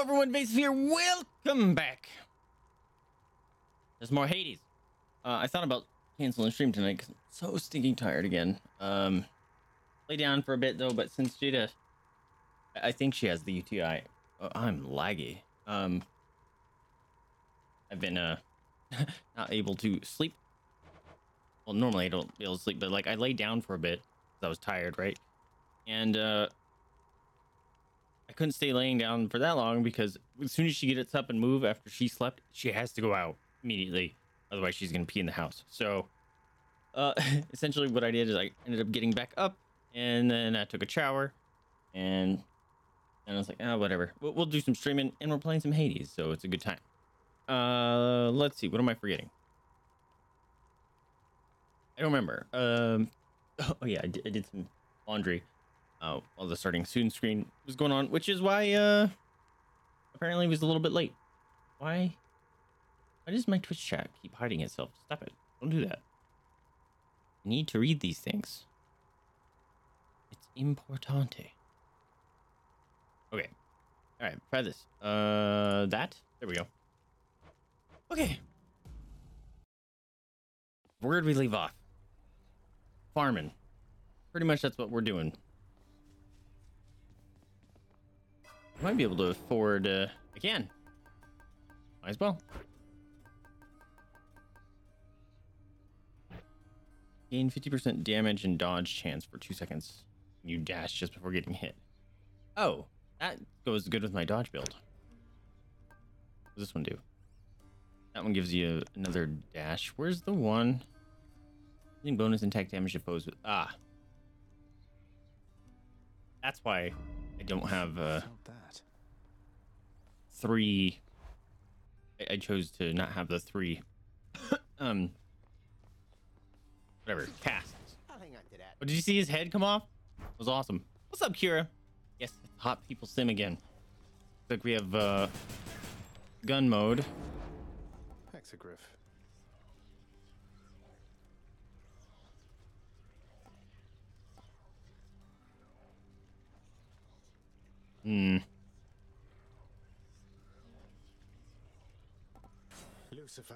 everyone, Base here. Welcome back. There's more Hades. Uh, I thought about canceling stream tonight because I'm so stinking tired again. Um, lay down for a bit though, but since Jada, I I think she has the UTI. Oh, I'm laggy. Um, I've been uh not able to sleep. Well, normally I don't be able to sleep, but like I lay down for a bit because I was tired, right? And uh, I couldn't stay laying down for that long because as soon as she gets up and move after she slept, she has to go out immediately. Otherwise, she's gonna pee in the house. So, uh, essentially, what I did is I ended up getting back up, and then I took a shower, and and I was like, oh, whatever. We'll, we'll do some streaming, and we're playing some Hades, so it's a good time. Uh, let's see. What am I forgetting? I don't remember. Um, oh yeah, I did, I did some laundry. Uh, while the starting soon screen was going on, which is why uh, apparently it was a little bit late. Why? Why does my Twitch chat keep hiding itself? Stop it! Don't do that. I need to read these things. It's importante. Okay. All right. Try this. Uh, that. There we go. Okay. Where did we leave off? Farming. Pretty much that's what we're doing. Might be able to afford. Uh, I can. Might as well. Gain 50% damage and dodge chance for two seconds. You dash just before getting hit. Oh, that goes good with my dodge build. What does this one do? That one gives you another dash. Where's the one? Using bonus attack damage to foes with. Ah. That's why I don't have uh. Three. I, I chose to not have the three. um. Whatever. Casts. I'll hang on to that. Oh, did you see his head come off? It was awesome. What's up, Kira? Yes, hot people sim again. Looks like we have uh, gun mode. Hexagriff. Hmm. Lucifer.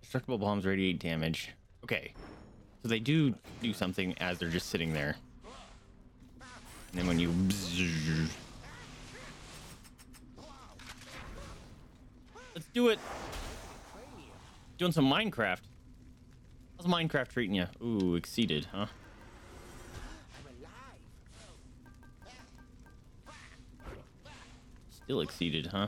Destructible bombs radiate damage. Okay. So they do do something as they're just sitting there. And then when you Let's do it. Doing some Minecraft. How's Minecraft treating you? Ooh, exceeded, huh? Still exceeded, huh?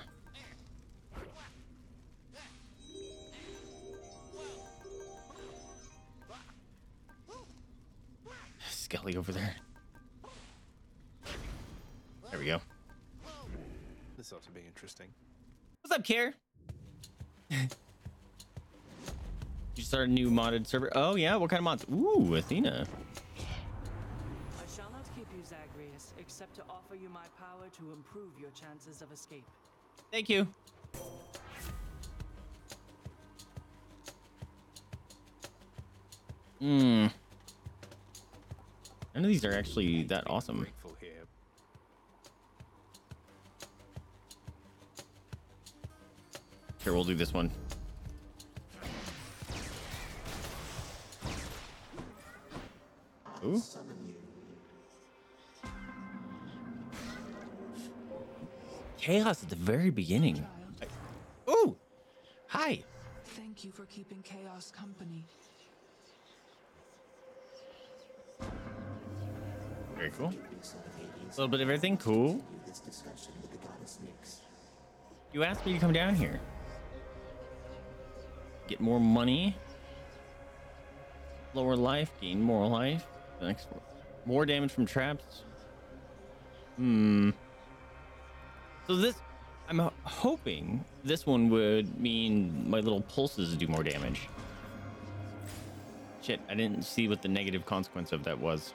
Skelly over there. There we go. This ought to be interesting. What's up, Care? you start a new modded server? Oh yeah, what kind of mods? Ooh, Athena. I shall not keep you, Zagreus, except to offer you my power to improve your chances of escape. Thank you. Hmm. None of these are actually that awesome. Here. We'll do this one. Ooh. Chaos at the very beginning. Ooh! Hi! Thank you for keeping Chaos company. Very cool. A little bit of everything. Cool. You asked me to come down here. Get more money. Lower life, gain more life. Next. More damage from traps. Hmm. So this, I'm hoping this one would mean my little pulses do more damage. Shit, I didn't see what the negative consequence of that was.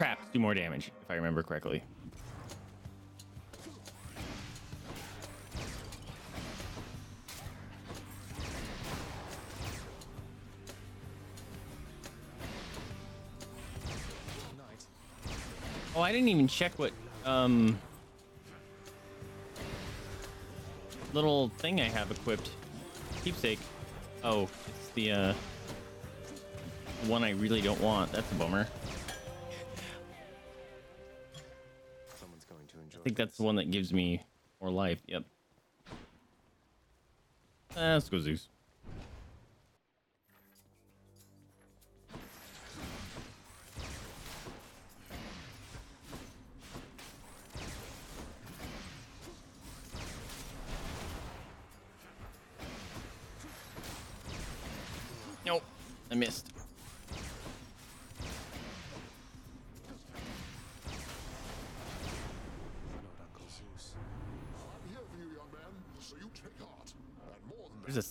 Traps do more damage, if I remember correctly. Oh, I didn't even check what um little thing I have equipped. Keepsake. Oh, it's the uh one I really don't want. That's a bummer. Think that's the one that gives me more life. Yep. Uh, let's go Zeus. Nope, I missed.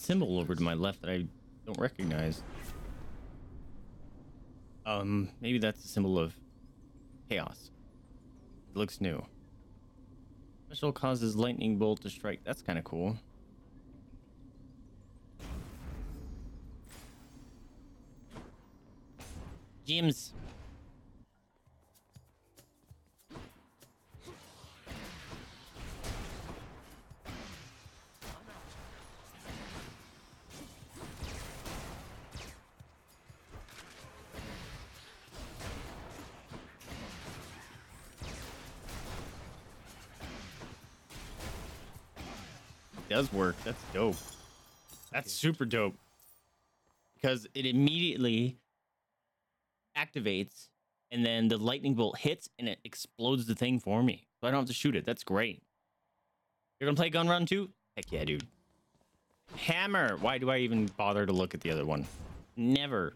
Symbol over to my left that I don't recognize. Um, maybe that's a symbol of chaos. It looks new. Special causes lightning bolt to strike. That's kind of cool. Gems. Does work. That's dope. That's super dope. Because it immediately activates and then the lightning bolt hits and it explodes the thing for me. So I don't have to shoot it. That's great. You're gonna play gun run too? Heck yeah, dude. Hammer. Why do I even bother to look at the other one? Never.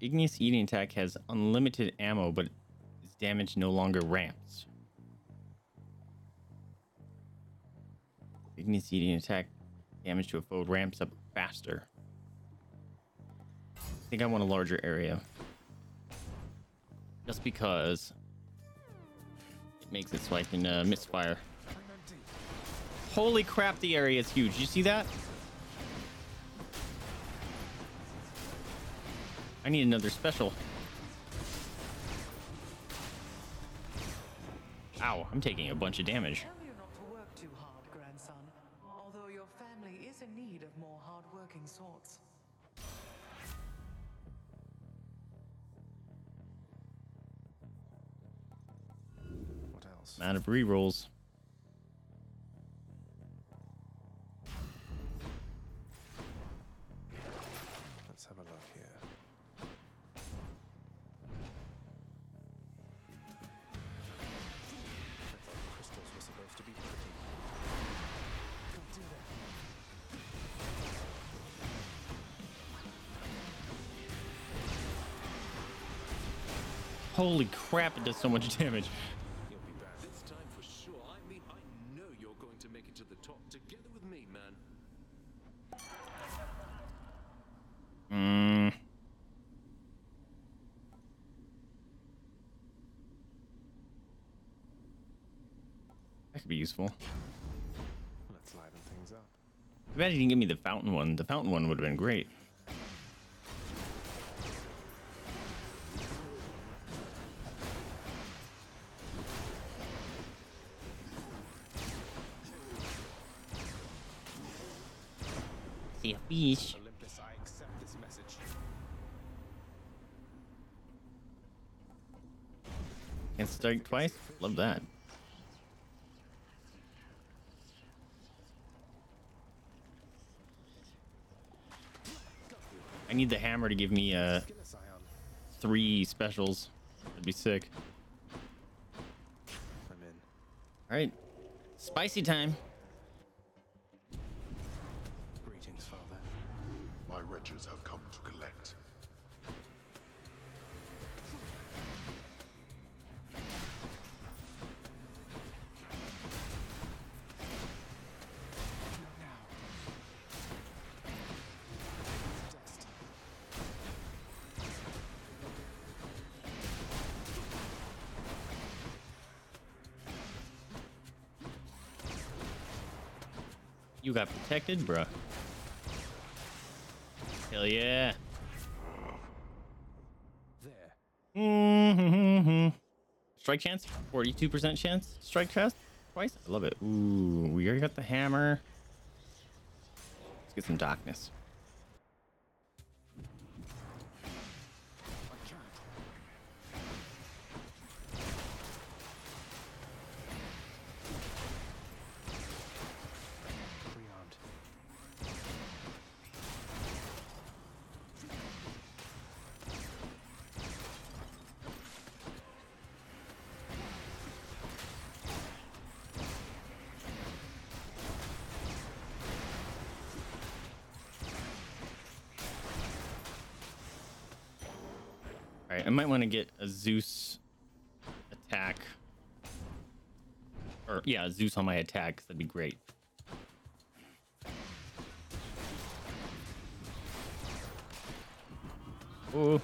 Igneous eating attack has unlimited ammo, but its damage no longer ramps. Igneous eating attack damage to a foe ramps up faster. I think I want a larger area. Just because it makes it so I can uh, misfire. Holy crap, the area is huge. You see that? I need another special. Ow, I'm taking a bunch of damage. Tell you not to work too hard, grandson. Although your family is in need of more hard-working sorts. What else? I'm out of rerolls. Let's Holy crap, it does so much damage. You'll be back. This time for sure. I mean, I know you're going to make it to the top together with me, man. Mm. That could be useful. Let's liven things up. Too bad he didn't give me the fountain one. The fountain one would have been great. See a fish. Olympus, I accept this message. Can't strike twice? Love that. I need the hammer to give me uh three specials. That'd be sick. I'm in. Alright. Spicy time. villagers have come to collect. You got protected, bruh. Hell yeah. There. Mm-hmm. Strike chance, 42% chance. Strike chance twice. I love it. Ooh, we already got the hammer. Let's get some darkness. Zeus attack. Or yeah, Zeus on my attack. That'd be great. Ooh.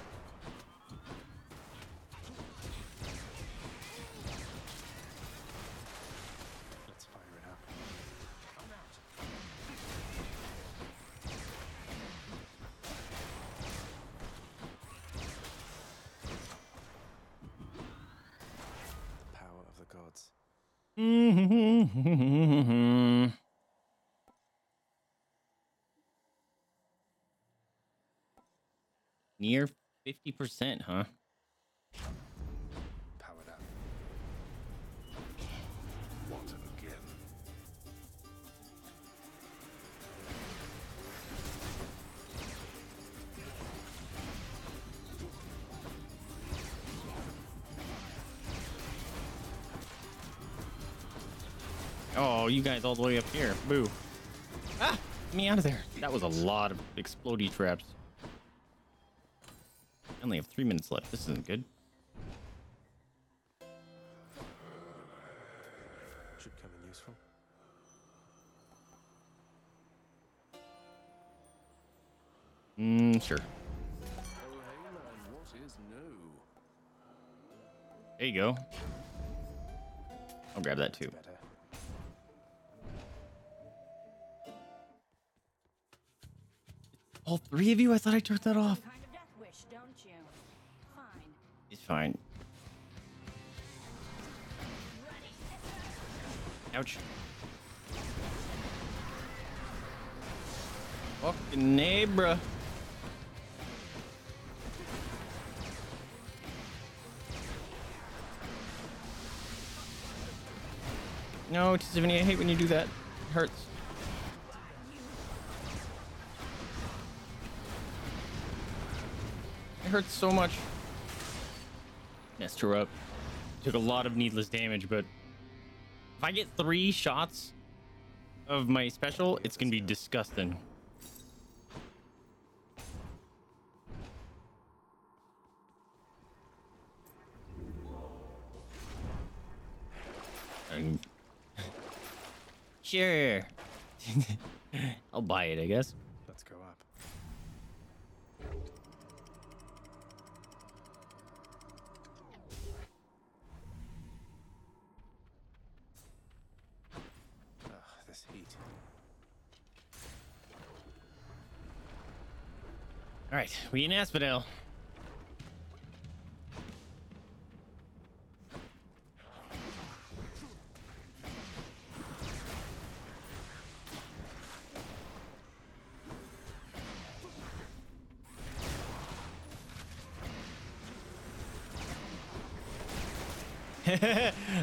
50%, huh? Powered up. What again? Oh, you guys all the way up here. Boo. Ah! Get me out of there. That was a lot of explodey traps. I only have three minutes left. This isn't good. Should come in useful. Mm, sure. Heyman, what is new? There you go. I'll grab that too. All three of you? I thought I turned that off. Fine. Ouch. Fucking neighbor. No, Tisiphone, I hate when you do that. It hurts. It hurts so much. Messed her up. Took a lot of needless damage, but if I get three shots of my special, it's gonna be disgusting. Sure. I'll buy it, I guess. Let's go up. Ugh, this heat. All right, we in Asphodel.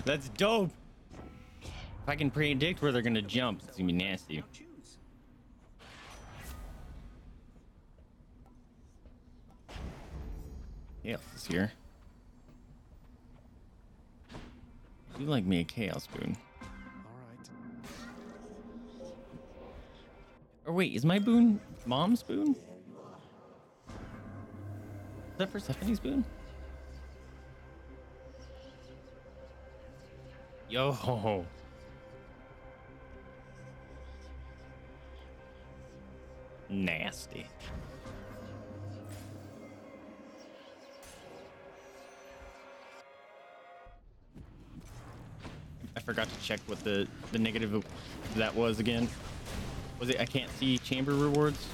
That's dope. If I can predict where they're gonna jump, it's gonna be nasty. Here. You like me a chaos boon. All right. Or wait, is my boon mom's boon? Is that Persephone's boon? Yo. Nasty. Forgot to check what the the negative that was again. Was it? I can't see chamber rewards.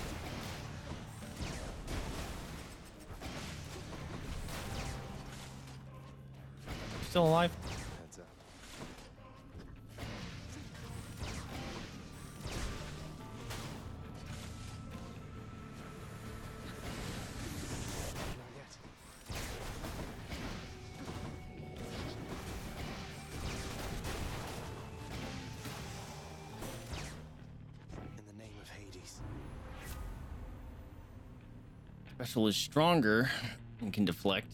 Still alive? Special is stronger and can deflect.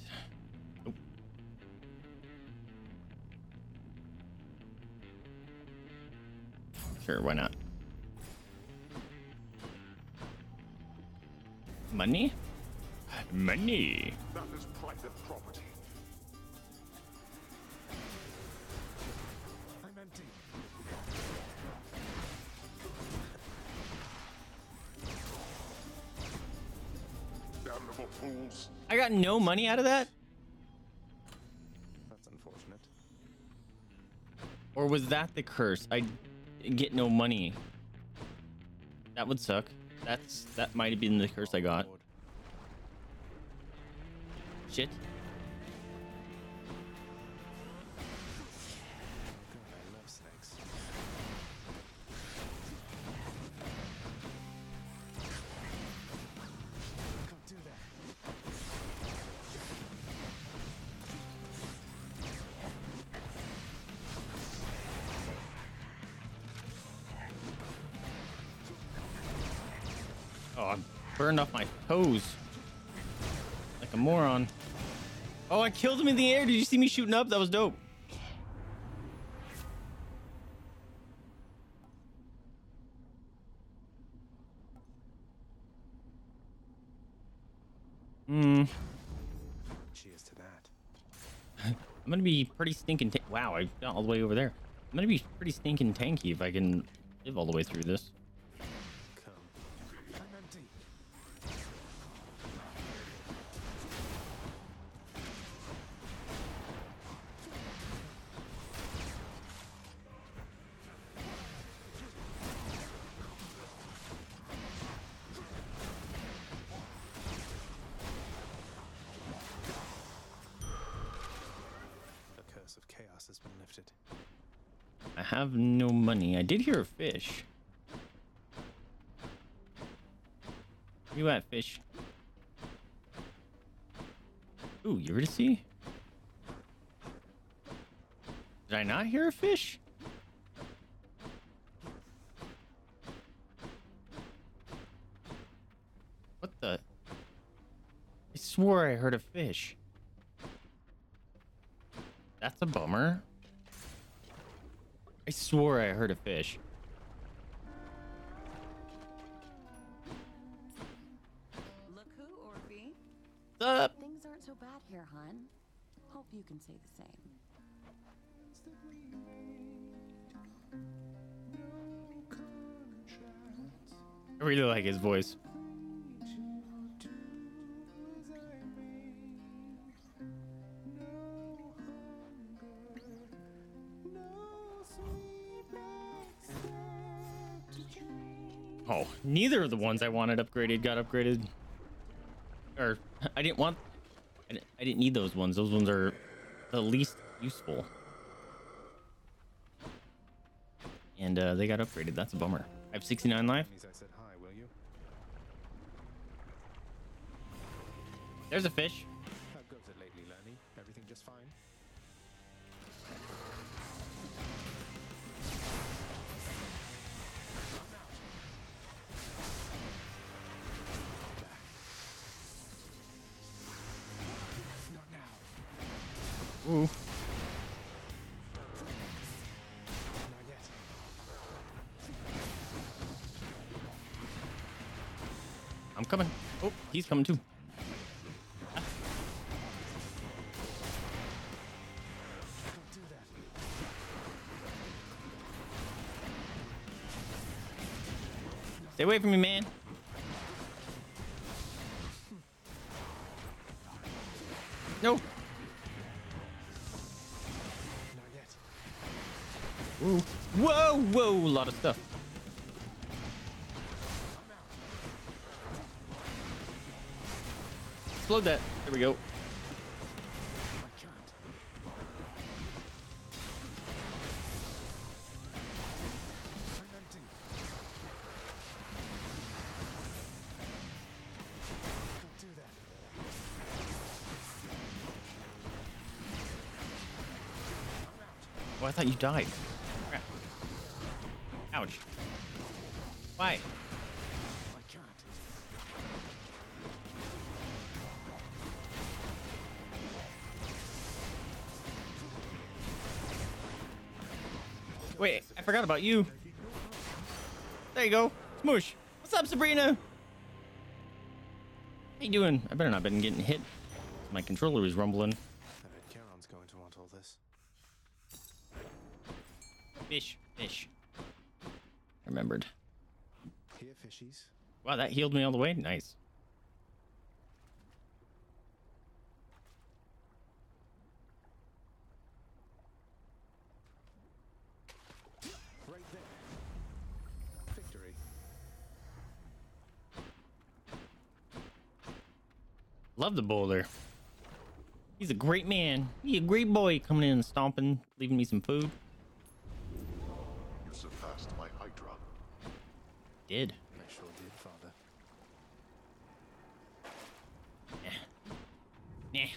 Got no money out of that? That's unfortunate. Or was that the curse? I get no money. That would suck. That's that might have been the curse I got. Shit. Oh, I burned off my toes. Like a moron. Oh, I killed him in the air. Did you see me shooting up? That was dope. Hmm. Cheers to that. I'm gonna be pretty stinking. Wow, I got all the way over there. I'm gonna be pretty stinking tanky if I can live all the way through this. Did hear a fish. You at, fish? Ooh, Eurydice? Did I not hear a fish? What the? I swore I heard a fish. That's a bummer. Swore I heard a fish. Neither of the ones I wanted upgraded got upgraded. Or I didn't want. I didn't, I didn't need those ones. Those ones are the least useful. And uh, they got upgraded. That's a bummer. I have 69 life. Means I said hi, will you? There's a fish. Coming too. Stay away from me, man. Explode that. There we go. Oh, I thought you died. Forgot about you. There you go. Smoosh. What's up, Sabrina? How you doing? I better not been getting hit. My controller was rumbling. I bet Charon's going to want all this. Fish, fish. Remembered. Here, fishies. Wow, that healed me all the way. Nice. Right there. Victory. Love the boulder. He's a great man. He a great boy coming in and stomping, leaving me some food. You surpassed my Hydra. Did. I sure did, Father. Yeah. Yeah.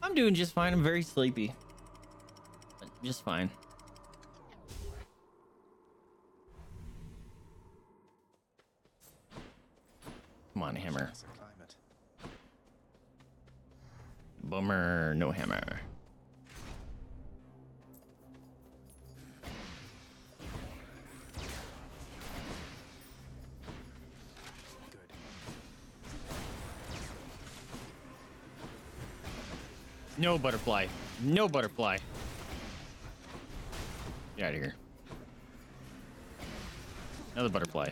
I'm doing just fine. I'm very sleepy. But just fine. No butterfly. No butterfly. Get out of here. Another butterfly.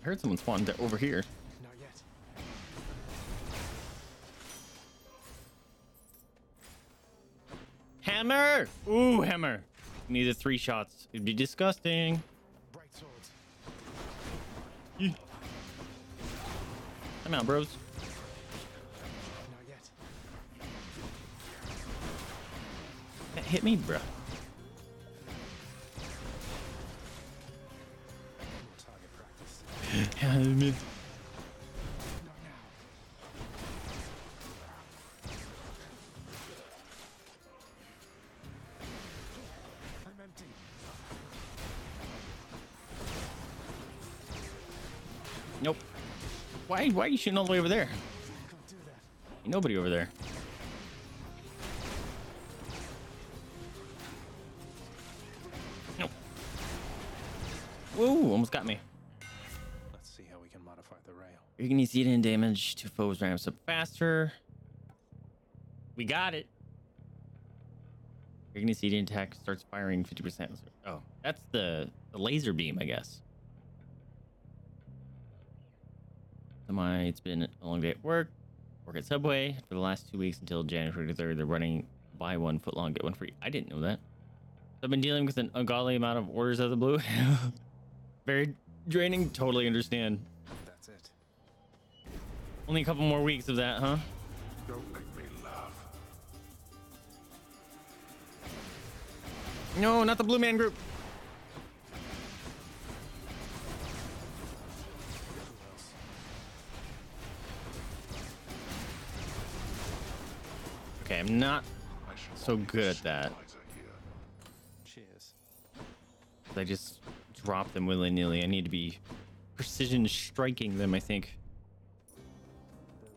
I heard someone spawned over here. Not yet. Hammer! Ooh, hammer. Needed three shots. It'd be disgusting. Bright swords. I'm out, bros. That hit me, bro. More Why? Why are you shooting all the way over there? Can't do that. Ain't nobody over there. Nope. Whoa! Almost got me. Let's see how we can modify the rail. You're gonna see it in damage to foes ramps up faster. We got it. You're gonna see the attack starts firing 50%. Oh, that's the, the laser beam, I guess. It's been a long day at work. Work at Subway for the last two weeks until January 23rd. They're running buy one foot long, get one free. I didn't know that. I've been dealing with an ungodly amount of orders out of the blue. Very draining. Totally understand. That's it. Only a couple more weeks of that, huh? Don't make me laugh. No, not the Blue Man Group. I'm not. So good at that. Cheers. I just drop them willy nilly. I need to be precision striking them. I think.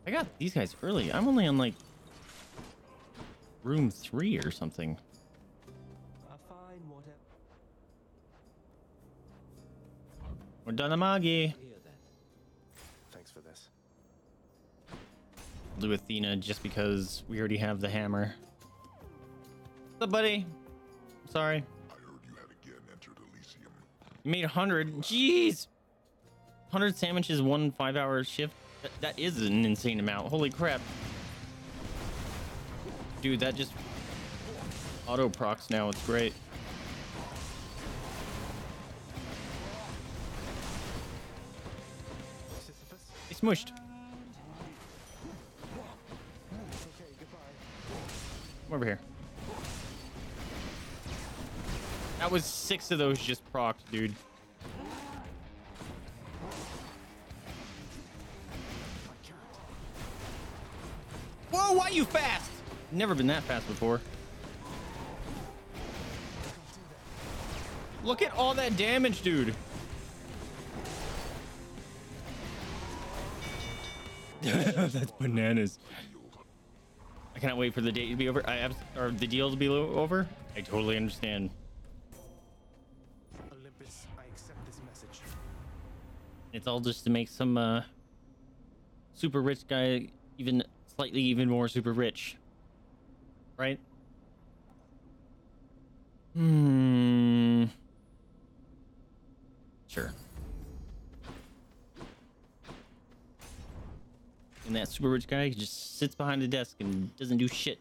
I got these guys early. I'm only on like room three or something. A fine whatever. We're done, Amagi. Do Athena just because we already have the hammer. What's up, buddy? Sorry. I heard you had again entered Elysium. You made 100. Jeez. 100 sandwiches, one five hour shift. That, that is an insane amount. Holy crap. Dude, that just auto procs now. It's great. Get smushed. Over here. That was six of those just procced, dude. I can't. Whoa, why you fast? Never been that fast before. Look at all that damage, dude. That's bananas. I cannot wait for the date to be over. I or the deal to be over. I totally understand. Olympus, I accept this message. It's all just to make some uh, super rich guy even slightly even more super rich. Right? Hmm. Sure. And that super rich guy just sits behind the desk and doesn't do shit.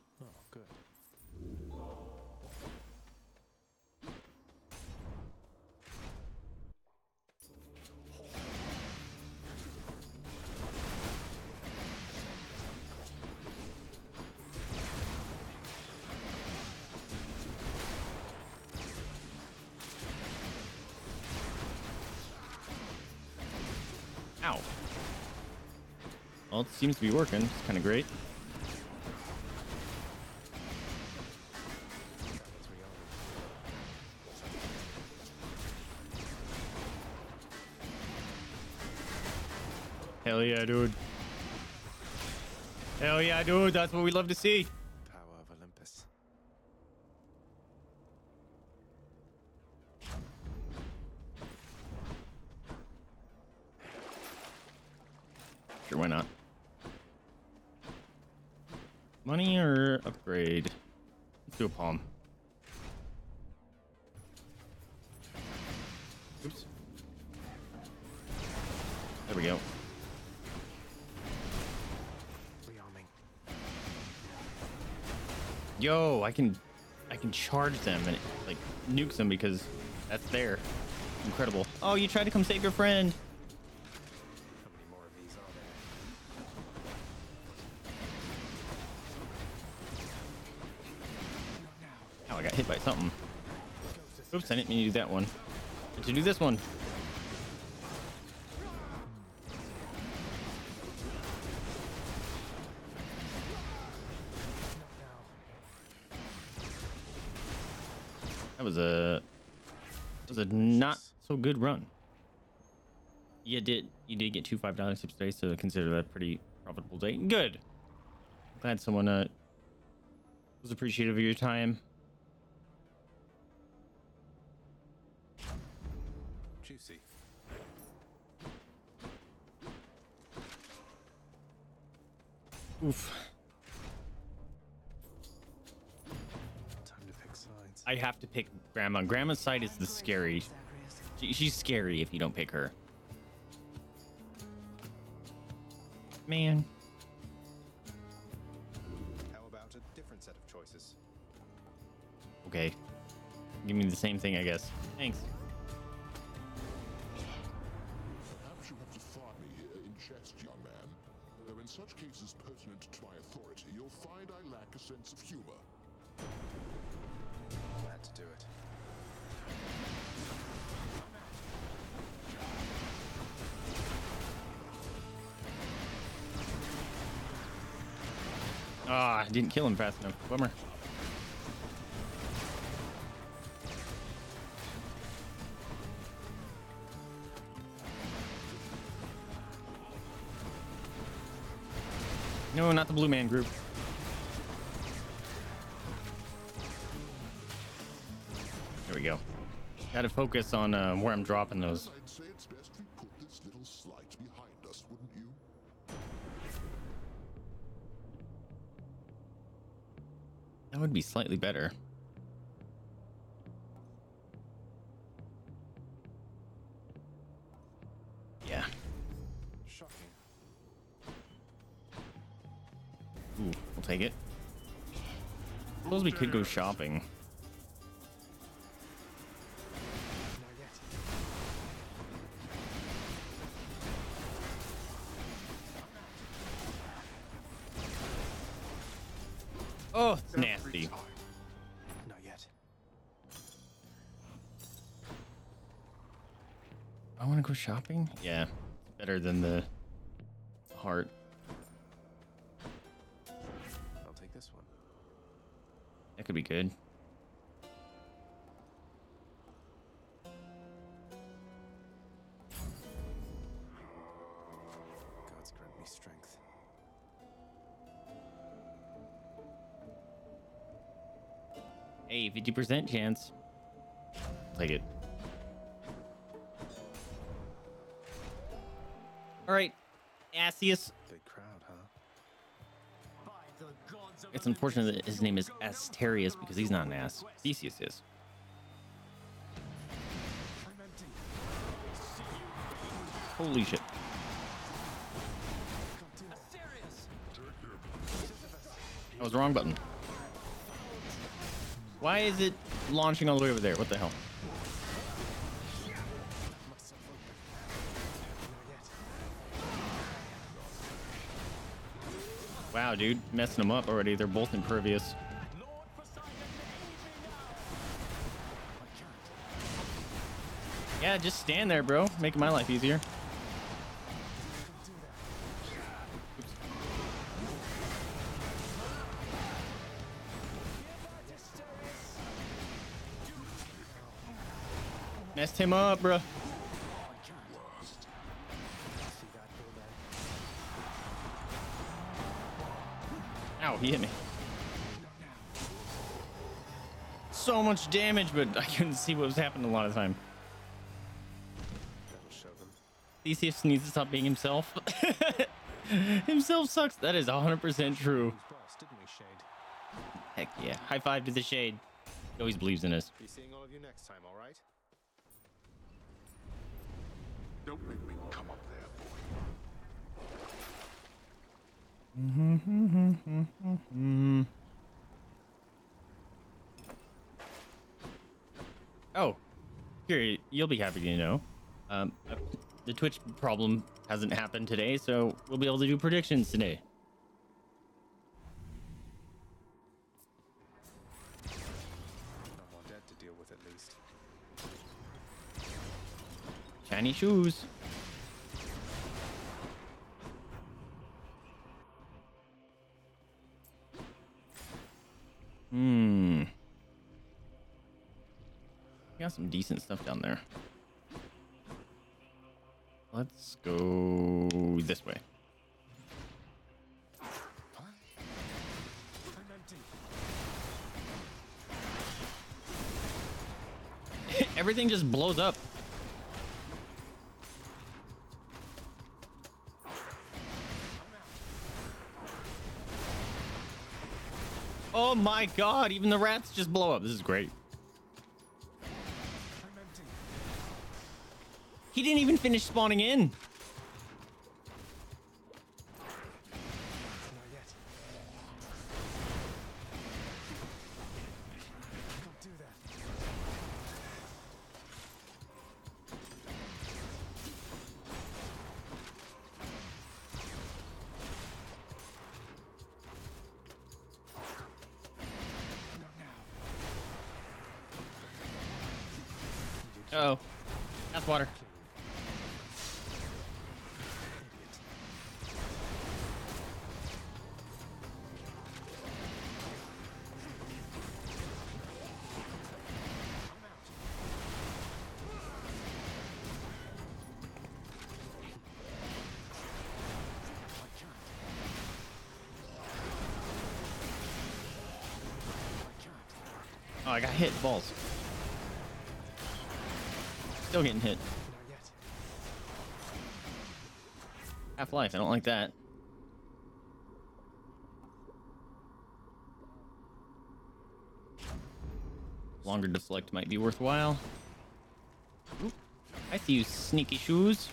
Seems to be working. It's kind of great. Hell yeah, dude. Hell yeah, dude. That's what we love to see. Can, I can charge them and like nuke them because that's there. Incredible. Oh, you tried to come save your friend. Oh, I got hit by something. Oops, I didn't mean to do that one. Meant to do this one. Was a that was a not so good run. You did you did get two five dollar tips today, so consider that a pretty profitable day. Good. Glad someone uh was appreciative of your time. Juicy. Oof. I have to pick Grandma. Grandma's side is the scary. She, she's scary if you don't pick her. Man. How about a different set of choices? Okay. Give me the same thing, I guess. Thanks. Perhaps you have to find me here in jest, young man. Though in such cases pertinent to my authority, you'll find I lack a sense of humor. Ah, I didn't kill him fast enough. Bummer. No, not the Blue Man Group. There we go. Gotta focus on uh, where I'm dropping those. That would be slightly better. Yeah. Shocking. Ooh, we'll take it. I Suppose we could go shopping. Yeah, better than the heart. I'll take this one. That could be good. Gods grant me strength. Hey, 50% chance. Take it. Asius. Big crowd, huh? It's unfortunate that his name is Asterius because he's not an ass. Theseus is. Holy shit. That was the wrong button. Why is it launching all the way over there? What the hell? Wow, dude, messing them up already. They're both impervious. Yeah, just stand there, bro. Making my life easier. Messed him up, bro. Ow, he hit me. So much damage, but I couldn't see what was happening a lot of the time. That'll. Theseus needs to stop being himself. himself sucks. That is 100% true. Who's boss, didn't we, Shade? Heck yeah. High five to the shade. He always believes in us. Be seeing all of you next time, all right? Don't make me come up there, boy. Oh, here, you'll be happy to know. Um, the Twitch problem hasn't happened today, so we'll be able to do predictions today. Shiny more Hmm. Got some decent stuff down there. Let's go this way. Everything just blows up. Oh my god, even the rats just blow up. This is great. He didn't even finish spawning in. I got hit. Balls. Still getting hit. Half life. I don't like that. Longer deflect might be worthwhile. Oop. I see you, sneaky shoes.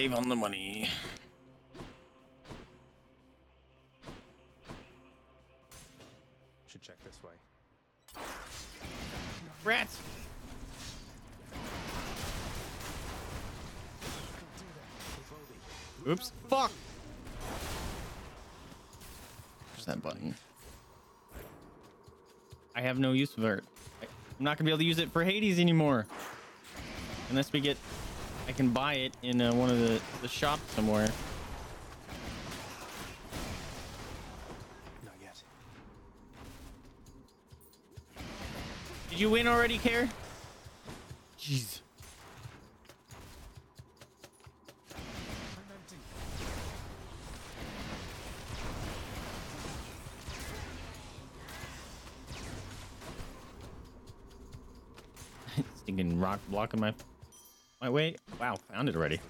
Save on the money. Should check this way. Rats. Oops. Fuck. Push that button. I have no use for it. I- I'm not gonna be able to use it for Hades anymore. Unless we get, I can buy it in uh, one of the, the shops somewhere. Not yet. Did you win already, Care? Jeez. Stinking rock blocking my my way. Wow, found it already.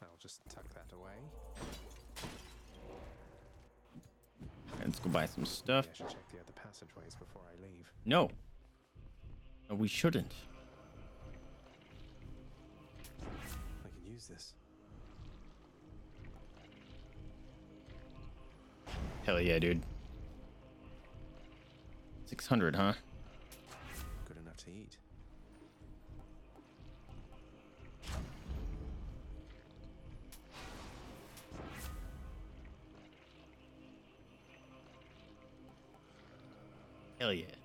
I'll just tuck that away. Let's go buy some stuff. Maybe I should check the other passageways before I leave. No. No, we shouldn't. I can use this. Hell yeah, dude. 600, huh? Good enough to eat. Hell yeah.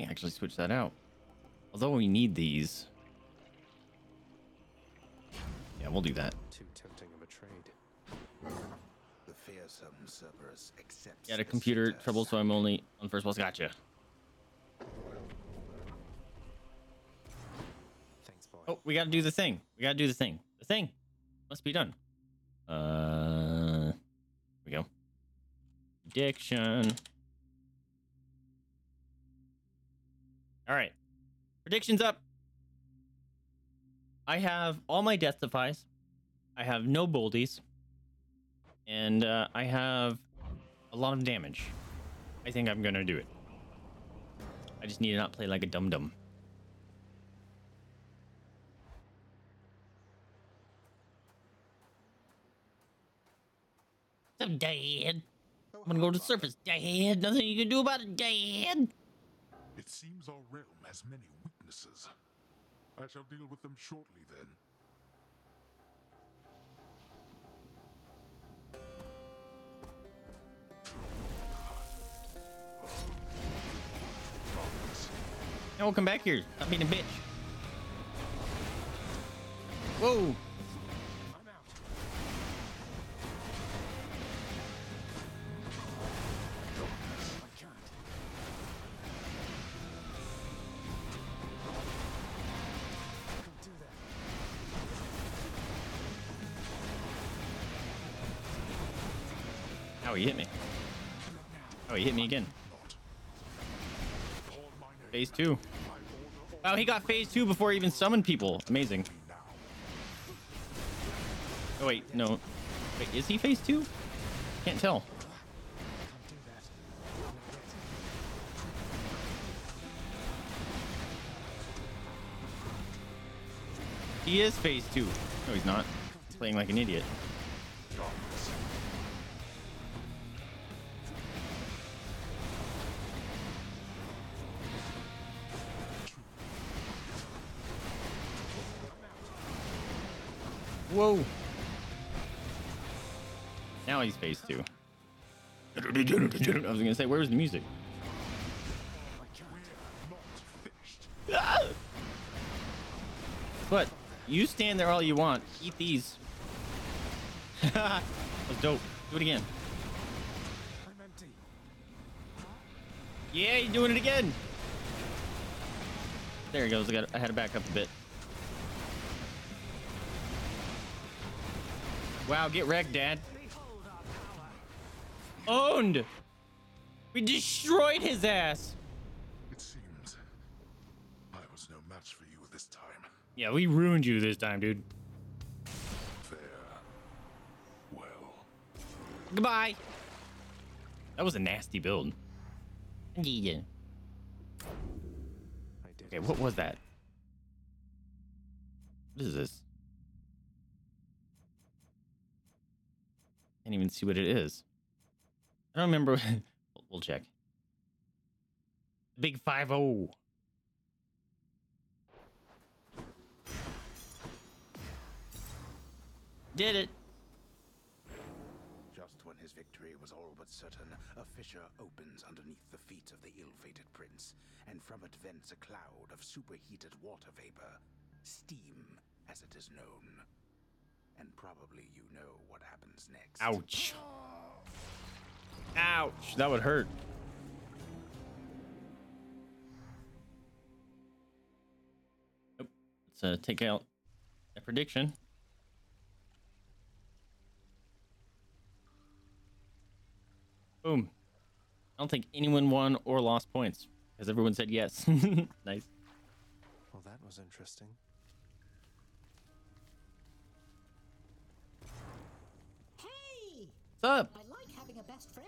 Might actually switch that out. Although we need these. Yeah, we'll do that. Too tempting of a trade. The fearsome Cerberus accepts. Yeah, the the computer suitor trouble, so I'm only on first boss. Gotcha. Thanks, boy. Oh, we gotta do the thing. We gotta do the thing. The thing must be done. Uh, here we go. Prediction. All right, predictions up. I have all my death defies. I have no boldies, and uh, I have a lot of damage. I think I'm gonna do it. I just need to not play like a dum dum. I'm dead. I'm gonna go to the surface. Dad, nothing you can do about it, Dad. It seems our realm has many weaknesses. I shall deal with them shortly then. We'll come back here. Stop being a bitch. Whoa. He hit me again. Phase two. Wow, he got phase two before he even summoned people. Amazing. Oh wait, no. Wait, is he phase two? Can't tell. He is phase two. No, he's not. He's playing like an idiot. Whoa. Now he's phase two. I was gonna say, where's the music? Not. But you stand there all you want. Eat these. that was dope. Do it again. I'm empty. Yeah, you're doing it again. There he goes. I got. I had to back up a bit. Wow, get wrecked, Dad. Behold our power. Owned. We destroyed his ass. It seems I was no match for you this time. Yeah, we ruined you this time, dude. Fair. Well, Goodbye. That was a nasty build. Yeah. I did Okay, what was that? What is this? Can't even see what it is. I don't remember. We'll- check. Big five oh. zero. Did it? Just when his victory was all but certain, a fissure opens underneath the feet of the ill-fated prince, and from it vents a cloud of superheated water vapor, steam, as it is known. And probably you know what happens next. Ouch. Ouch. That would hurt. Nope. Let's uh, take out a prediction. Boom. I don't think anyone won or lost points because everyone said yes. nice. Well, that was interesting. What's up? I like having a best friend.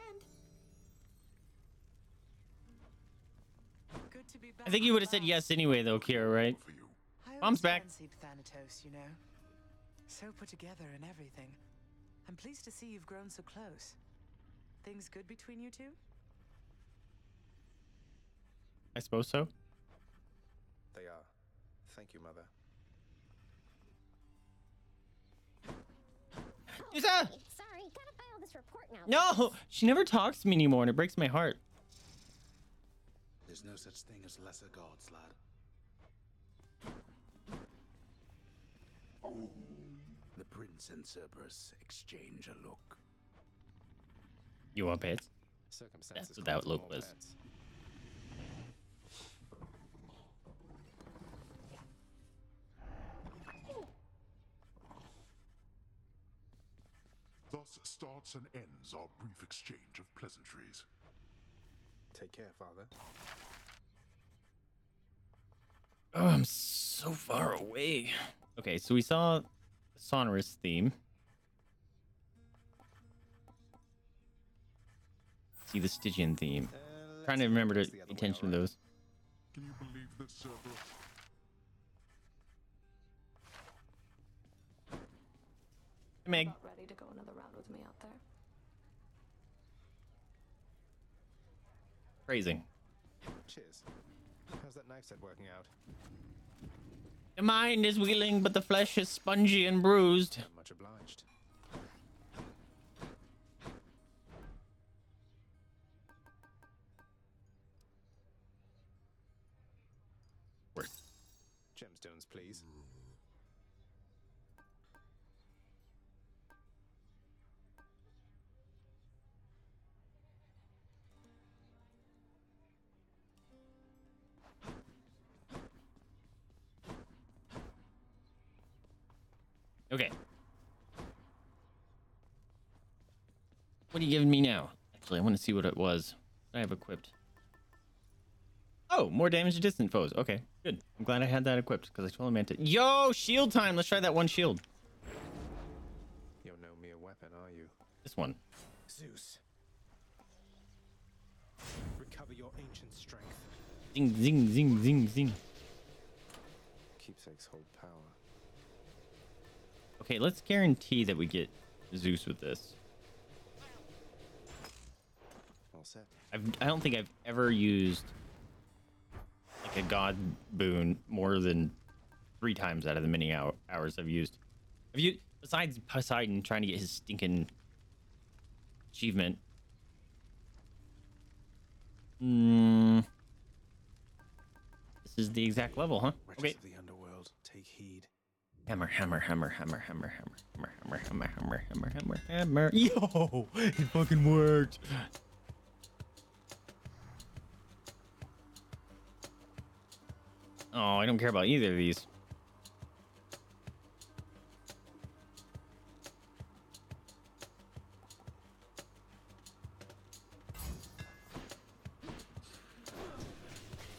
Good to be back. I think you would have said yes anyway, though, Kira, right? I Mom's back. Thanatos, you know. So put together and everything. I'm pleased to see you've grown so close. Things good between you two? I suppose so. They are. Thank you, Mother. Is that- Sorry, gotta file this report now. No, she never talks to me anymore, and it breaks my heart. There's no such thing as lesser gods, lad. The prince and Cerberus exchange a look. You want pets? Circumstances. That's what that look was. pets. Thus starts and ends our brief exchange of pleasantries. Take care, Father. Oh, I'm so far away. Okay, so we saw the sonorous theme. See the Stygian theme. Uh, Trying to remember to the pay other way attention to those. Can you believe this, Cerberus? Meg. About ready to go another round with me out there. Phrasing. Cheers. How's that knife set working out? The mind is willing, but the flesh is spongy and bruised. I'm much obliged. Gemstones, please. What are you giving me now? Actually, I want to see what it was. I have equipped. Oh, more damage to distant foes. Okay, good. I'm glad I had that equipped because I totally meant it. Yo, shield time. Let's try that one shield. You're no mere weapon, are you? This one. Zeus. Recover your ancient strength. Zing, zing, zing, zing, zing. Keepsakes hold power. Okay, let's guarantee that we get Zeus with this. All set. I've, I don't think I've ever used like a god boon more than three times out of the many hour, hours I've used. Have you, besides Poseidon trying to get his stinking achievement? Hmm. This is the exact level, huh? Wretches Okay. of the underworld, take heed. Hammer, hammer, hammer, hammer, hammer, hammer, hammer, hammer, hammer, hammer, hammer, hammer, hammer. Yo, it fucking worked. Oh, I don't care about either of these.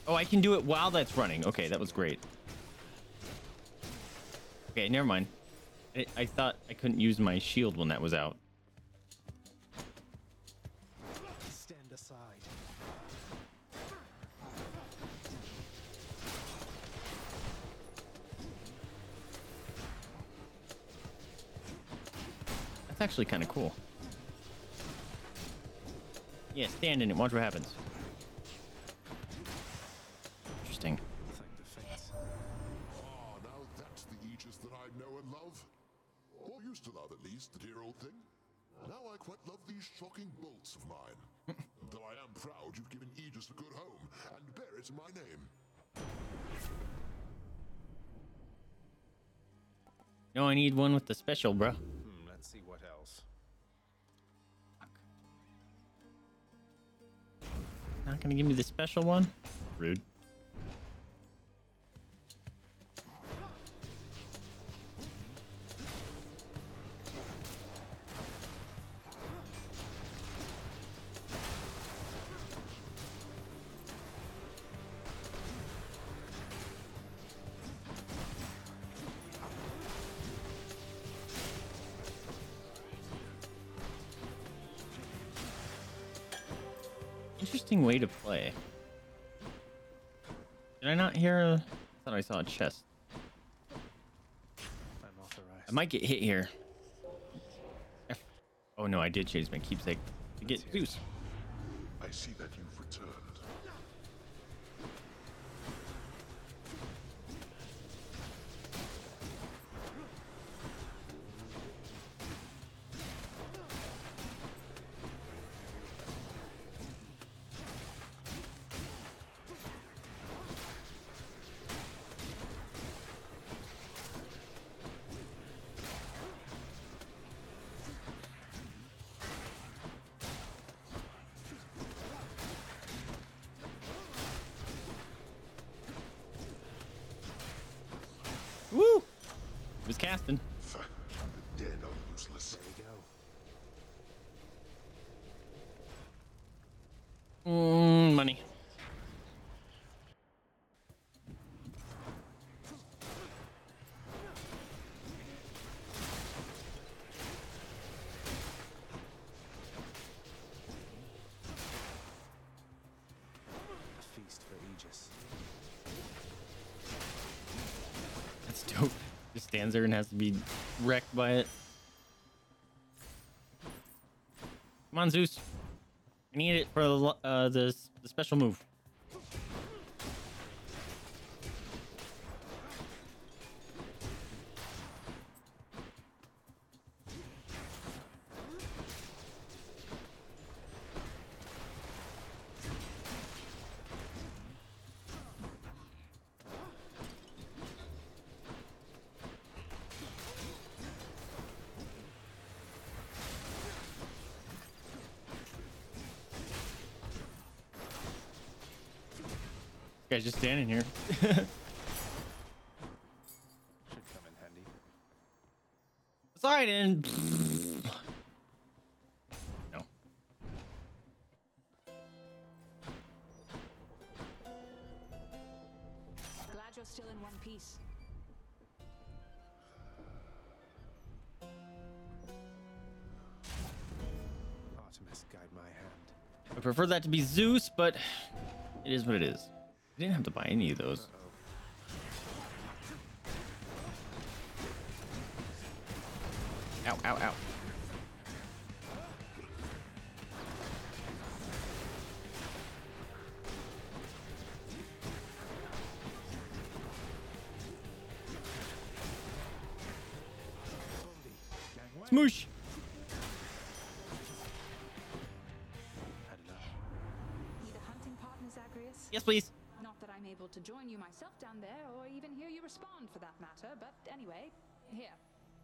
Oh, I can do it while that's running. Okay, that was great. Okay, never mind. I, I thought I couldn't use my shield when that was out. That's actually kind of cool. Yeah, stand in it. Watch what happens. Interesting. Ah, now that's the Aegis that I know and love. Or used to love, at least, the dear old thing. Now I quite love these shocking bolts of mine. Though I am proud you've given Aegis a good home and bear it in my name. No, I need one with the special, bruh. Not gonna give me the special one? Rude. Way to play. Did I not hear a... I thought I saw a chest. I'm authorized. I might get hit here. Oh no, I did change my keepsake to get Zeus. I see that And has to be wrecked by it. Come on, Zeus. I need it for the uh, the, the special move. Guy's just standing here. Should come in handy. Sorry, then. No. Glad you're still in one piece. Artemis, guide my hand. I prefer that to be Zeus, but it is what it is. Didn't have to buy any of those. Anyway, here.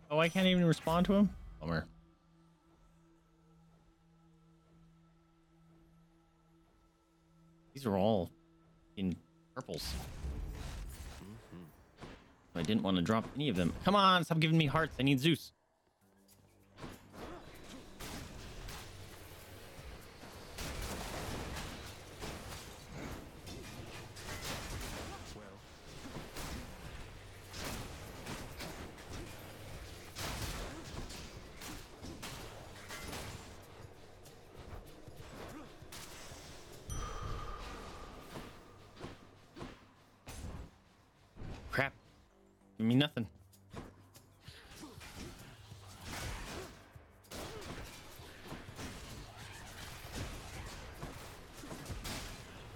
Oh, I can't even respond to him? Bummer. These are all in purples. Mm-hmm. I didn't want to drop any of them. Come on, stop giving me hearts. I need Zeus. Me nothing.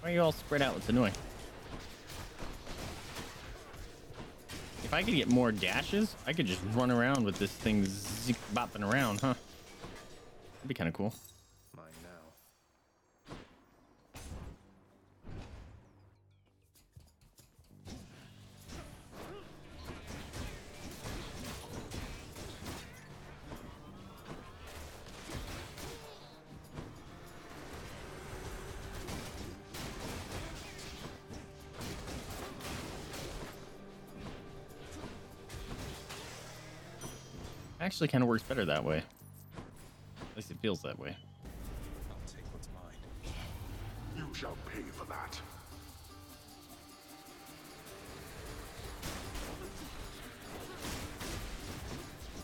Why are you all spread out? It's annoying. If I could get more dashes, I could just run around with this thing zip bopping around, huh? That'd be kind of cool. Actually, kind of works better that way. At least it feels that way. I'll take what's mine. You shall pay for that.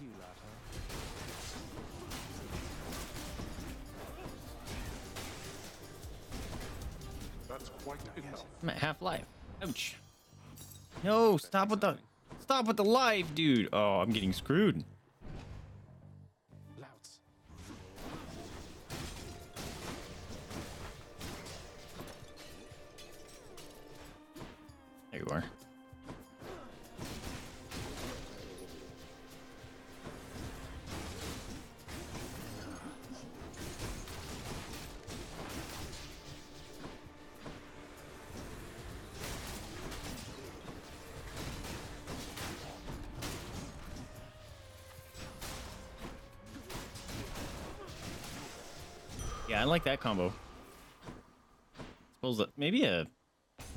You laugh, huh? That's quite enough. I'm at half life. Ouch. No, stop with the stop with the life, dude. Oh, I'm getting screwed. Like that combo. Suppose that maybe a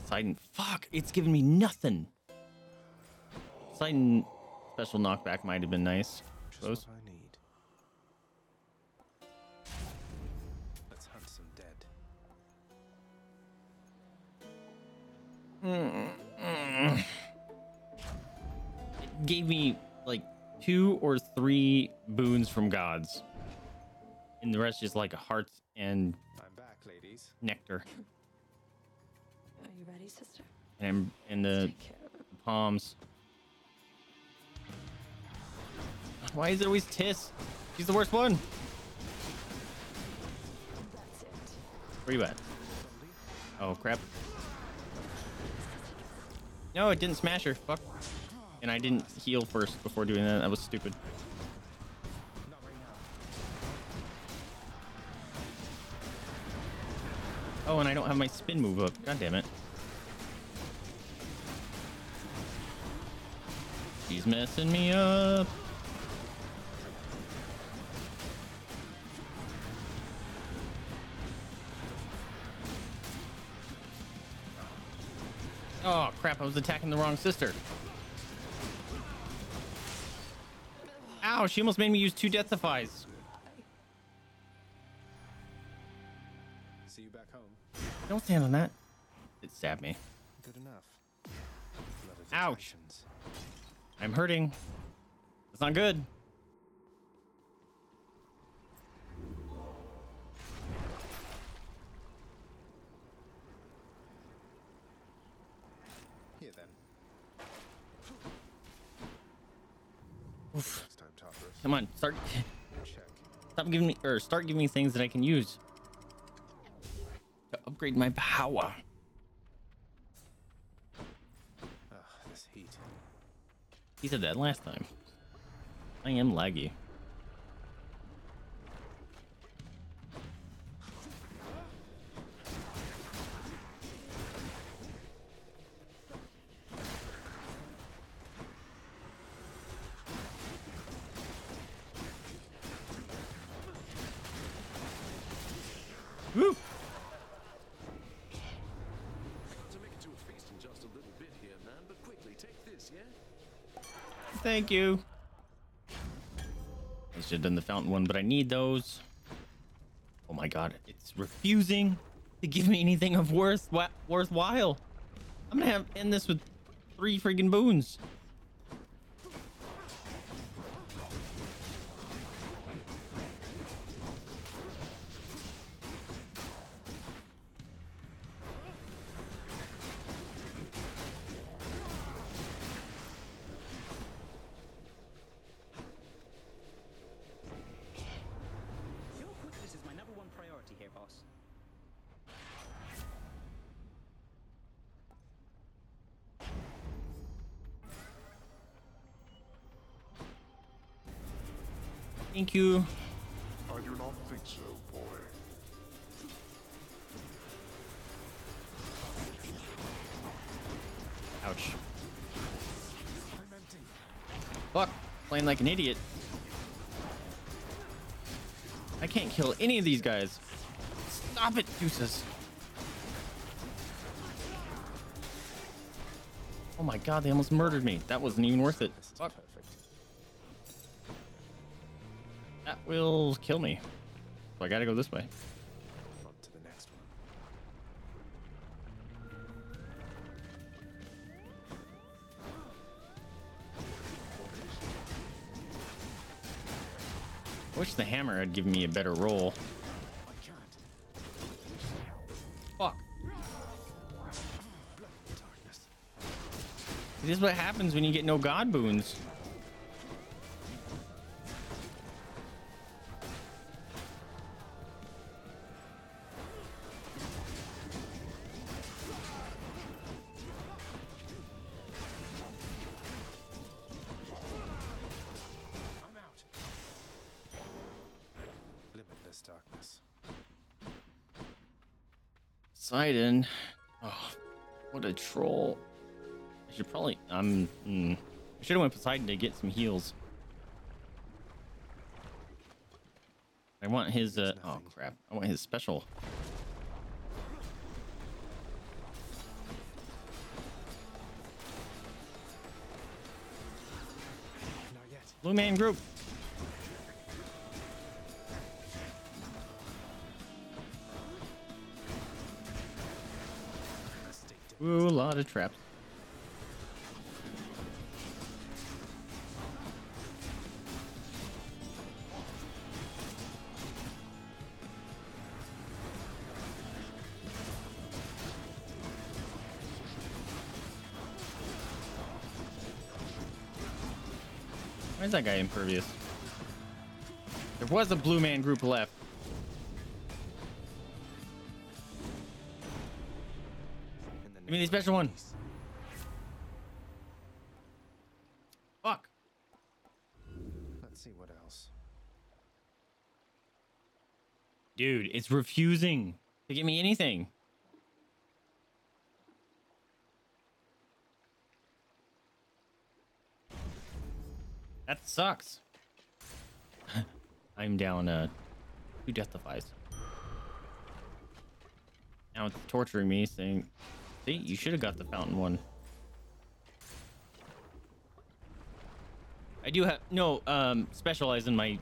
Sidon. Fuck, it's giving me nothing. Sidon special knockback might have been nice. Suppose. I need. Let's hunt some dead. It gave me like two or three boons from gods, and the rest is like hearts and I'm back, ladies. nectar, Are you ready, sister? and and the Take care of it. palms. Why is it always Tiss? She's the worst one. That's it. Where you at? Oh crap. No, it didn't smash her. Fuck. And I didn't heal first before doing that. That was stupid. Oh, and I don't have my spin move up. God damn it. He's messing me up. Oh crap, I was attacking the wrong sister. Ow, she almost made me use two death defies. Don't stand on that. It stabbed me. Good enough. Ouch. I'm hurting. It's not good. Here then. Oof. Next time, Tartarus. Come on, start. Check. Stop giving me, or start giving me things that I can use to upgrade my power. Ah, this heat. He said that last time. I am laggy. You. I should have done the fountain one, but I need those. Oh my god, it's refusing to give me anything of worth worthwhile. I'm gonna have end this with three freaking boons. Thank you. I do not think so, boy. Ouch. Fuck. Playing like an idiot. I can't kill any of these guys. Stop it, Deuces. Oh my god, they almost murdered me. That wasn't even worth it. Fuck. That will kill me. So I gotta go this way. On to the next one. I wish the hammer had given me a better roll. Fuck. This is what happens when you get no god boons. Should probably. I'm. mm, I should have went Poseidon to get some heals. I want his. Uh, oh crap! I want his special. Blue man group. Ooh, a lot of traps. Is that guy impervious? There was a blue man group left. Give me the special one. Fuck. Let's see what else. Dude, it's refusing to give me anything. Sucks. I'm down uh death defies. Now it's torturing me saying, see, you should have got the fountain one. I do have no um specialize in my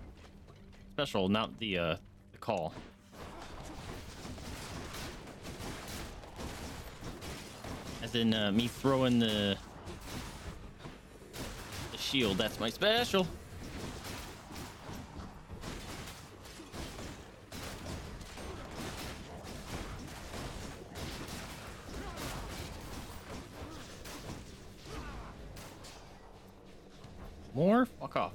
special, not the uh the call. As in uh, me throwing the shield. That's my special. More? Fuck off.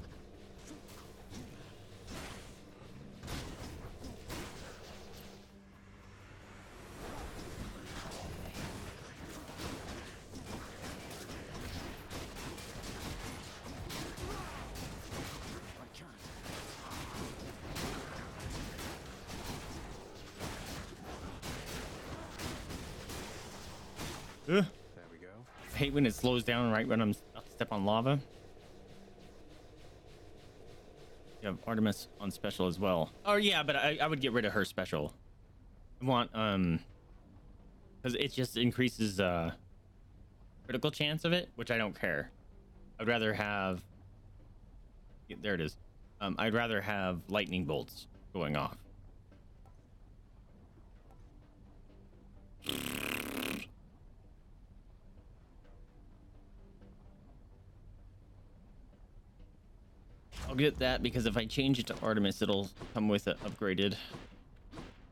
I can't. Ugh. There we go. When it slows down right when I'm about to step on lava. You have Artemis on special as well. Oh yeah, but I, I would get rid of her special. I want um because it just increases uh critical chance of it, which I don't care. I'd rather have Yeah, there it is. Um, I'd rather have lightning bolts going off. I'll get that because if I change it to Artemis, it'll come with an upgraded.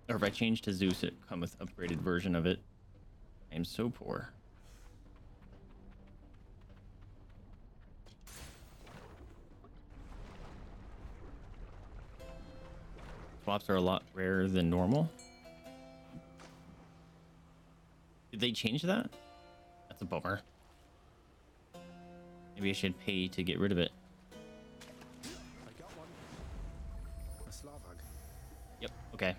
Or if I change to Zeus, it come with upgraded version of it. I am so poor. Swaps are a lot rarer than normal. Did they change that? That's a bummer. Maybe I should pay to get rid of it. Okay.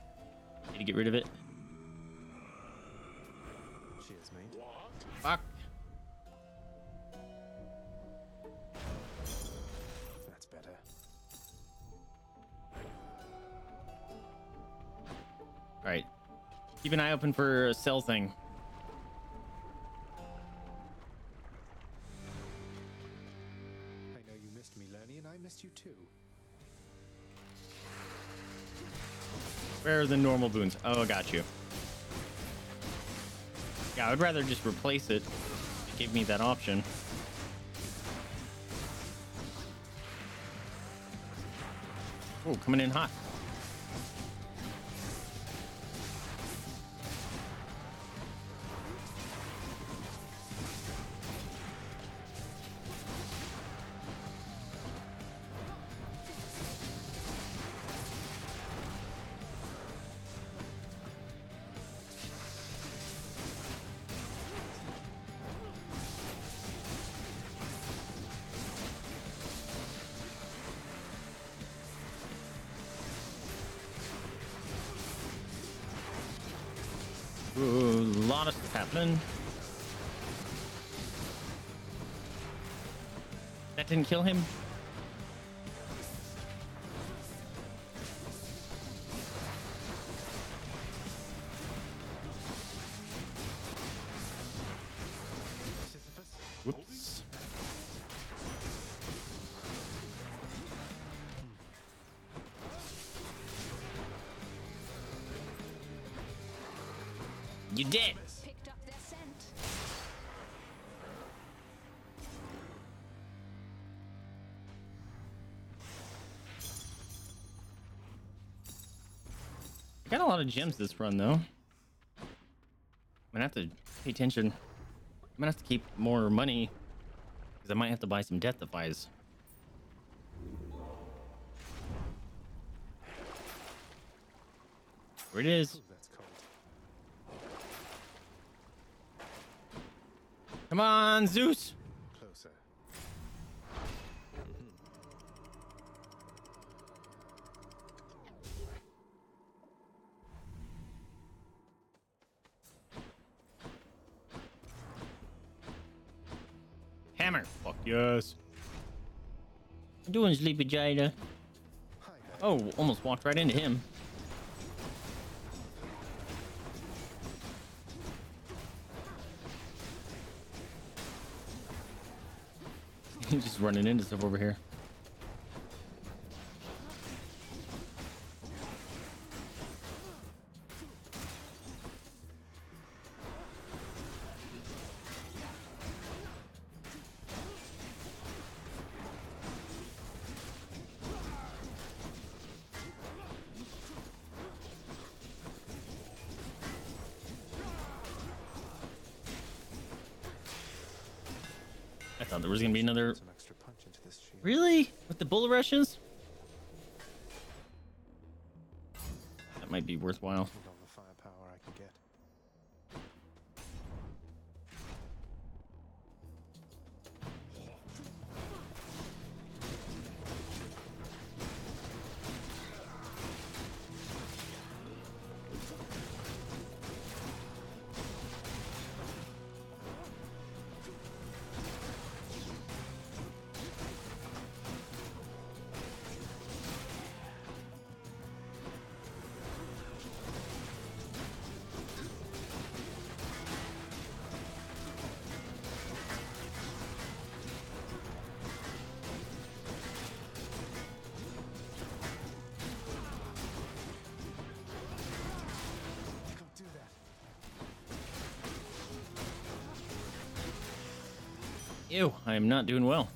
Need to get rid of it. Cheers, mate. Fuck. That's better. All right. Keep an eye open for a cell thing. Are the normal boons? Oh, got you. Yeah, I would rather just replace it. It gave me that option. Oh, coming in hot. Didn't kill him. Lot of gems this run though. I'm gonna have to pay attention. I'm gonna have to keep more money because I might have to buy some death defies. Where it is. Come on, Zeus. Doing, Sleepy Jada? Oh, almost walked right into him. He's just running into stuff over here. Rushes? That might be worthwhile. I am not doing well.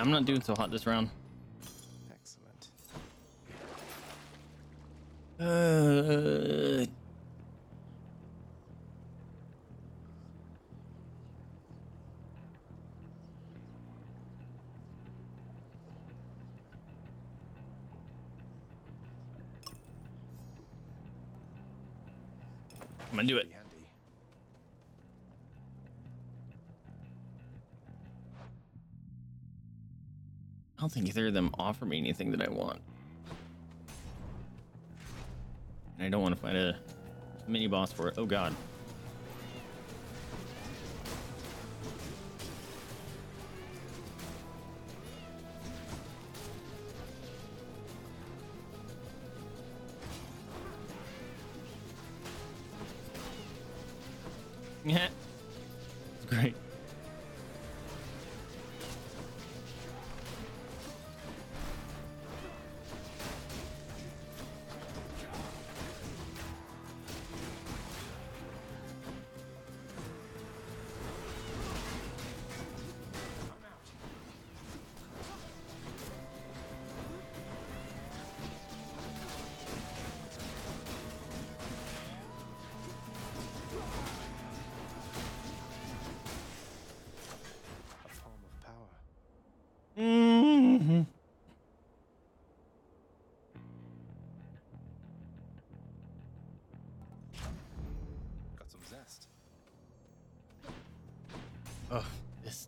I'm not doing so hot this round. Excellent. Uh, I'm gonna do it. Don't think either of them offer me anything that I want. And I don't want to find a mini boss for it. Oh god.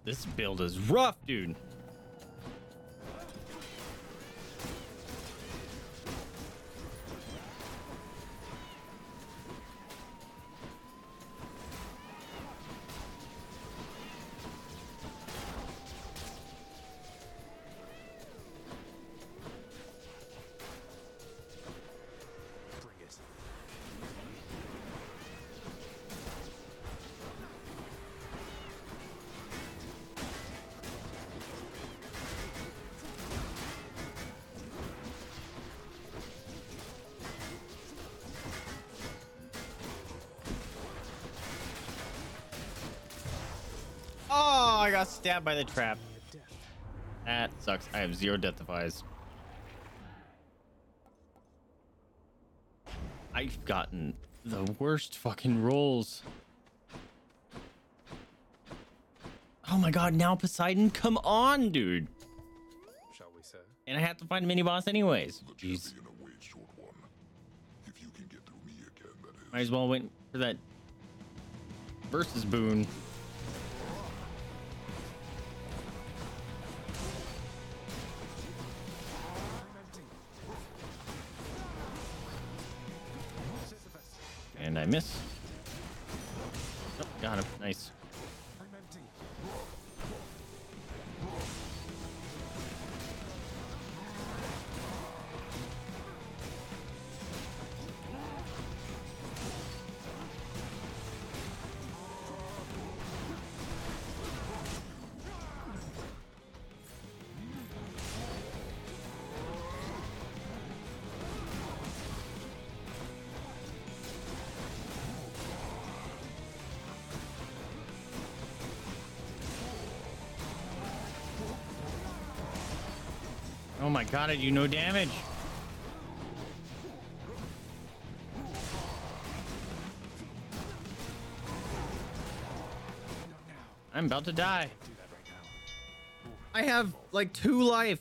This build is rough, dude. Got stabbed by the trap. That sucks. I have zero death defies. I've gotten the worst fucking rolls. Oh my god, now Poseidon? Come on, dude. Shall we, sir? And I have to find a mini boss anyways. Jeez. champion awaits, short one. If you can get through me again. Might as well wait for that versus boon. Oh it, you no damage. I'm about to die. Do that right now. I have like two life.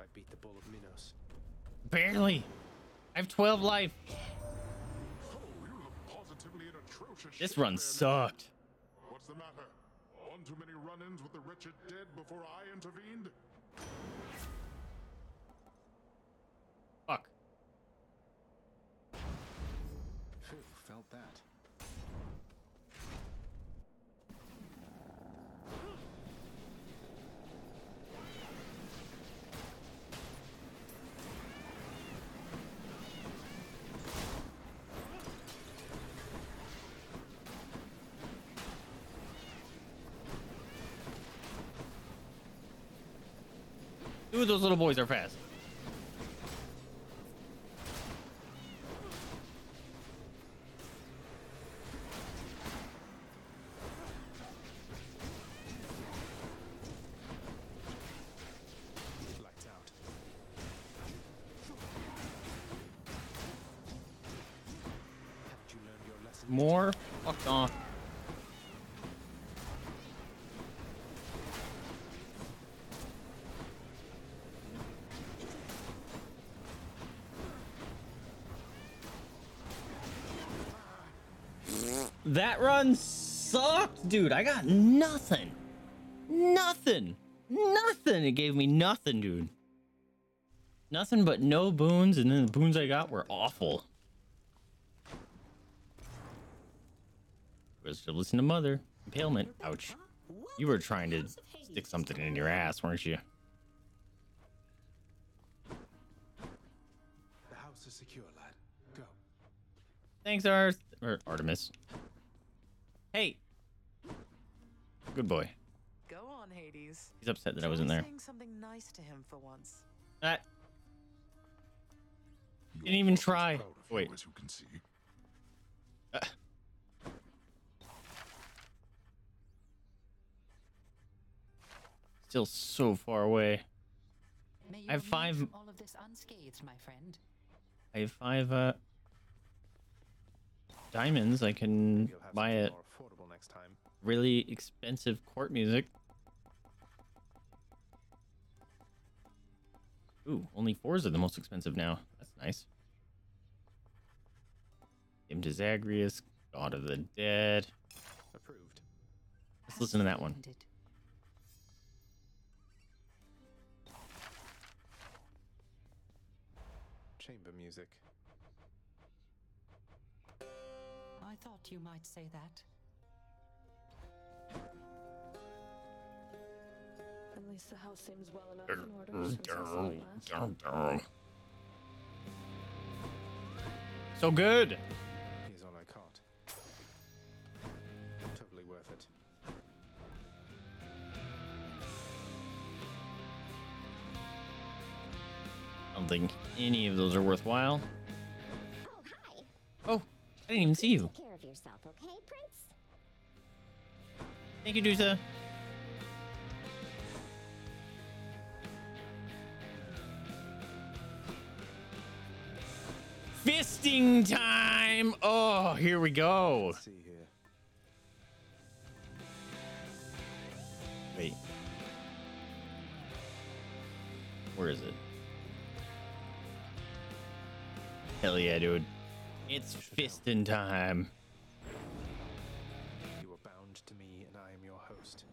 I beat the bull of Minos. Barely. I have 12 life. Oh, you look positively in atrocious This run there, sucked. Those little boys are fast. That run sucked, dude. I got nothing. Nothing. Nothing. It gave me nothing, dude. Nothing but no boons, and then the boons I got were awful. Was to listen to mother. Impalement. Ouch. You were trying to stick something in your ass, weren't you? The house is secure, lad. Go. Thanks, Arth or Artemis. Hey. Good boy. Go on, Hades. He's upset that I wasn't there. Saying something nice to him for once. That Your Didn't even try. proud you, Wait. as you can see. uh, still so far away. May you I have five- all of this unscathed, my friend. I have five uh diamonds. I can You'll have buy something a more affordable next time. really expensive court music. Ooh, only fours are the most expensive now. That's nice. Him to Zagreus, God of the Dead. Approved. Let's listen to that one. Intended. Chamber music. I thought you might say that. Least the house seems well enough in order mm, since I saw it last. Mm, mm. So good. Here's all I caught. Totally worth it. I don't think any of those are worthwhile. Oh, hi. Oh, I didn't even see you. Take care of yourself, okay, Prince? Thank you, Dusa. Fisting time! Oh, here we go. Let's see here. Wait. Where is it? Hell yeah, dude. It's fisting time. You are bound to me, and I am your host.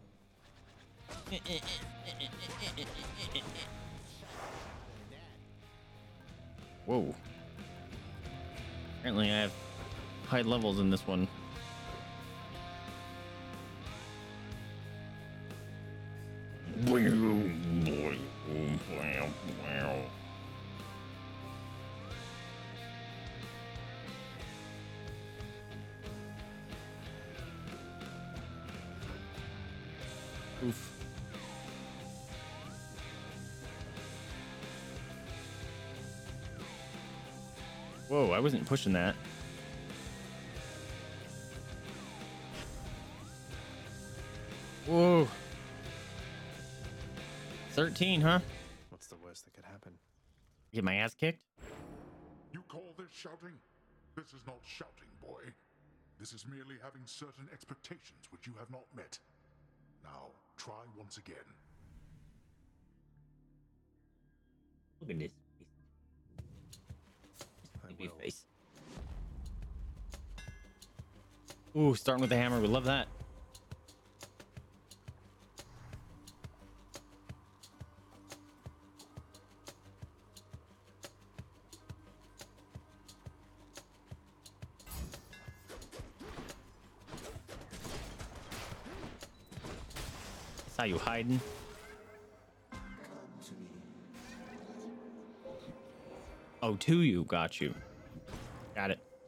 Whoa. Apparently I have high levels in this one. Wasn't pushing that. Whoa. 13, huh? What's the worst that could happen? Get my ass kicked? You call this shouting? This is not shouting, boy. This is merely having certain expectations which you have not met. Now, try once again. Look at this. Face. Ooh, starting with the hammer. We love that. Saw you hiding. Oh, to you. Got you.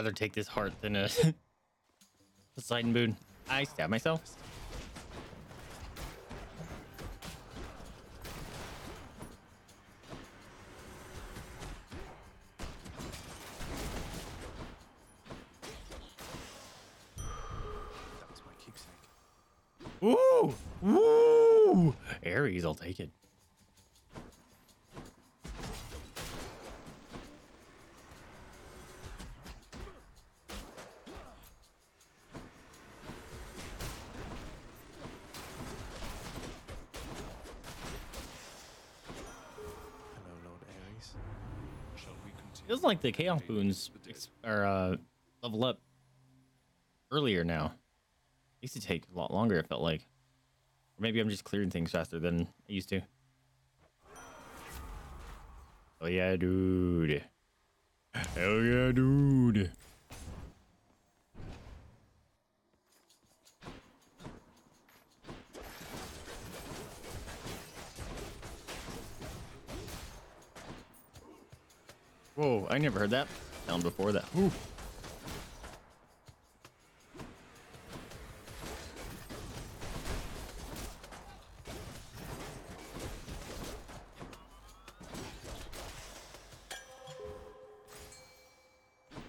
rather take this heart than a Poseidon boon. I stab myself. That was my keepsake. Ooh, woo! Ares, I'll take it. Hello, Lord Ares. Shall we continue? Feels like the chaos boons are uh, level up earlier now. It used to take a lot longer. It felt like, or maybe I'm just clearing things faster than I used to. Oh yeah, dude. Hell yeah, dude. Never heard that sound before that. Ooh.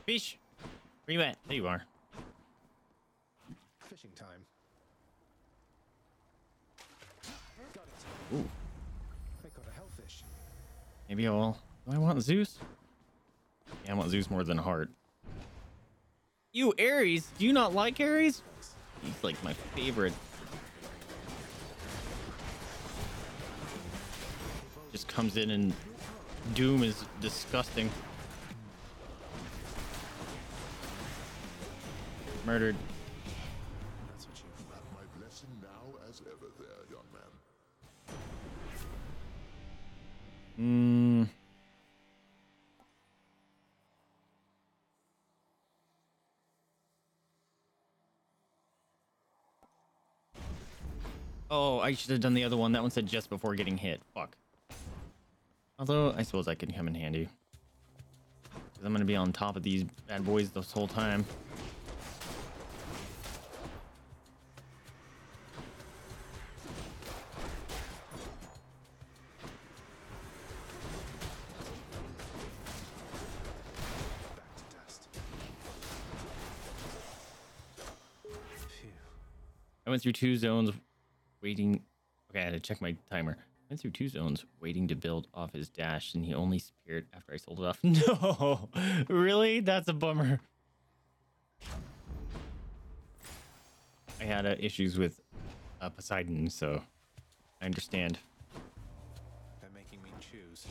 Fish, where you at? There you are. Fishing time. Ooh. I caught a hellfish. Maybe I'll. Do I want Zeus? Yeah, I want Zeus more than Heart. You Ares, Do you not like Ares? He's like my favorite. Just comes in and Doom is disgusting. Murdered. That's what Oh, I should have done the other one. That one said just before getting hit. Fuck. Although, I suppose I can come in handy. Because I'm going to be on top of these bad boys this whole time. I went through two zones waiting. Okay, I had to check my timer. went through two zones waiting to build off his dash, and he only speared after I sold it off. No, really? That's a bummer. I had uh, issues with uh, Poseidon, so I understand. They're making me choose.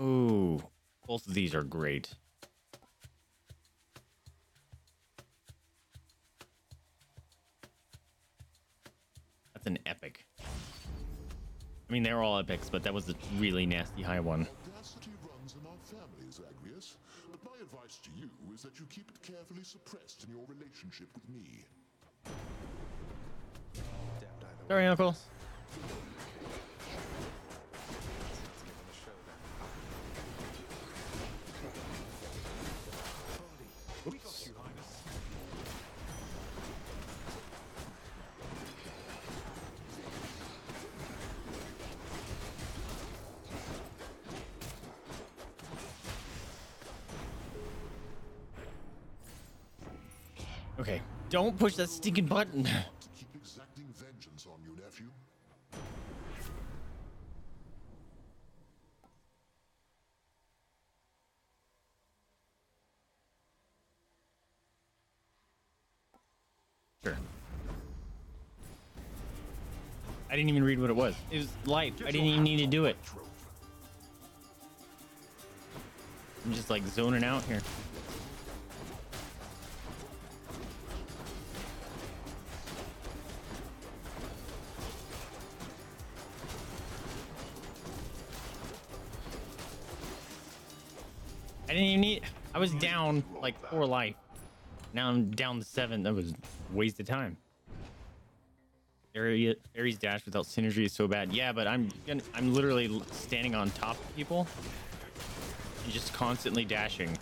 Ooh, both of these are great. That's an epic. I mean, they're all epics, but that was a really nasty high one. Audacity runs in our families, Zagreus. But my advice to you is that you keep it carefully suppressed in your relationship with me. Sorry. Uncle. Let's don't push that stinking button. To keep exacting vengeance on you, nephew. Sure. I didn't even read what it was. It was life. I didn't even need to do it. I'm just like zoning out here. I was down like four life. Now I'm down to seven. That was waste of time. Area Ares dash without synergy is so bad. Yeah, but I'm gonna, I'm literally standing on top of people and just constantly dashing.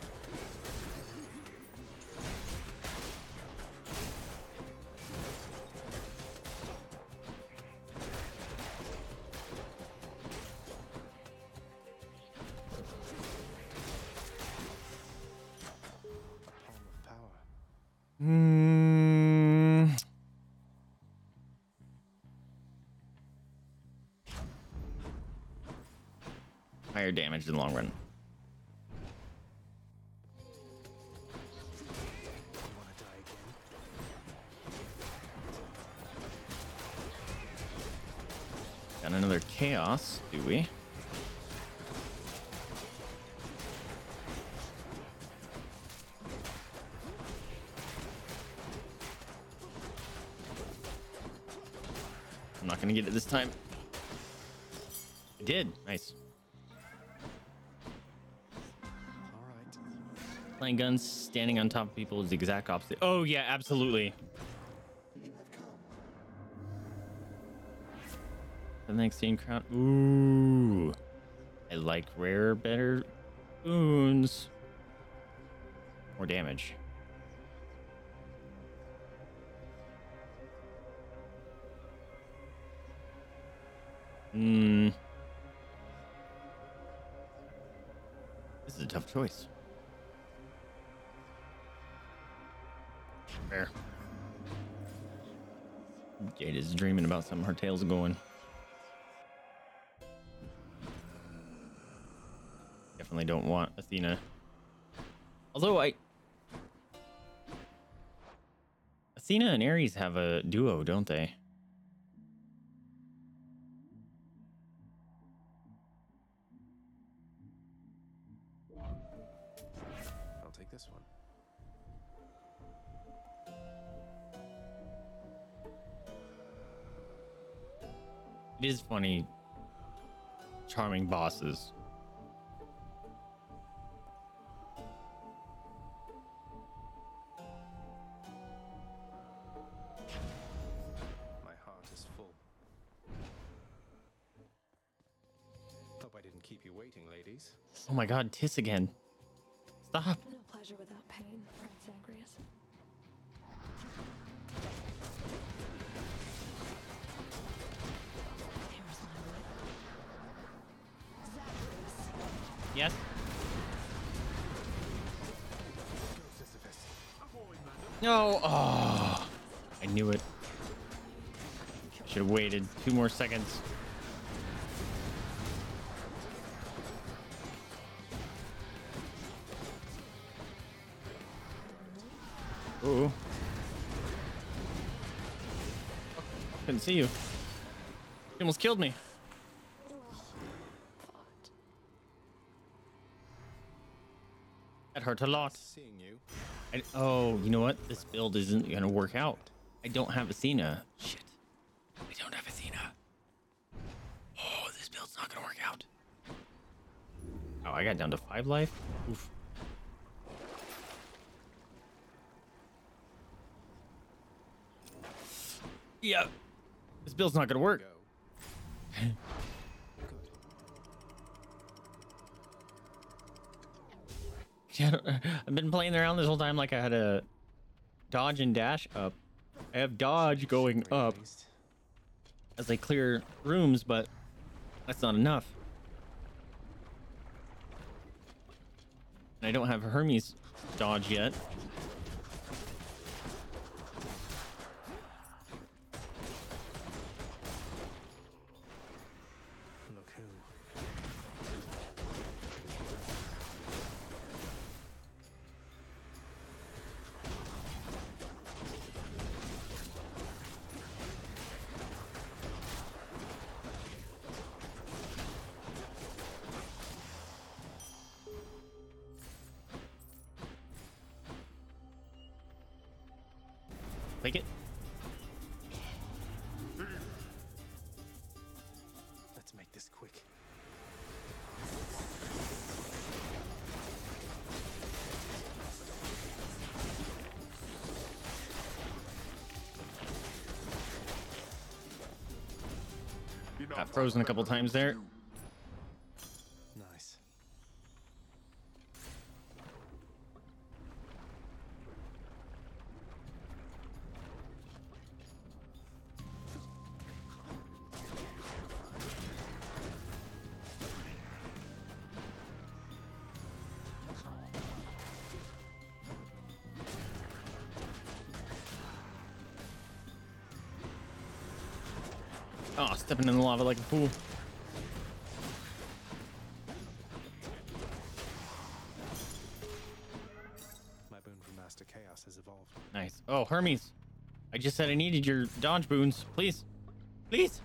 In the long run. Guns, standing on top of people is the exact opposite. Oh yeah, absolutely. The next scene crown. Ooh. I like rare better boons. More damage. Hmm. This is a tough choice. Jade is dreaming about something. Her tail's going. Definitely don't want Athena. Although I. Athena and Ares have a duo, don't they? Is funny. Charming bosses. My heart is full. Hope I didn't keep you waiting, ladies. Oh my god, Tiss again. Stop. Yes. No. Oh, I knew it. Should have waited two more seconds. Ooh. Couldn't see you. You almost killed me. That hurt a lot. Seeing you. I, oh, you know what? This build isn't gonna work out. I don't have Athena. Shit. I don't have Athena. Oh, this build's not gonna work out. Oh, I got down to five life. Oof. Yeah. This build's not gonna work. Go. I've been playing around this whole time like I had a dodge and dash up. I have dodge going up as I clear rooms, but that's not enough. And I don't have Hermes dodge yet. Frozen a couple times there. Stepping in the lava like a fool. My boon from Master Chaos has evolved. Nice. Oh, Hermes. I just said I needed your dodge boons. Please. Please.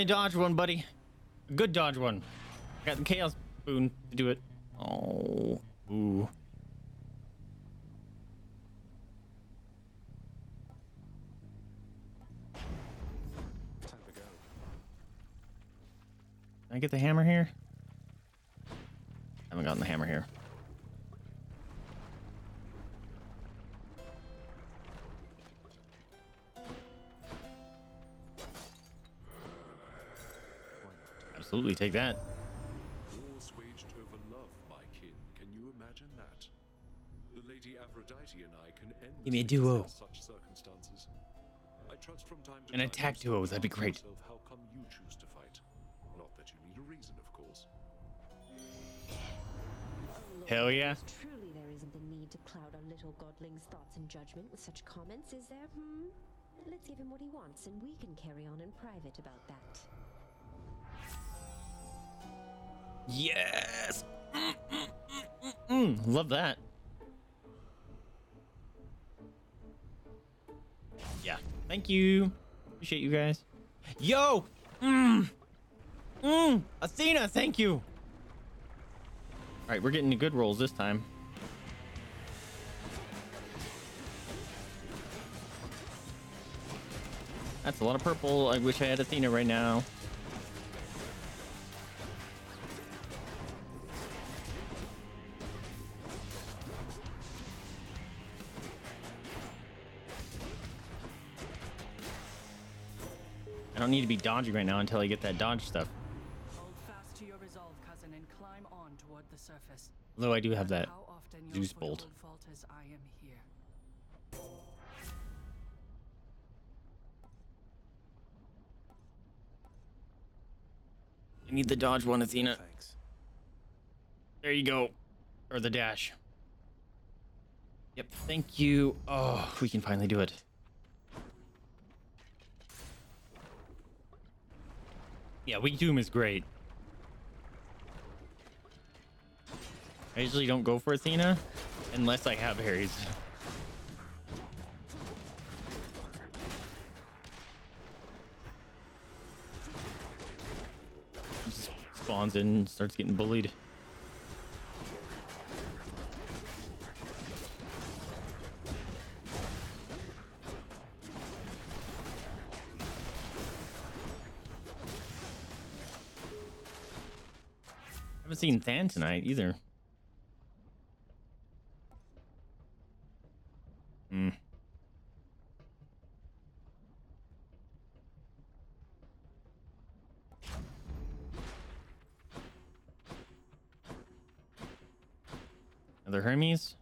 A dodge one, buddy. A good dodge one. Got the chaos boon to do it. Absolutely, take that. Wars waged over love, my kin. Can you imagine that? The Lady Aphrodite and I can end Give me a duo. such circumstances. I trust from time to An time attack you duo, still that'd be great. yourself, How come you choose to fight? Not that you need a reason, of course. Hell yeah. Truly, there isn't the need to cloud our little godling's thoughts and judgment with such comments, is there? Hmm? Let's give him what he wants, and we can carry on in private about that. Yes. Mm, mm, mm. Love that. Yeah. Thank you. Appreciate you guys. Yo. Mm. Mm. Athena, thank you. All right, we're getting the good rolls this time. That's a lot of purple. I wish I had Athena right now. Don't need to be dodging right now until I get that dodge stuff. Hold fast to your resolve, cousin, and climb on toward the surface. Although I do have No that matter how often your Zeus bolt. foothold falters, I am here. I need the dodge one, Athena. Thanks. There you go. Or the dash. Yep, thank you. Oh, we can finally do it. Yeah, Weak Doom is great. I usually don't go for Athena unless I have Ares. Spawns in and starts getting bullied. Seen Than tonight either. Hmm. Another Hermes?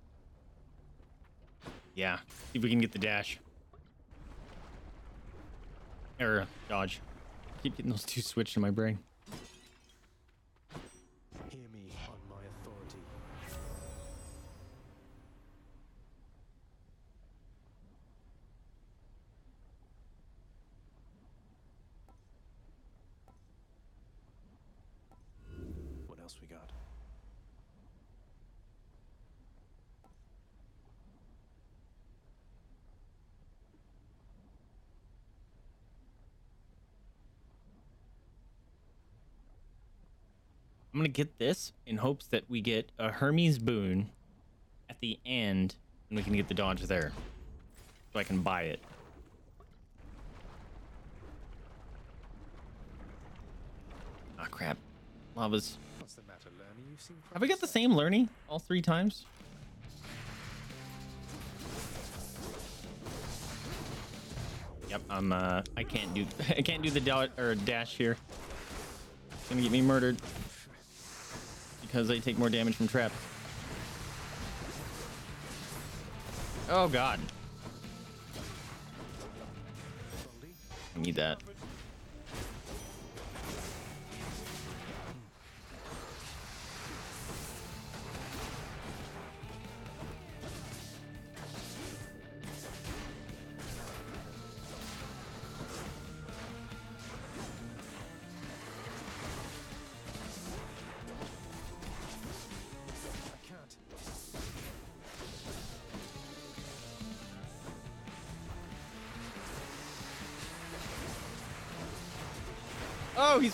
Yeah. See if we can get the dash. Or dodge. Keep getting those two switched in my brain. I'm gonna get this in hopes that we get a Hermes boon at the end, and we can get the dodge there, so I can buy it. Ah, crap. Lava's. What's the matter, Have we got the same Lernie all three times? Yep, I'm. Uh, I can't do. I can't do the or dash here. It's gonna get me murdered because they take more damage from traps. Oh God. I need that.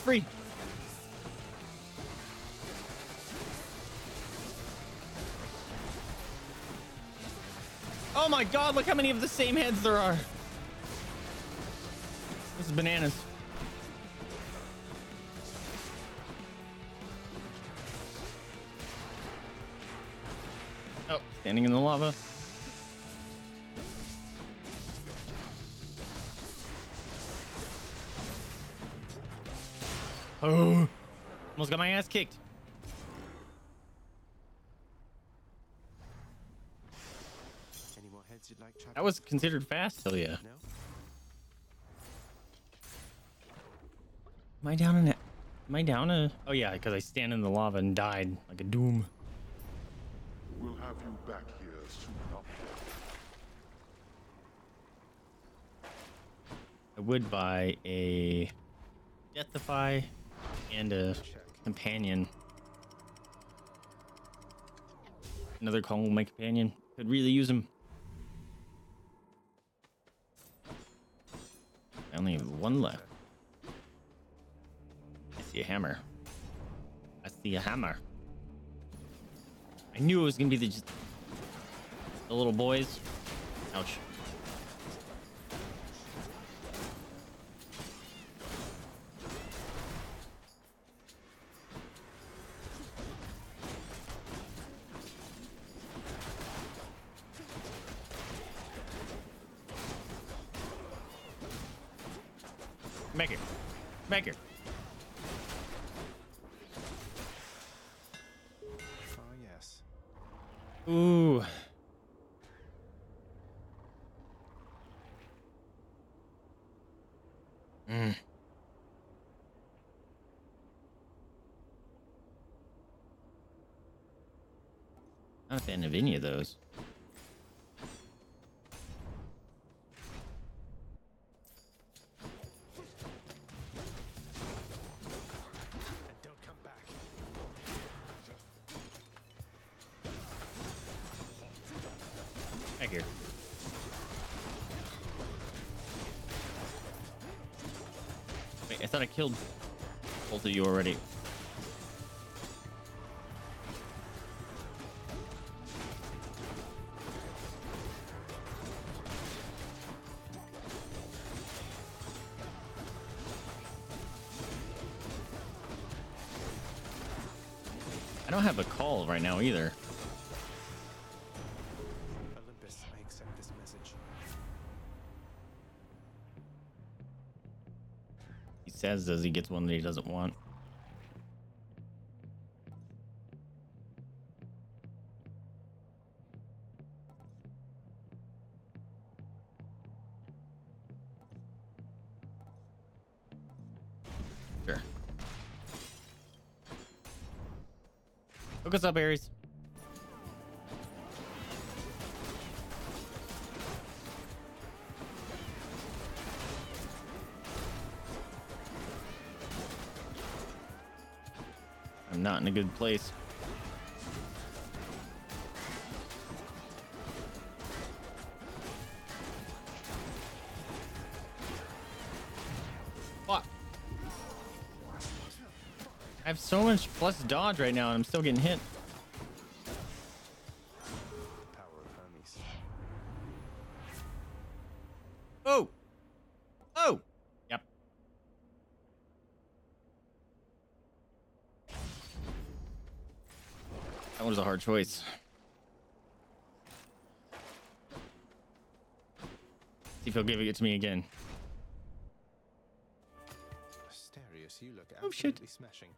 Free. Oh my god, look how many of the same heads there are. This is bananas. Oh, standing in the lava. Oh, almost got my ass kicked. Any more heads you'd like. That was considered fast, hell yeah. No? Am I down in it? Am I down a? Oh yeah, because I stand in the lava and died like a doom. We'll have you back here soon enough. I would buy a Death Defy and a companion. Another call with my companion. Could really use him. I only have one left. I see a hammer. I see a hammer. I knew it was gonna be the the little boys. Ouch. Any of those. Back. Here. I thought I killed both of you already. Don't have a call right now either. Olympus, I accept this message. He says as he gets one that he doesn't want. Us up, Ares. I'm not in a good place. Much plus dodge right now, and I'm still getting hit. Power of Hermes. Oh! Oh! Yep. That was a hard choice. See if he'll give it to me again. Asterius, you look Oh, shit. smashing.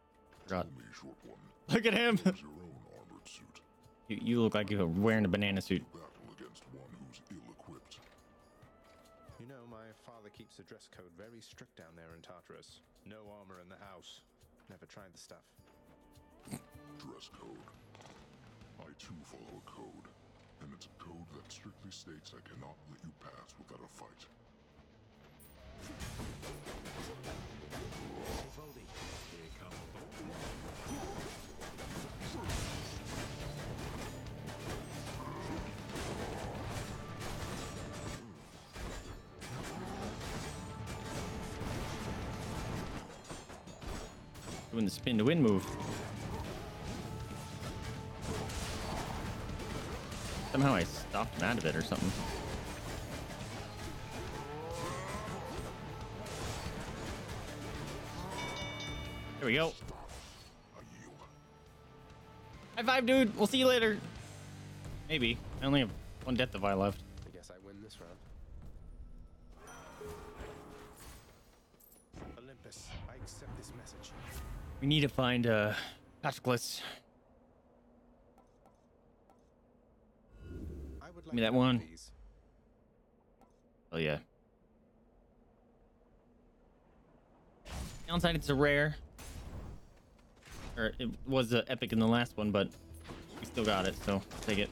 Forgot. Me, short one. Look at him! Choose your own armored suit. You, you look like you're wearing a banana suit. Battle against one who's ill-equipped. You know, my father keeps the dress code very strict down there in Tartarus. No armor in the house. Never tried the stuff. Dress code. I too follow a code, and it's a code that strictly states I cannot let you pass without a fight. Voldy, here come Voldy. Doing the spin to win move. Somehow I stopped him out of it or something. There we go. I yield. High five, dude. We'll see you later. Maybe. I only have one Death Defy left. I guess I win this round. Olympus, I accept this message. We need to find uh Patroclus. I would Give me that one one. of these. Oh yeah. Downside, it's a rare. Or it was uh, epic in the last one, but we still got it, so take it.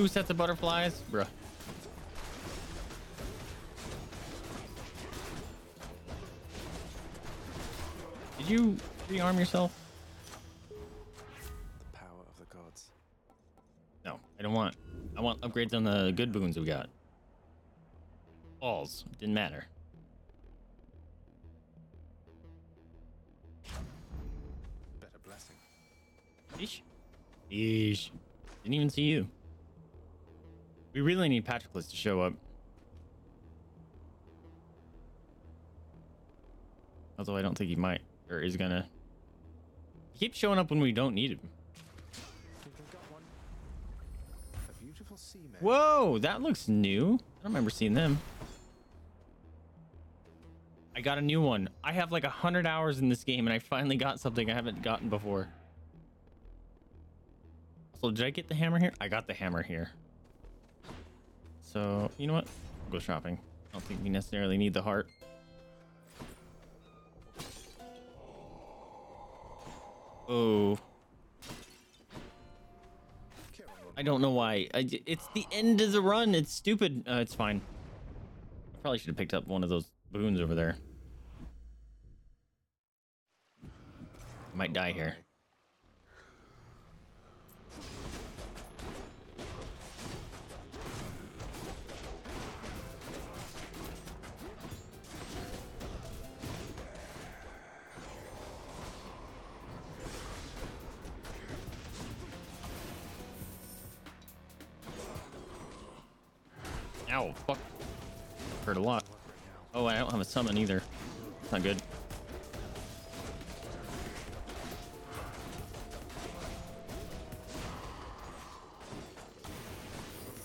Who sets of butterflies? Bruh. Did you rearm yourself? The power of the gods. No, I don't want. I want upgrades on the good boons we got. Balls. Didn't matter. Better blessing. Yeesh. Yeesh. Didn't even see you. We really need Patroclus to show up. Although I don't think he might or is gonna. He keeps showing up when we don't need him. Whoa, that looks new. I don't remember seeing them. I got a new one. I have like a hundred hours in this game, and I finally got something I haven't gotten before. So did I get the hammer here? I got the hammer here. So you know what? I'll go shopping. I don't think we necessarily need the heart. Oh. I don't know why. I it's the end of the run. It's stupid. Uh, it's fine. I probably should have picked up one of those boons over there. Might die here. Ow, fuck. Hurt a lot. Oh, I don't have a summon either. It's not good.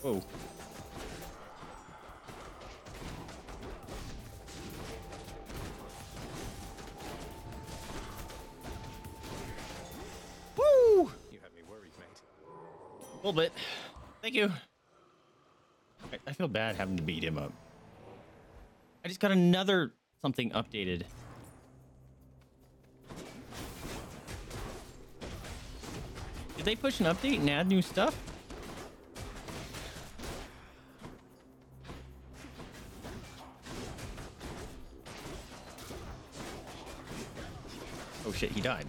Whoa. feel bad having to beat him up. I just got another something updated. Did they push an update and add new stuff? Oh shit, he died.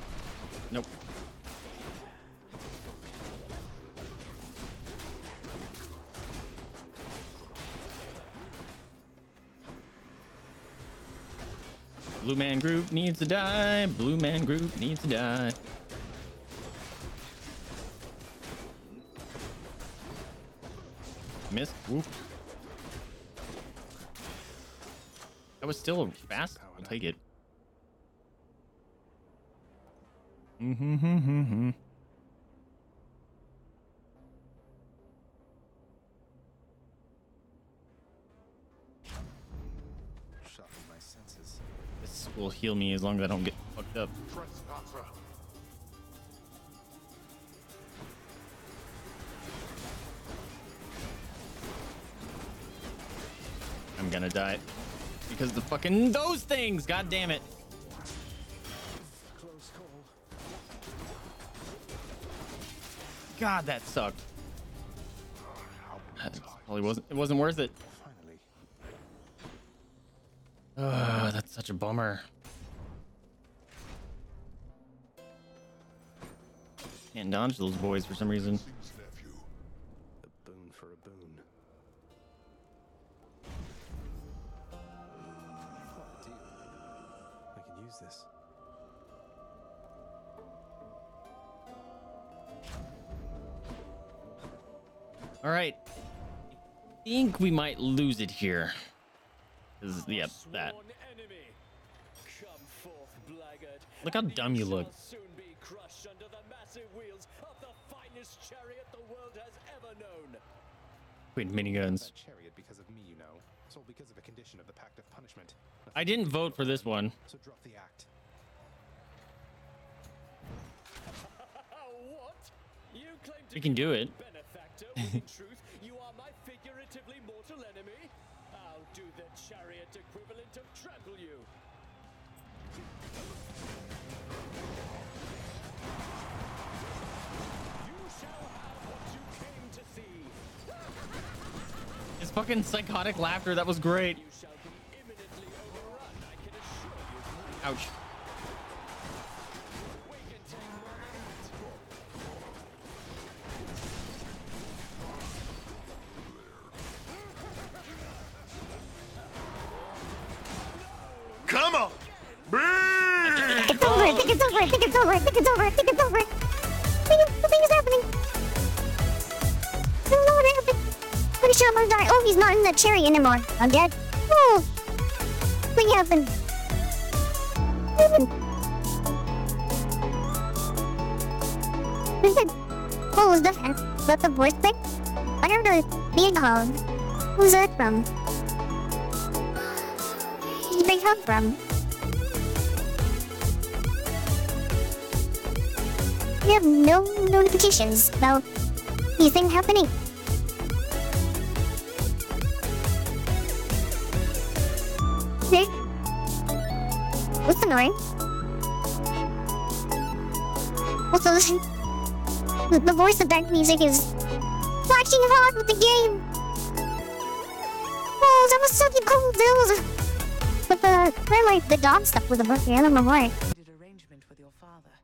Nope. Blue man group needs to die. Blue man group needs to die. Miss. Whoop. That was still fast. I'll take it. Mm-hmm. Shocking heal me as long as I don't get fucked up. I'm gonna die. Because the fucking those things! God damn it. God, that sucked. That probably wasn't it wasn't worth it. Ugh, that's such a bummer. Can't dodge those boys for some reason. A boon for a boon. I can use this. All right. I think we might lose it here. yep, that. Look how dumb you look. Soon be crushed under the massive wheels of the finest chariot the world has ever known. Wait, miniguns. Chariot because of me, you know. It's all because of a condition of the Pact of Punishment. I didn't vote for this one. So drop the act. what? You claim to We can be do it. Benefactor, in truth, you are my figuratively mortal enemy. I'll do the chariot equivalent of trample you. You fucking psychotic laughter, that was great. You shall be imminently I can assure you. Ouch. We can take more Come on! It's over. I think it's over. I think it's over. I think it's over. I think it's over. Oh, he's not in the cherry anymore. I'm dead. Oh, thing happened. Happened. What was that? Was that the voice thing? I don't know. big hug. Who's that from? Who's the big hug from? We have no notifications about anything happening. What's annoying? Also, the, the voice of back music is flashing hard with the game. Oh, that was such a cool deal. But the, I like the dog stuff with the book. I don't know why. Did arrangement with your father.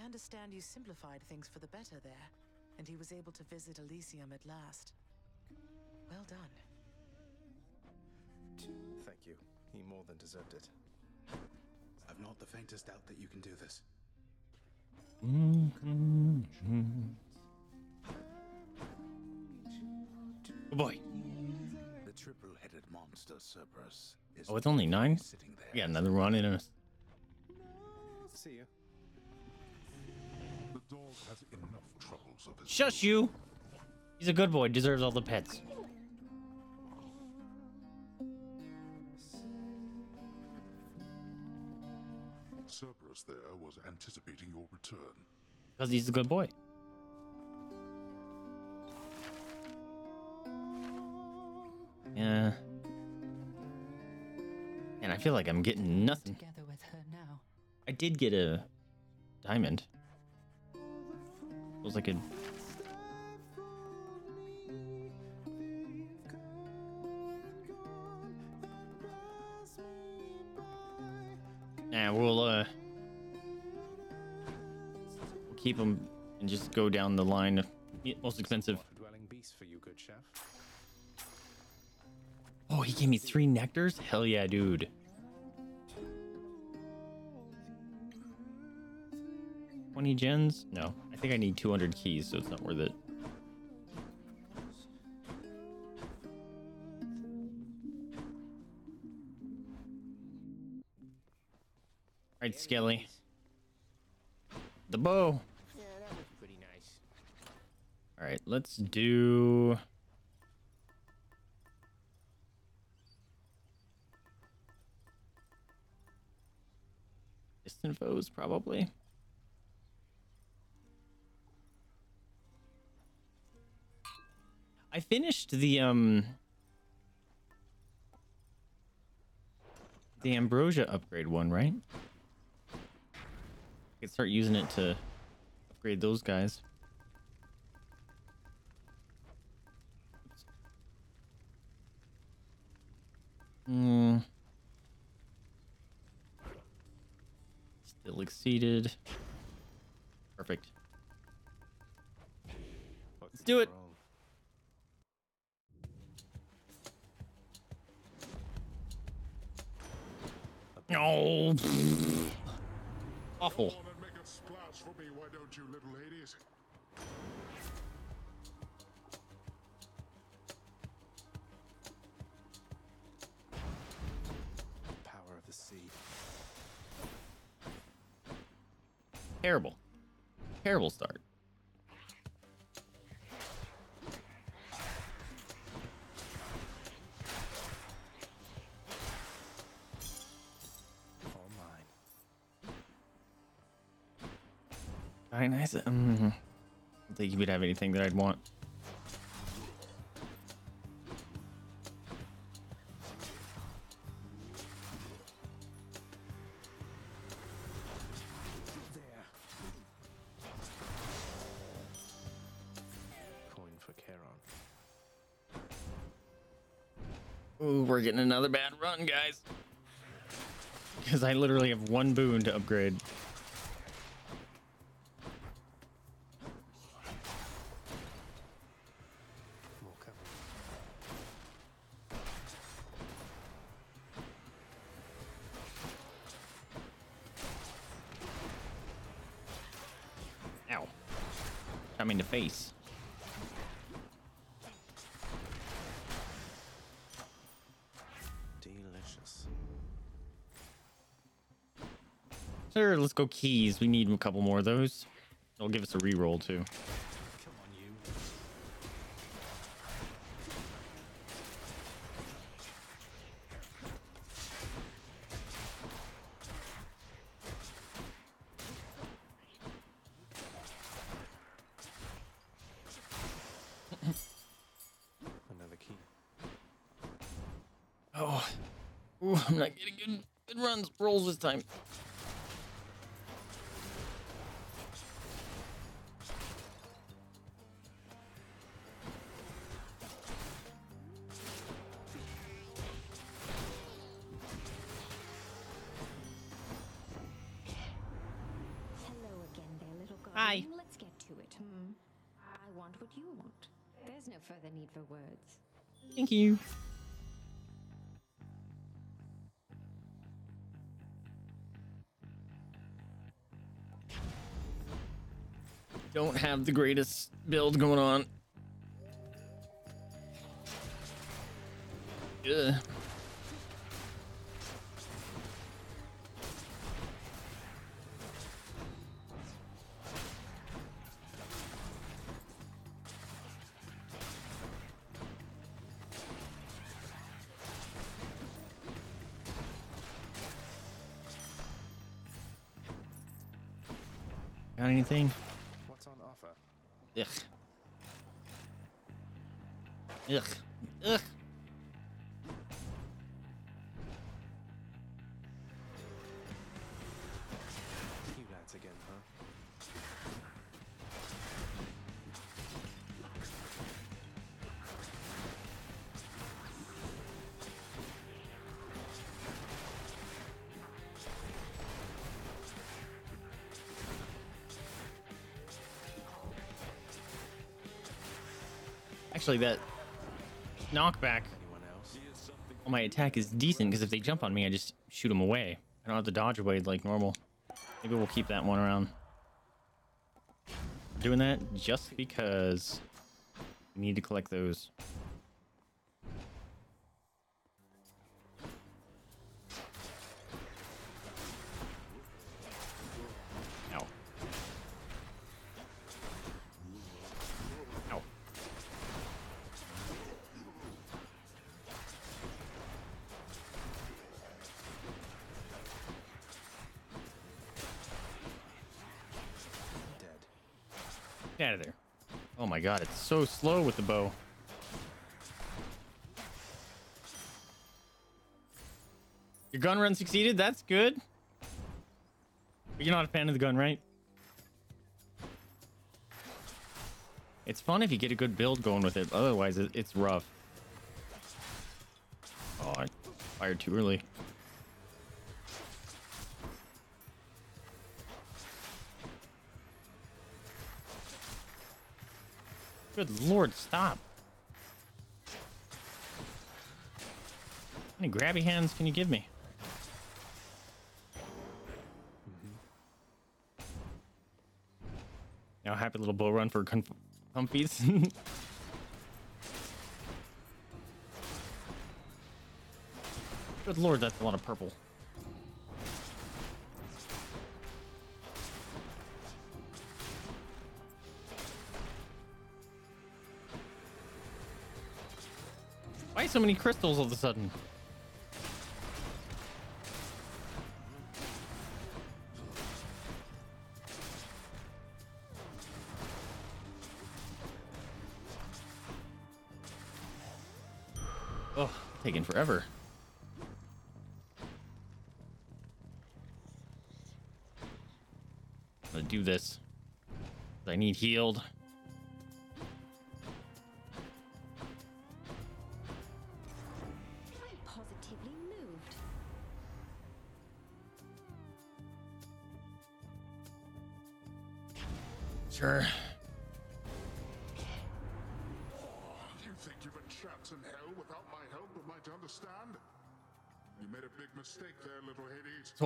I understand you simplified things for the better there, and he was able to visit Elysium at last. Well done. Thank you. He more than deserved it. I've not the faintest doubt that you can do this. Oh boy. The triple-headed monster Cerberus is Oh, it's only nine? sitting there. We got another one in us. See you. The dog has enough troubles of his Shush you! He's a good boy, deserves all the pets. Cerberus there was anticipating your return. Because he's a good boy. Yeah. And I feel like I'm getting nothing. Together with her now. I did get a diamond. Feels like a keep them and just go down the line of most expensive. Dwelling beast for you, good chef. Oh, he gave me three nectars? Hell yeah, dude. Twenty gens? No, I think I need two hundred keys, so it's not worth it. Right, Skelly. The bow. Yeah, that was pretty nice. All right, let's do. Distant foes, probably. I finished the um the ambrosia upgrade one, right? I could start using it to upgrade those guys. Hmm. Still exceeded. Perfect. Let's do it. No. Awful. Terrible. Terrible start. Nice. Mm, I don't think you would have anything that I'd want. Getting another bad run, guys. Because I literally have one boon to upgrade. Let's go keys. We need a couple more of those. It'll give us a reroll too. Come on, you. Another key. Oh, Ooh, I'm not getting good good runs rolls this time. Need for words. Thank you. Don't have the greatest build going on. Ugh. Anything? What's on offer? Ugh. Ugh. Ugh. Actually, that knockback on my attack is decent because if they jump on me, I just shoot them away. I don't have to dodge away like normal. Maybe we'll keep that one around. Doing that just because we need to collect those. Out of there. Oh my god, it's so slow with the bow. Your gun run succeeded? That's good. But you're not a fan of the gun, right? It's fun if you get a good build going with it. Otherwise, it's rough. Oh, I fired too early. Good lord, stop. How many grabby hands can you give me? Mm-hmm. Now, happy little bow run for comfies. Good lord, that's a lot of purple. So many crystals all of a sudden? Oh, taking forever. I'm gonna do this. I need healed.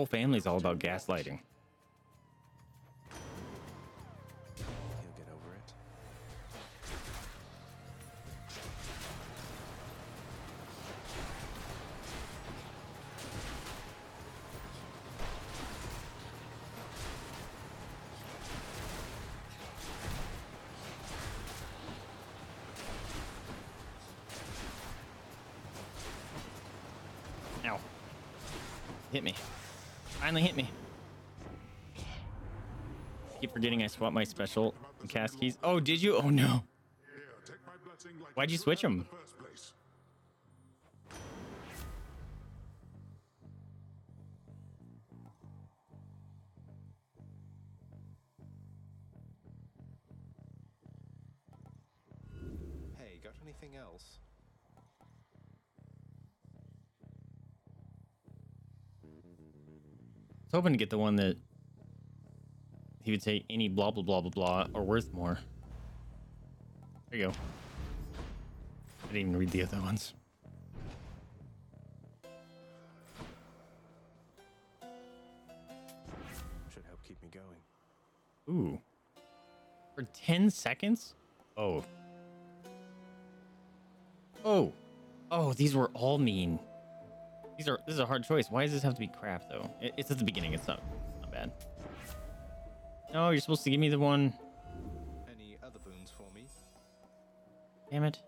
Whole family's all about gaslighting. I swapped my special cast keys. Oh, did you? Oh no. Why'd you switch them? Hey, got anything else? I was hoping to get the one that he would say any blah blah blah blah blah or worth more. There you go. I didn't even read the other ones. Should help keep me going. Ooh. For 10 seconds? Oh. Oh. Oh, these were all mean. These are this is a hard choice. Why does this have to be crap though? It, it's at the beginning, it's not not bad. No, you're supposed to give me the one. Any other boons for me? Damn it.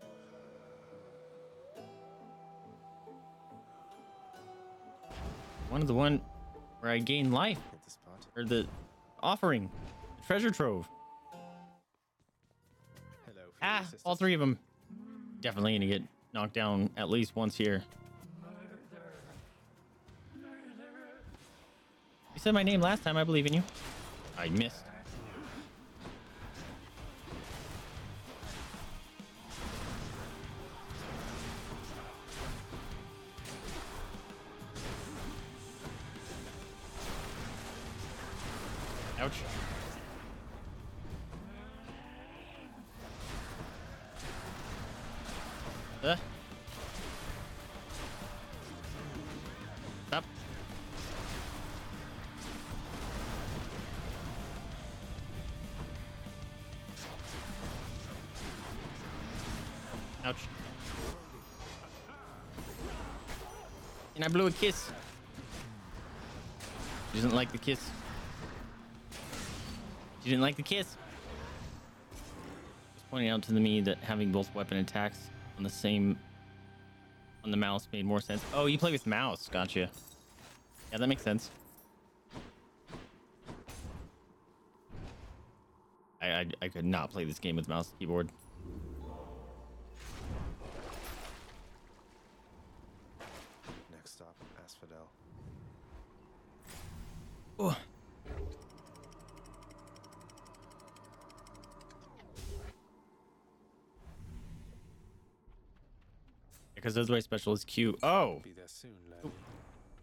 One of the one where I gain life. Hit the spot. Or the offering. The treasure trove. Hello, Ah, all three of them. Definitely gonna get knocked down at least once here. You said my name last time. I believe in you. I missed. I blew a kiss. She doesn't like the kiss. She didn't like the kiss. Just pointing out to the me that having both weapon attacks on the same on the mouse made more sense. Oh, you play with mouse. Gotcha. Yeah, that makes sense. I, I, I could not play this game with mouse keyboard. Next stop, Asphodel. Oh. Because those way special is Q. Oh, soon.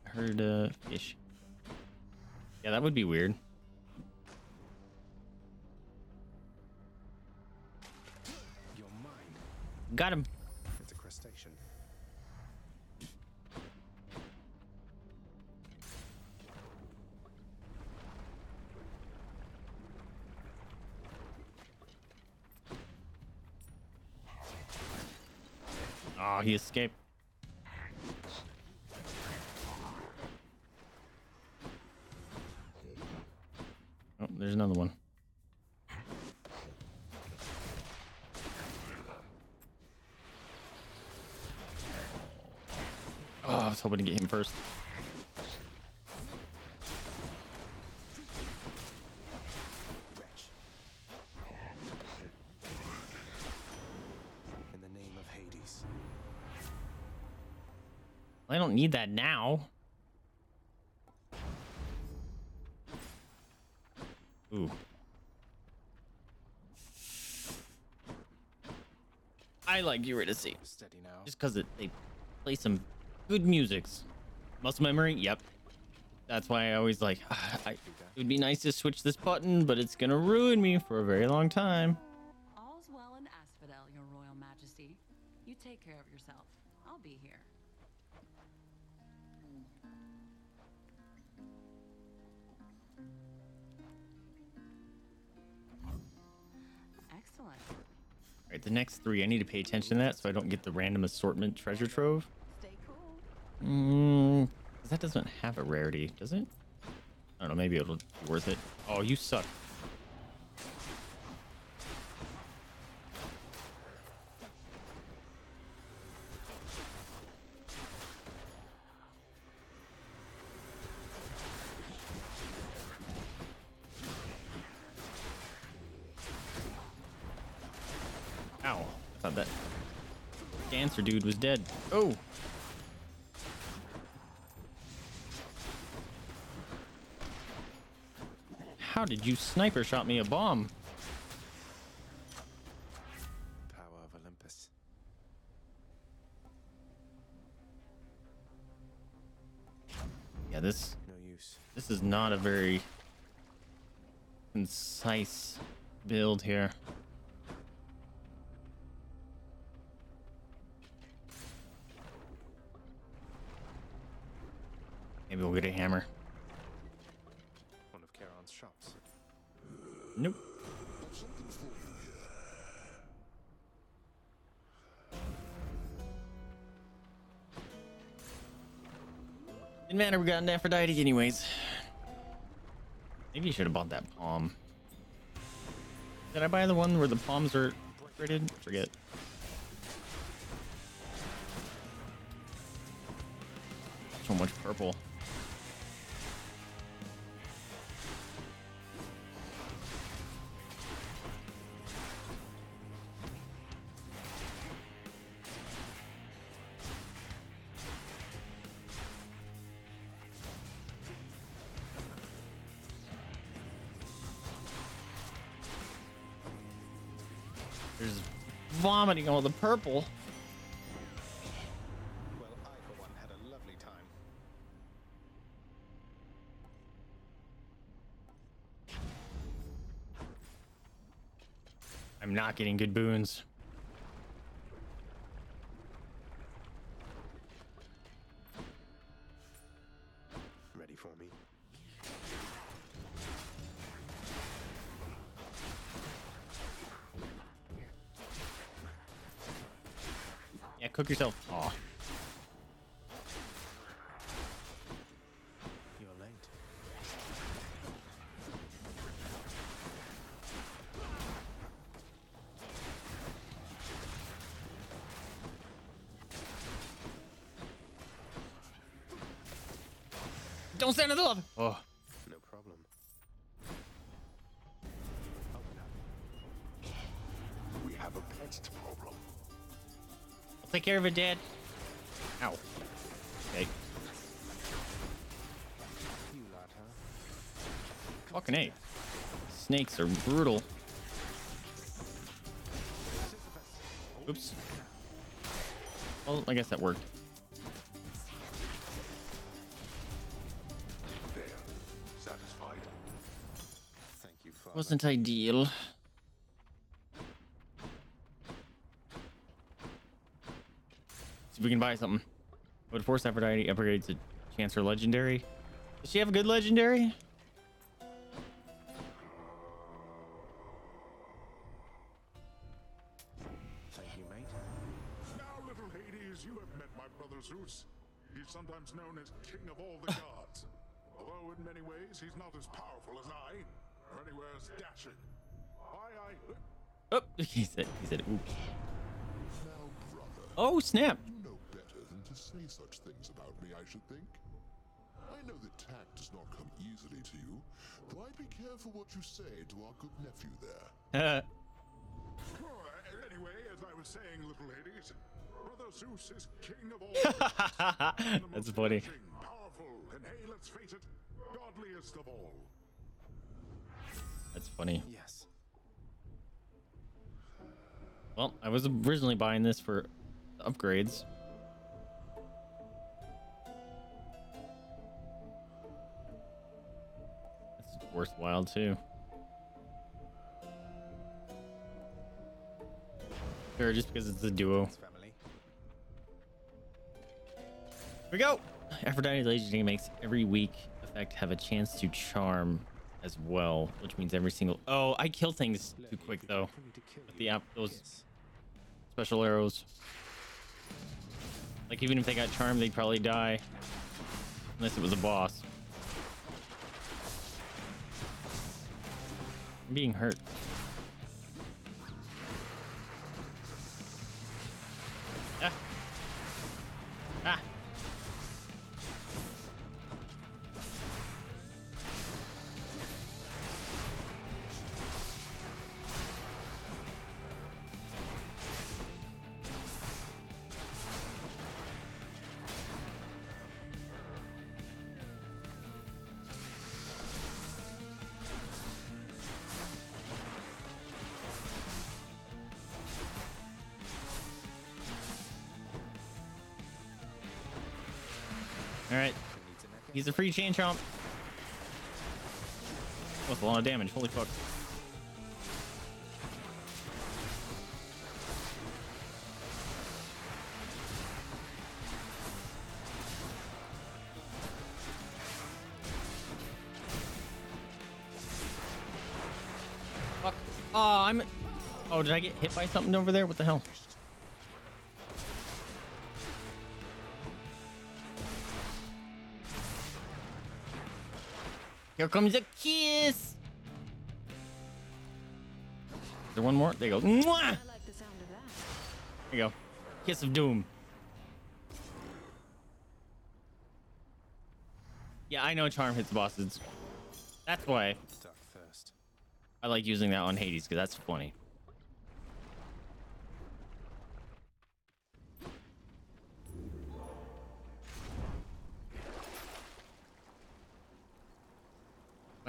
I heard uh fish. Yeah, that would be weird. Got him. He escaped. Oh, there's another one. Oh, I was hoping to get him first. Wretch. In the name of Hades. I don't need that now. Ooh. I like Eurydice. Steady now. Just because they play some good musics. Muscle memory? Yep. That's why I always like, I, it would be nice to switch this button, but it's going to ruin me for a very long time. Three, I need to pay attention to that so I don't get the random assortment treasure trove. Mm, that doesn't have a rarity, does it? I don't know, maybe it'll be worth it. Oh, you suck. Dancer dude was dead. Oh. How did you sniper shot me a bomb? Power of Olympus. Yeah, this No use. this is not a very concise build here. Maybe we'll get a hammer. One of Charon's shops. Nope. Didn't matter, we got an Aphrodite anyways. Maybe you should have bought that pom. Did I buy the one where the poms are rated? Forget. So much purple. All the purple. Well, I for one had a lovely time. I'm not getting good boons. Cook yourself. Aw. You're late. Don't stand in the love. Care of it, Dad. Ow. Okay. You lad, huh? Fucking A. Snakes are brutal. Oops. Well, I guess that worked. There. Satisfied. Thank you, Father. Wasn't ideal. See if we can buy something. Would force Aphrodite upgrades to chance her legendary. Does she have a good legendary? Thank you, mate. Now, little Hades, you have met my brother Zeus. He's sometimes known as King of all the gods. Although in many ways he's not as powerful as I, or anywhere as dashing. I, I. Oh, he said, he said, oops. Now, brother. Oh, snap. You know better than to say such things about me, I should think. I know that tact does not come easily to you, though I'd be careful what you say to our good nephew there. Uh, Oh, anyway, as I was saying, little ladies, Brother Zeus is king of all. gods, and the That's funny. Powerful, and hey, let's face it, godliest of all. That's funny. Yes. Well, I was originally buying this for upgrades. Worthwhile too. Sure, just because it's a duo. Here we go. Aphrodite's legendary makes every weak effect have a chance to charm as well, which means every single. Oh, I kill things too quick though. With the app, those special arrows. Like even if they got charmed, they'd probably die, unless it was a boss. Being hurt. He's a free chain chomp. With a lot of damage. Holy fuck. Fuck. Oh, I'm. Oh, did I get hit by something over there? What the hell? Here comes a kiss. Is there one more? There you go. Mwah! I like the sound of that. There you go. Kiss of doom. Yeah, I know charm hits bosses. That's why I like using that on Hades because that's funny.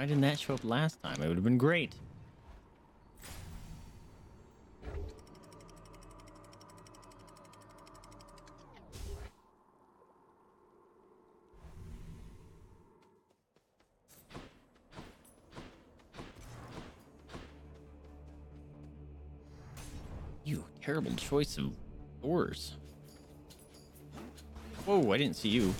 Didn't that show up last time? It would have been great. You terrible choice of doors. Whoa, I didn't see you.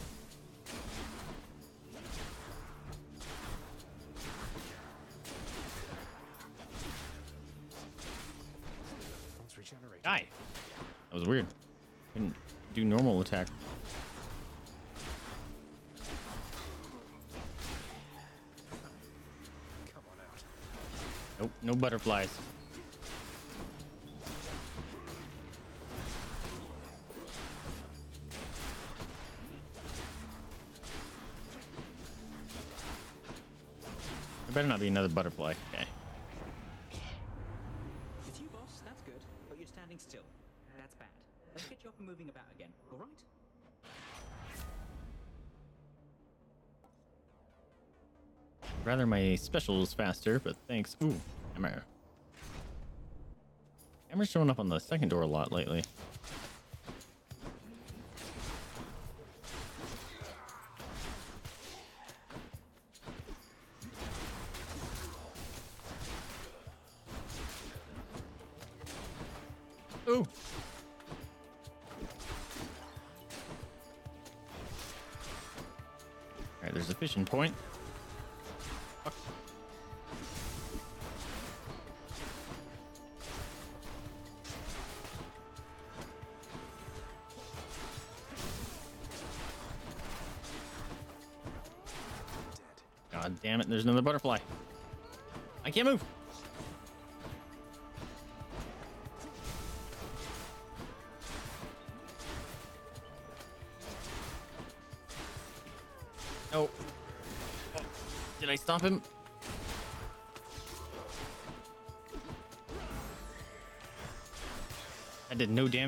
Weird. can do normal attack. Nope, no butterflies. There better not be another butterfly. Okay. Rather my special was faster, but thanks. Ooh, hammer. Hammer's showing up on the second door a lot lately.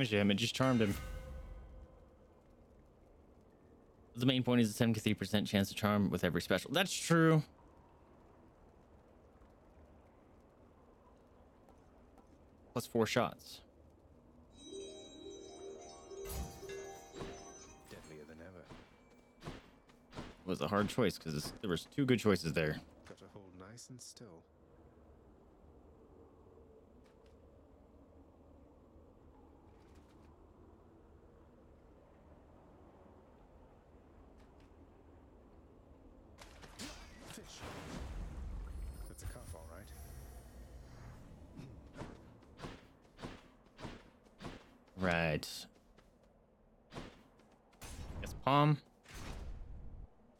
Damage to him. It just charmed him. The main point is a 73% chance to charm with every special. That's true. Plus four shots. Deadlier than ever. was a hard choice because there was two good choices there. Got to hold nice and still. Fish. That's a cuff, all right. Right. Yes, Pom.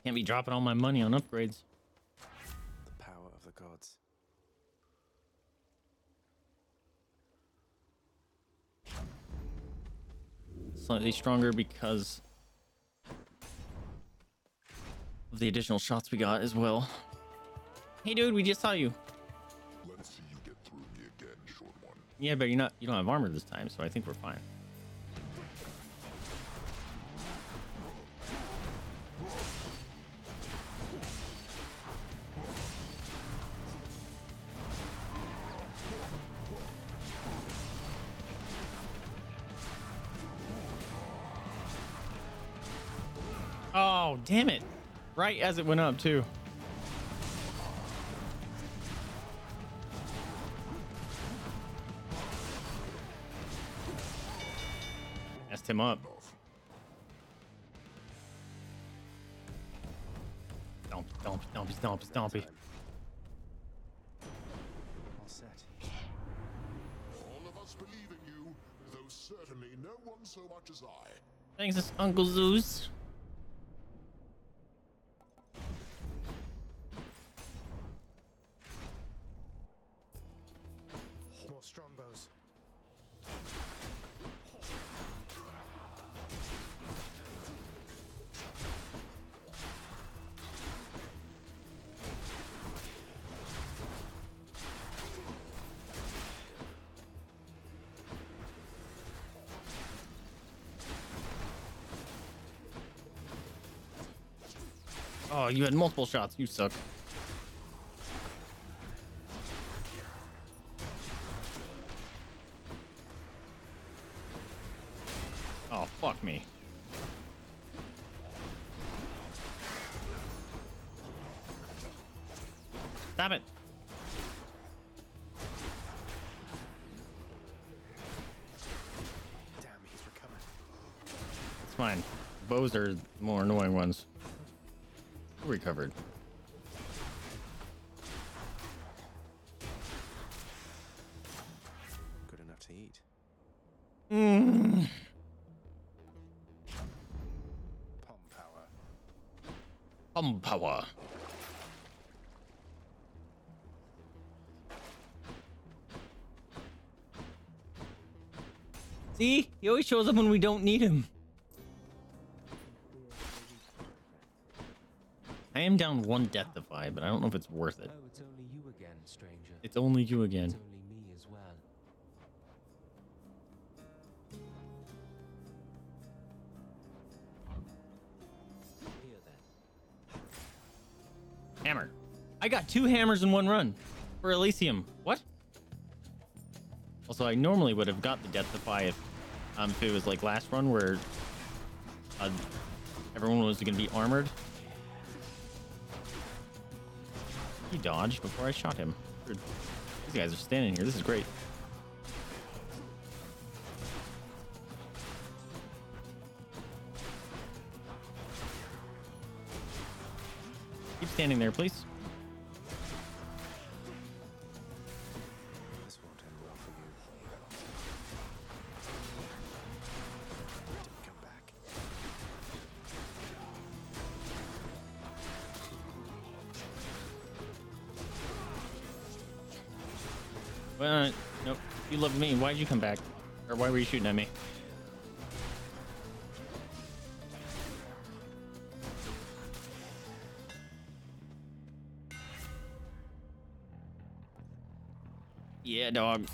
Can't be dropping all my money on upgrades. The power of the gods. Slightly stronger because of the additional shots we got as well. Hey, dude, we just saw you. Let's see you get through me again, short one. Yeah, but you're not. You don't have armor this time, so I think we're fine. Right as it went up, too. Messed him up. Stompy, stompy, stompy, stompy, stompy. All set. All of us believe in you, though certainly no one so much as I. Thanks, Uncle Zeus. Multiple shots. You suck. Shows up when we don't need him. I am down one Death Defy, but I don't know if it's worth it. Oh, it's only you again, stranger. It's only you again. It's only me as well. Here then. Hammer. I got two hammers in one run for Elysium. What? Also, I normally would have got the Death Defy if, um, if it was like last run where uh, everyone was going to be armored. He dodged before I shot him. These guys are standing here. This is great. Keep standing there, please. Why'd you come back? Or why were you shooting at me? Yeah, dog.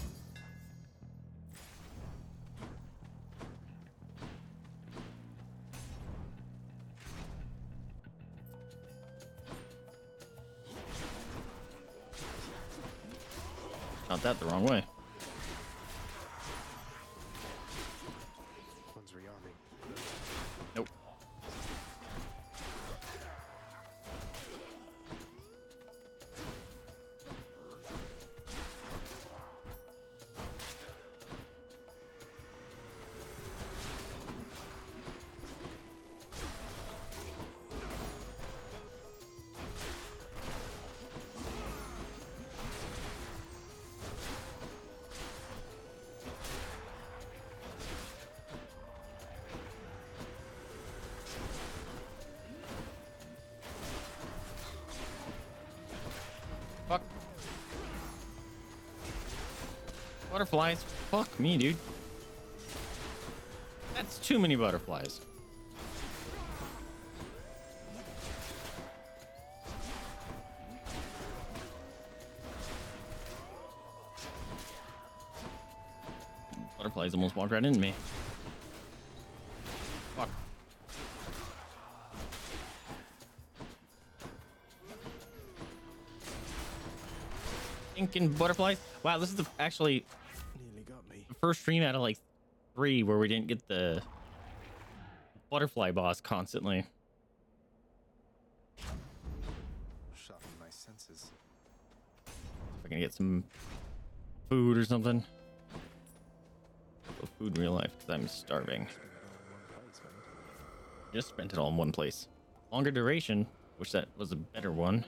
Butterflies. Fuck me, dude. That's too many butterflies. Butterflies almost walked right into me. Fuck. Thinking butterflies. Wow, this is the actually first stream out of like three where we didn't get the butterfly boss constantly. Sharpen my senses. If I can get some food or something. Food in real life because I'm starving. Just spent it all in one place. Longer duration. Wish that was a better one.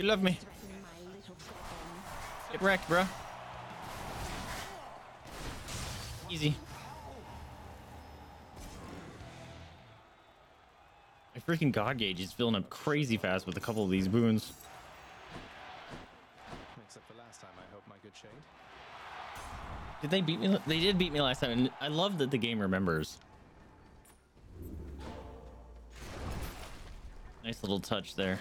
You love me. Threaten my little goblin. Yep. Get wrecked, bro. Easy. My freaking god gauge is filling up crazy fast with a couple of these boons. Except for last time, I hope, my good shade. Did they beat me? They did beat me last time, and I love that the game remembers. Nice little touch there.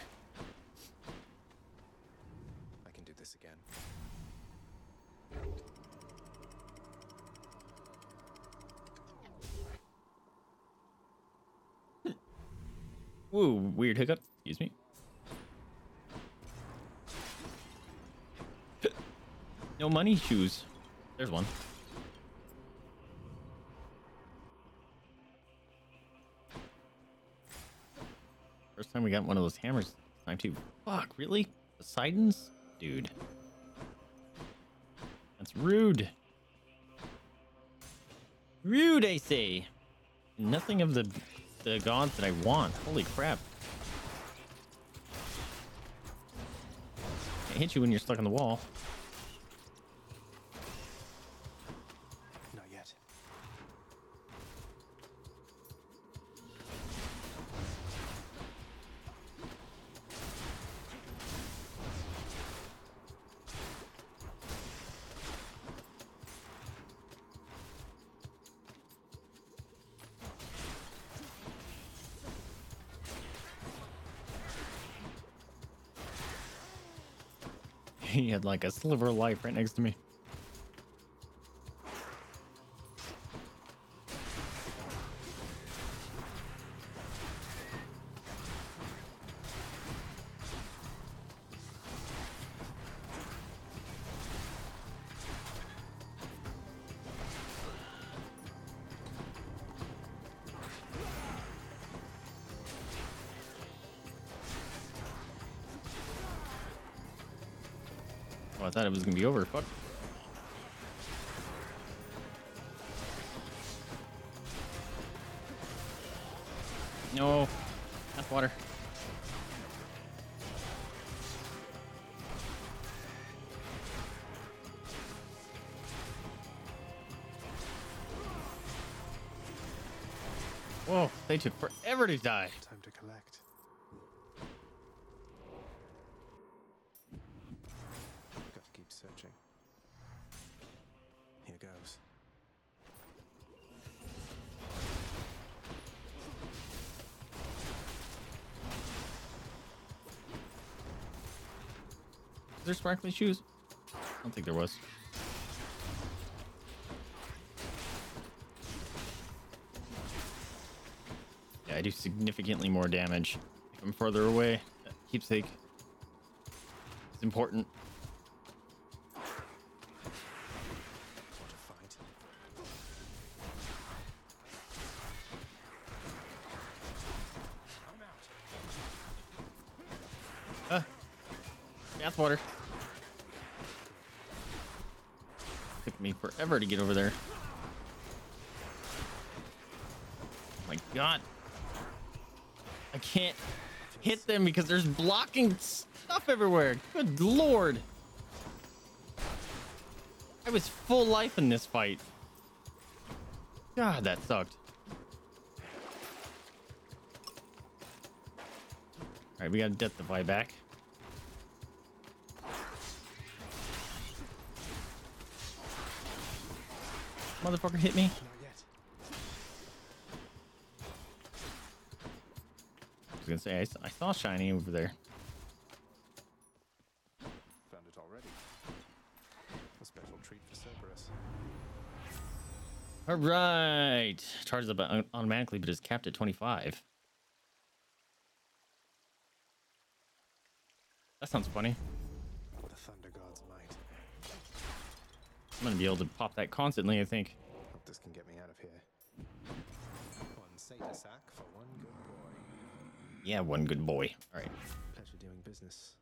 I can do this again. Woo, weird hiccup. Excuse me. No money shoes. There's one. First time we got one of those hammers time too. Fuck, really? Poseidon's? Dude. That's rude. Rude, I say. Nothing of the the gods that I want. Holy crap. Hit you when you're stuck on the wall. Had like a sliver of life right next to me. It was gonna be over. Fuck. No. That's water. Whoa, they took forever to die. Sparkly shoes? I don't think there was. Yeah, I do significantly more damage if I'm further away. Keepsake is important. To get over there. Oh my god. I can't hit them because there's blocking stuff everywhere. Good lord. I was full life in this fight. God, that sucked. Alright, we got Death Defy back. Motherfucker hit me. I was gonna say, I, s- I saw Shiny over there. Found it already. A special treat for Cerberus. All right. Charges up automatically, but is capped at 25. That sounds funny. I'm gonna be able to pop that constantly, I think. This can get me out of here. One Satyr sack for one good boy. Yeah, one good boy. All right. Pleasure doing business.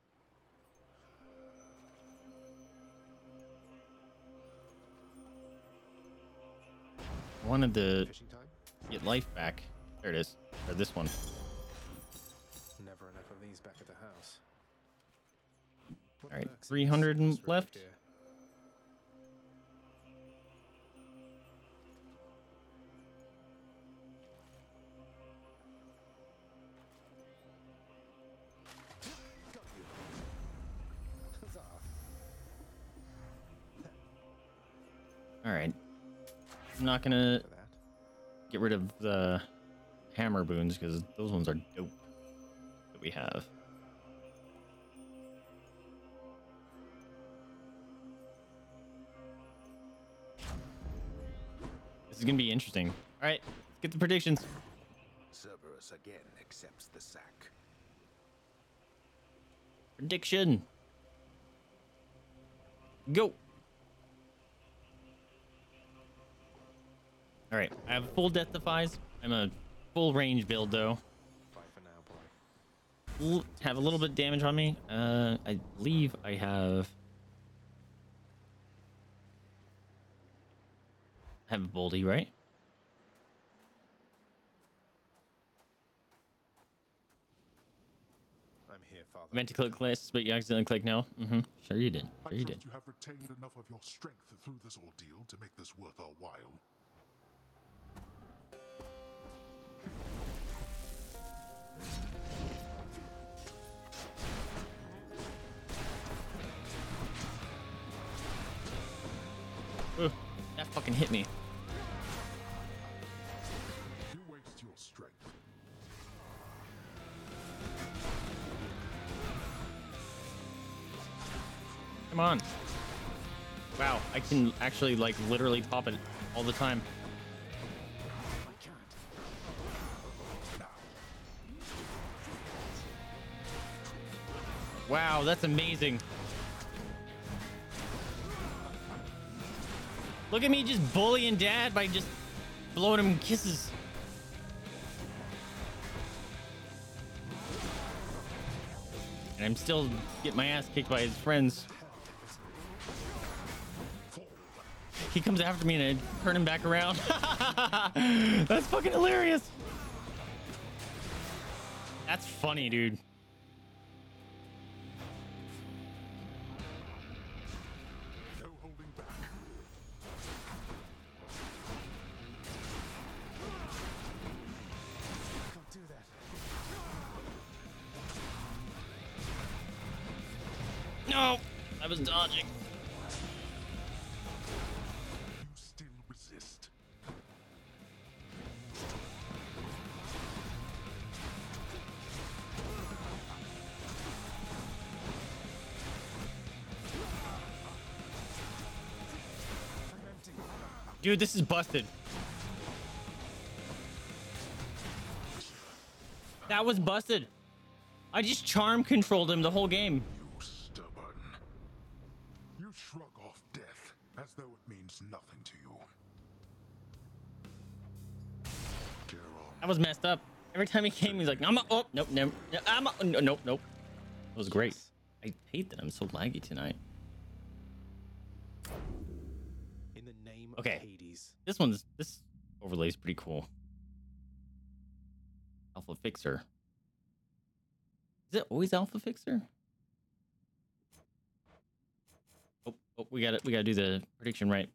I wanted to get life back. There it is. Or this one. Never enough of these back at the house. What All right, 300 left. here? All right. I'm not gonna get rid of the hammer boons because those ones are dope that we have. This is gonna be interesting. All right, let's get the predictions. Cerberus again accepts the sack. Prediction. Go. All right, I have full death defies. I'm a full range build though. L- have a little bit damage on me. Uh, I believe I have. Have a boldy, right? I'm here, Father. Meant to click lists, but you accidentally click no. Mm-hmm. Sure you did. I Sure you did. you have retained enough of your strength through this ordeal to make this worth our while. Ugh, that fucking hit me. You waste your strength. Come on. Wow, I can actually like literally pop it all the time. Wow, that's amazing. Look at me just bullying dad by just blowing him kisses. And I'm still getting my ass kicked by his friends. He comes after me and I turn him back around. That's fucking hilarious. That's funny, dude. Dude, this is busted. That was busted. I just charm controlled him the whole game. You stubborn. You shrug off death as though it means nothing to you. That was messed up. Every time he came, he's like, I'm a, oh, nope, never, I'm a, no, nope, nope. It was great. I hate that I'm so laggy tonight. This one's, this overlay is pretty cool. Alpha Fixer. Is it always Alpha Fixer? Oh, oh, we got it. We got to do the prediction right.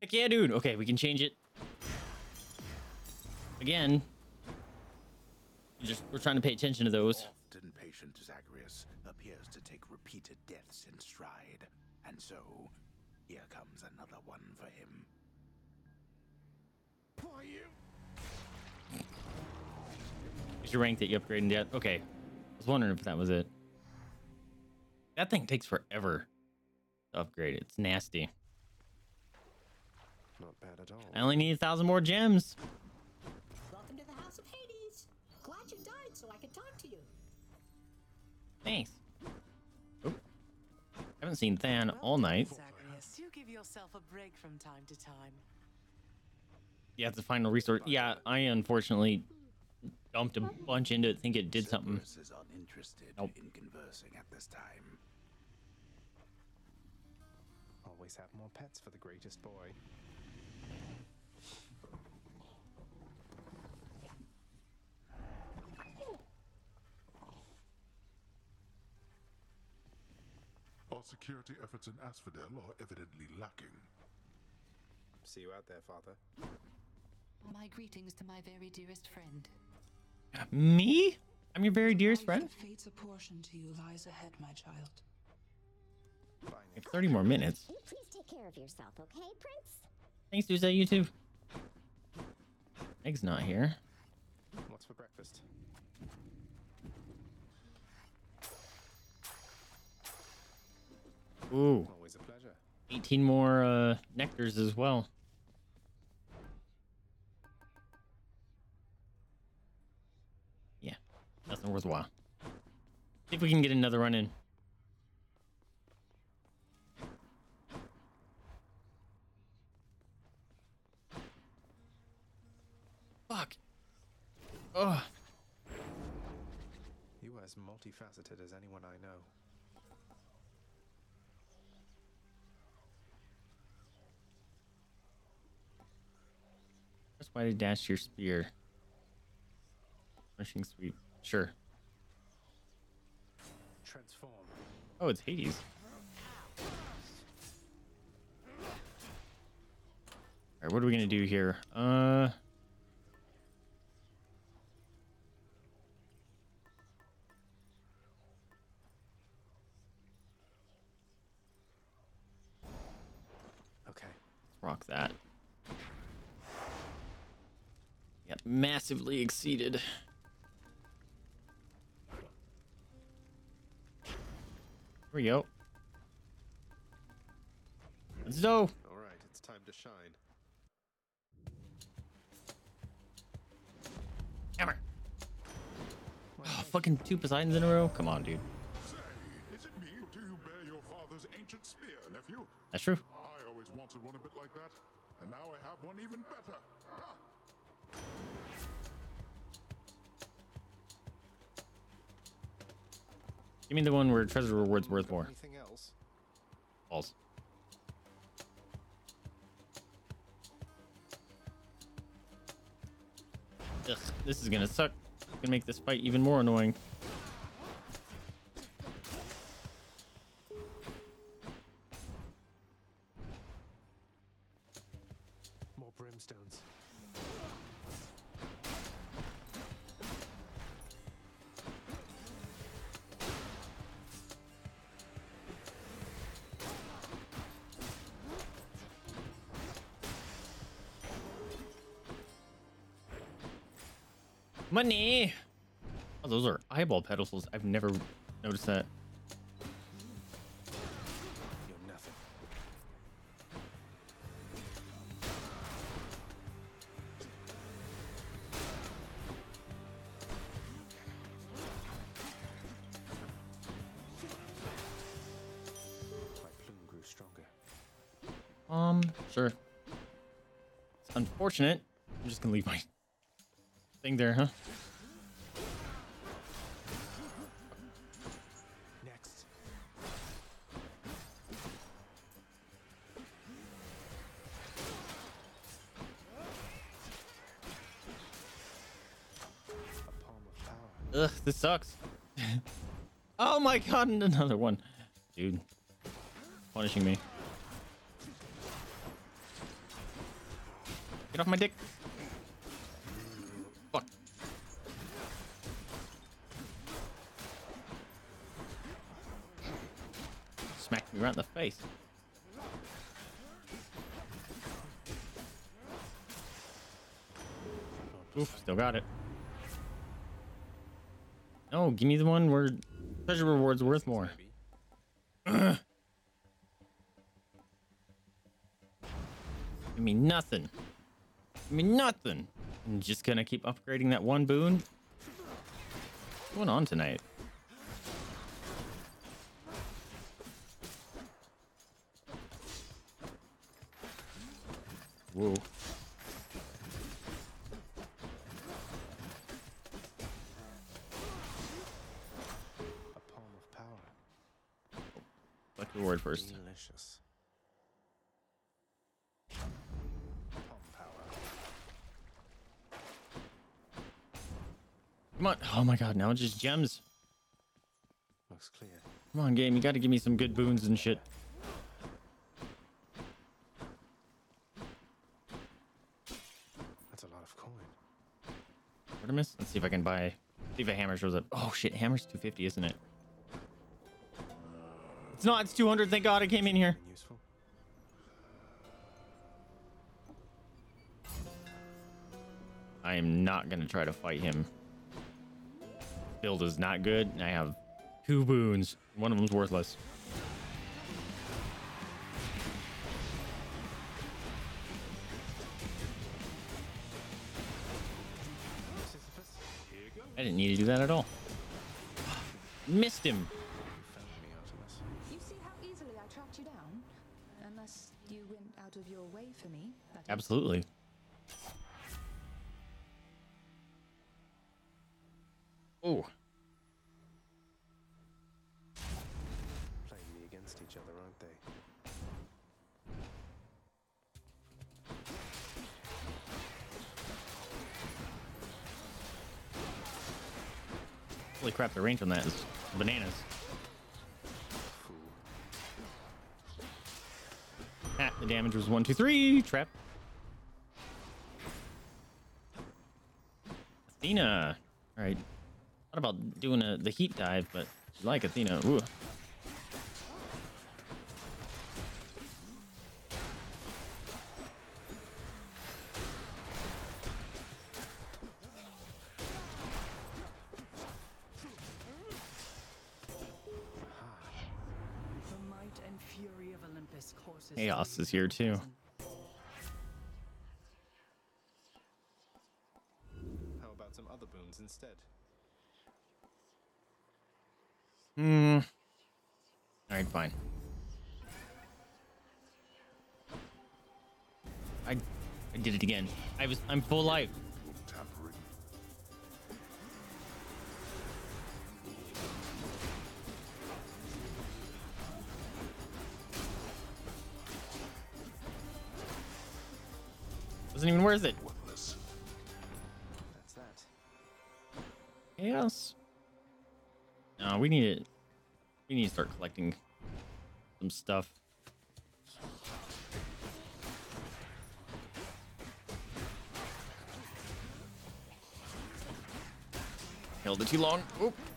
Heck yeah, dude. Okay, we can change it. Again. Just we're trying to pay attention to those. Often patient Zagreus appears to take repeated deaths in stride, and so here comes another one for him. For you. Is your rank that you upgraded yet? Okay. I was wondering if that was it. That thing takes forever to upgrade. It's nasty. Not bad at all. I only need a thousand more gems. Thanks. Oh. Haven't seen Than all night. Zagreus, you give yourself a break from time to time. Yeah, it's the final resource. Yeah, I unfortunately dumped a bunch into it, think it did something. Is uninterested Nope. in conversing at this time. Always have more pets for the greatest boy. Our security efforts in Asphodel are evidently lacking. See you out there, Father. My greetings to my very dearest friend. Me? I'm your very dearest friend. Fate's apportioned to you lies ahead, my child. We 30 more minutes. Please take care of yourself, okay, Prince? Thanks, Dusa, you too. Meg's not here. What's for breakfast? Ooh. Always a pleasure. 18 more uh, nectars as well. Yeah, nothing worthwhile. See if we can get another run in. Fuck. Ugh. You are as multifaceted as anyone I know. Press Y to dash your spear. Rushing sweep. Sure. Transform. Oh, it's Hades. Alright, what are we gonna do here? Uh Okay. Let's rock that. Yeah, massively exceeded. Here we go. Let's go. All right, it's time to shine. Hammer. Oh, fucking two Poseidons in a row? Come on, dude. Is it me or do you bear your father's ancient spear. That's true. I always wanted one a bit like that, and now I have one even better. Give me the one where treasure reward's worth more. Anything else? Balls. Ugh, this is gonna suck. Gonna make this fight even more annoying. Money. Oh, those are eyeball pedestals. I've never noticed that. You're nothing. My plume grew stronger. Um, sure. It's unfortunate. I'm just gonna leave my thing there, huh? Another one. Dude. Punishing me. Get off my dick. Fuck. Smacked me right in the face. Oof, still got it. No, give me the one where treasure reward's worth more. I mean nothing. I mean nothing. I'm just gonna keep upgrading that one boon. What's going on tonight? Whoa. The word first. Delicious. Come on. Oh my god, now it's just gems. Looks clear. Come on, game. You gotta give me some good boons and shit. That's a lot of coin. Artemis? Let's see if I can buy See if a hammer shows up. Oh shit, hammer's 250, isn't it? It's not, it's 200. Thank God I came in here. Useful. I am not gonna try to fight him. Build is not good. I have two boons. One of them's worthless. I didn't need to do that at all. Missed him. You see how easily I tracked you down? Unless you went out of your way for me. that is. Absolutely. Oh, Playing me against each other, aren't they? holy crap! The range on that is bananas. Ah, the damage was one, two, three. Trap. Athena. All right. Thought about doing a, the heat dive, but like Athena. Ooh. The might and fury of Olympus courses. Chaos is here too. I'm full life. Wasn't even worth it. That's that. Chaos. No, we need it. We need to start collecting some stuff. Too long. Oop.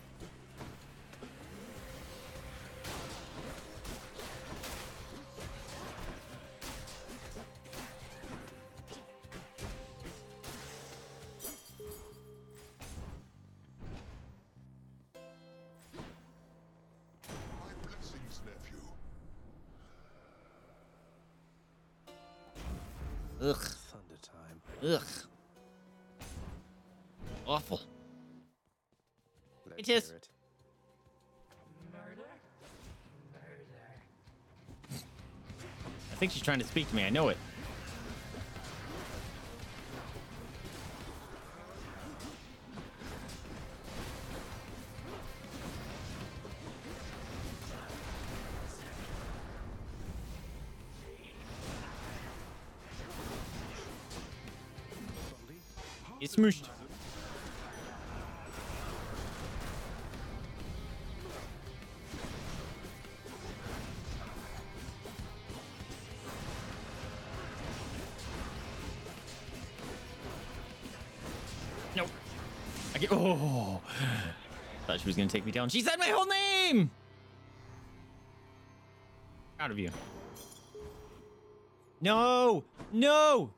Trying to speak to me. I know it. It's smooshed. Thought she was gonna take me down. She said my whole name. Out of you. No. No.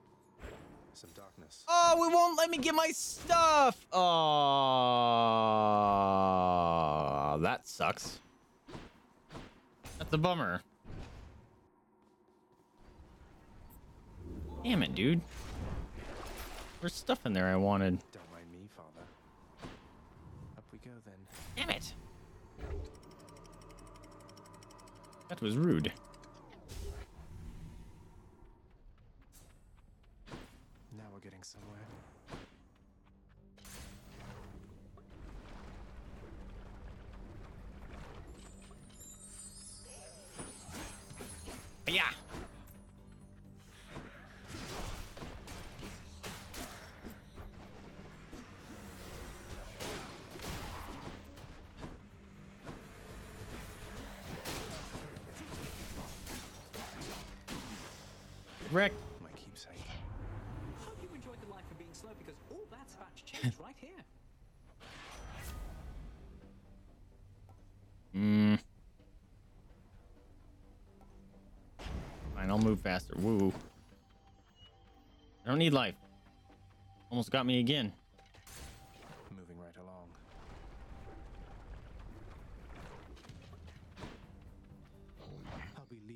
Some darkness. Oh, it won't let me get my stuff. Oh, that sucks. That's a bummer. Damn it, dude. There's stuff in there I wanted. Was rude. My keepsake. Hope you enjoyed the life of being slow because all that's about to change right here. Hmm. Fine, I'll move faster. Woo. I don't need life. Almost got me again. Moving right along.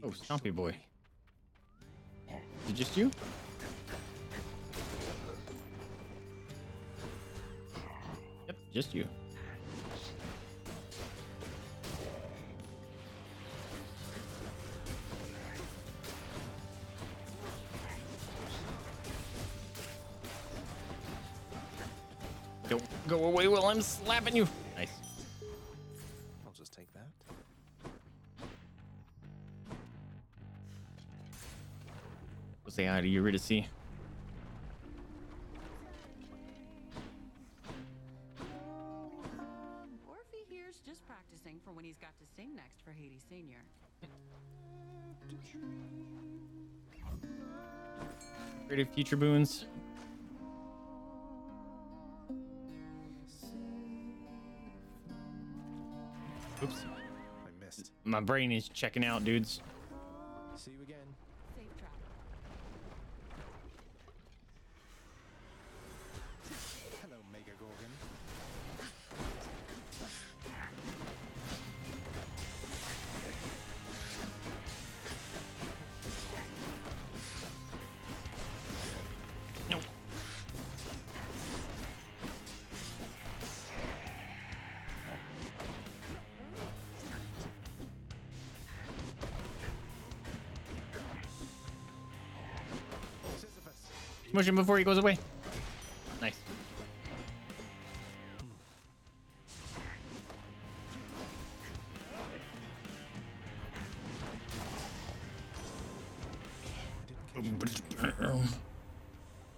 Oh, Stompy Boy. Just you? Yep, just you. Don't go away while I'm slapping you. Go say hi to Eurydice. Orpheus just practicing for when he's got to sing next for Hades Senior. Creative future boons. Oops. I missed. My brain is checking out, dudes. Smush him before he goes away. Nice.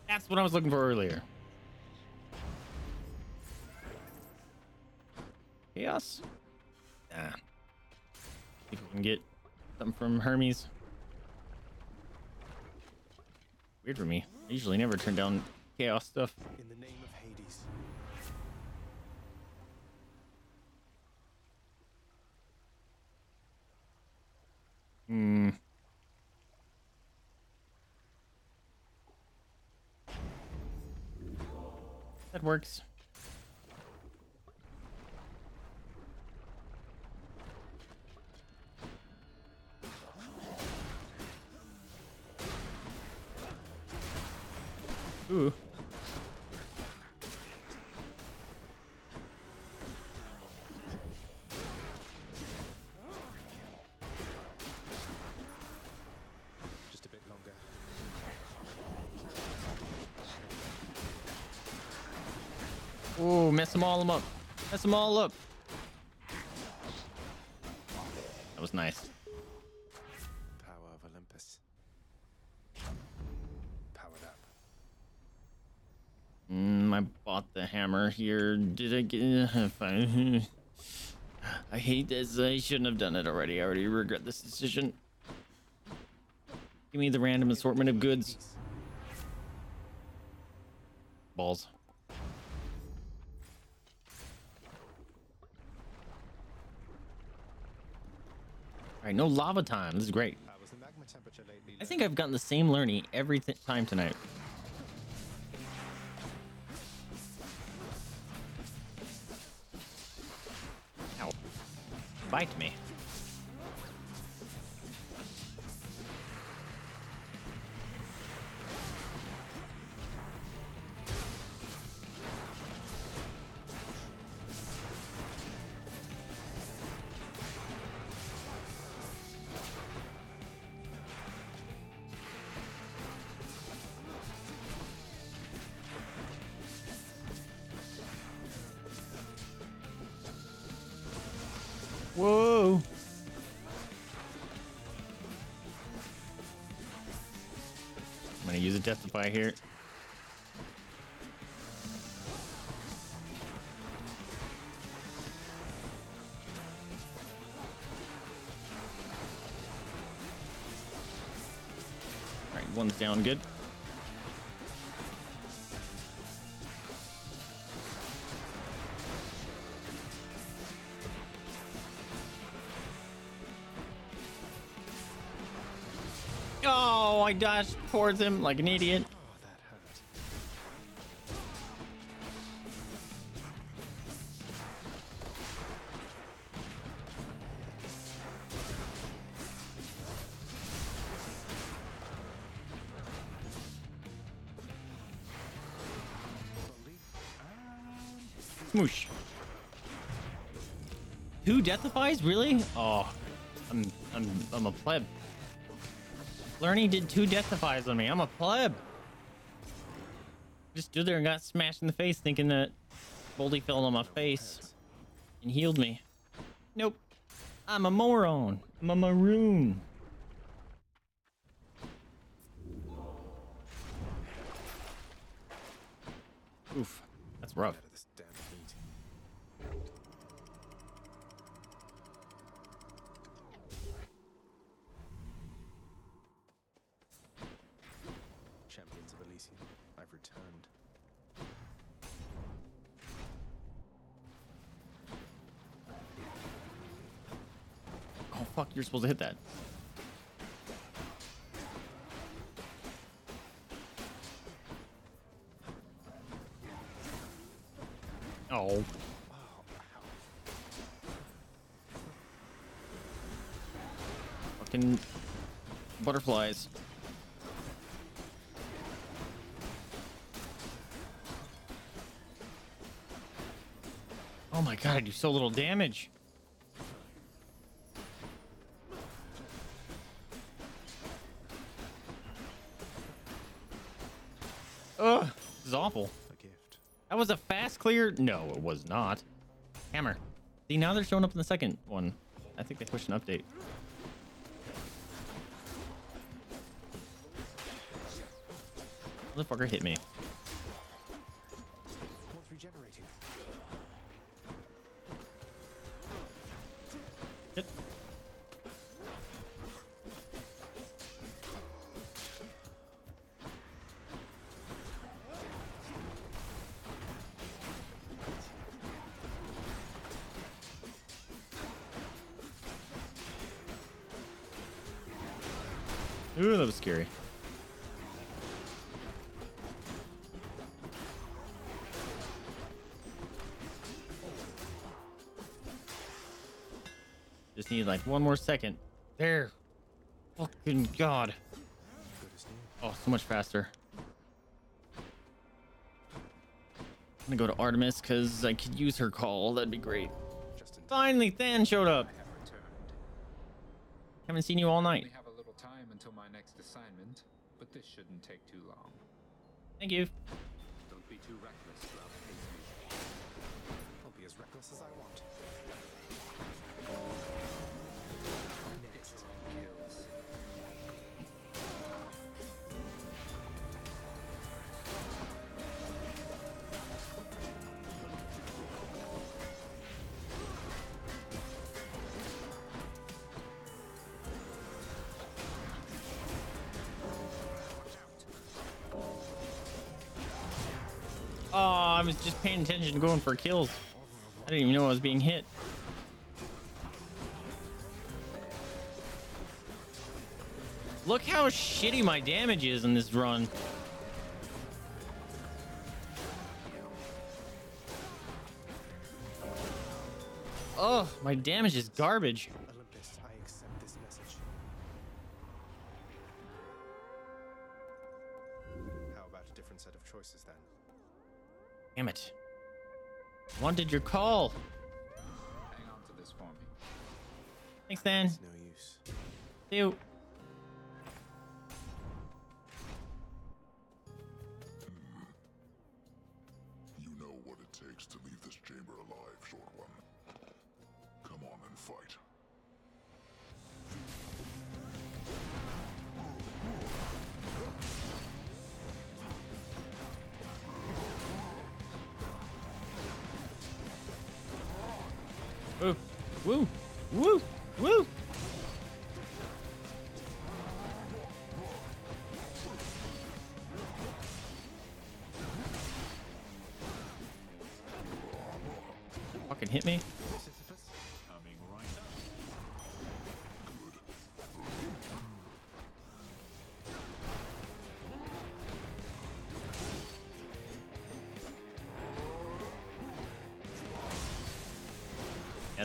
That's what I was looking for earlier. Chaos? If we can get something from Hermes. Weird for me. I usually never turn down chaos stuff. Mess them all up. Mess them all up. That was nice. Power of Olympus. Powered up. Mm, I bought the hammer here. Did I get fine. I hate this. I shouldn't have done it already. I already regret this decision. Give me the random assortment of goods. No lava time. This is great. I think I've gotten the same learning every th- time tonight. Ow. Bite me. Testify here. All right, one's down good. Dashed towards him like an idiot. Smoosh. Two death defies? Really? Oh, I'm I'm I'm a pleb. Lernie did two death defies on me. I'm a pleb. Just stood there and got smashed in the face, thinking that Boldy fell on my face and healed me. Nope. I'm a moron. I'm a maroon. Oof, that's rough. To hit that. Oh. Fucking butterflies. Oh my god, I do so little damage. Fast clear. No, it was not. Hammer. See, now they're showing up in the second one. I think they pushed an update. Motherfucker hit me. Like one more second. There. Fucking god. Good as new. Oh, so much faster. I'm gonna go to Artemis because I could use her call. That'd be great. Just in time. Finally, Than showed up. Haven't seen you all night. We have a little time until my next assignment, but this shouldn't take too long. Thank you. Paying attention going for kills. I didn't even know I was being hit. Look how shitty my damage is in this run. Oh, my damage is garbage. Wanted your call. Hang on to this for me. Thanks, Dan. It's no use. See you.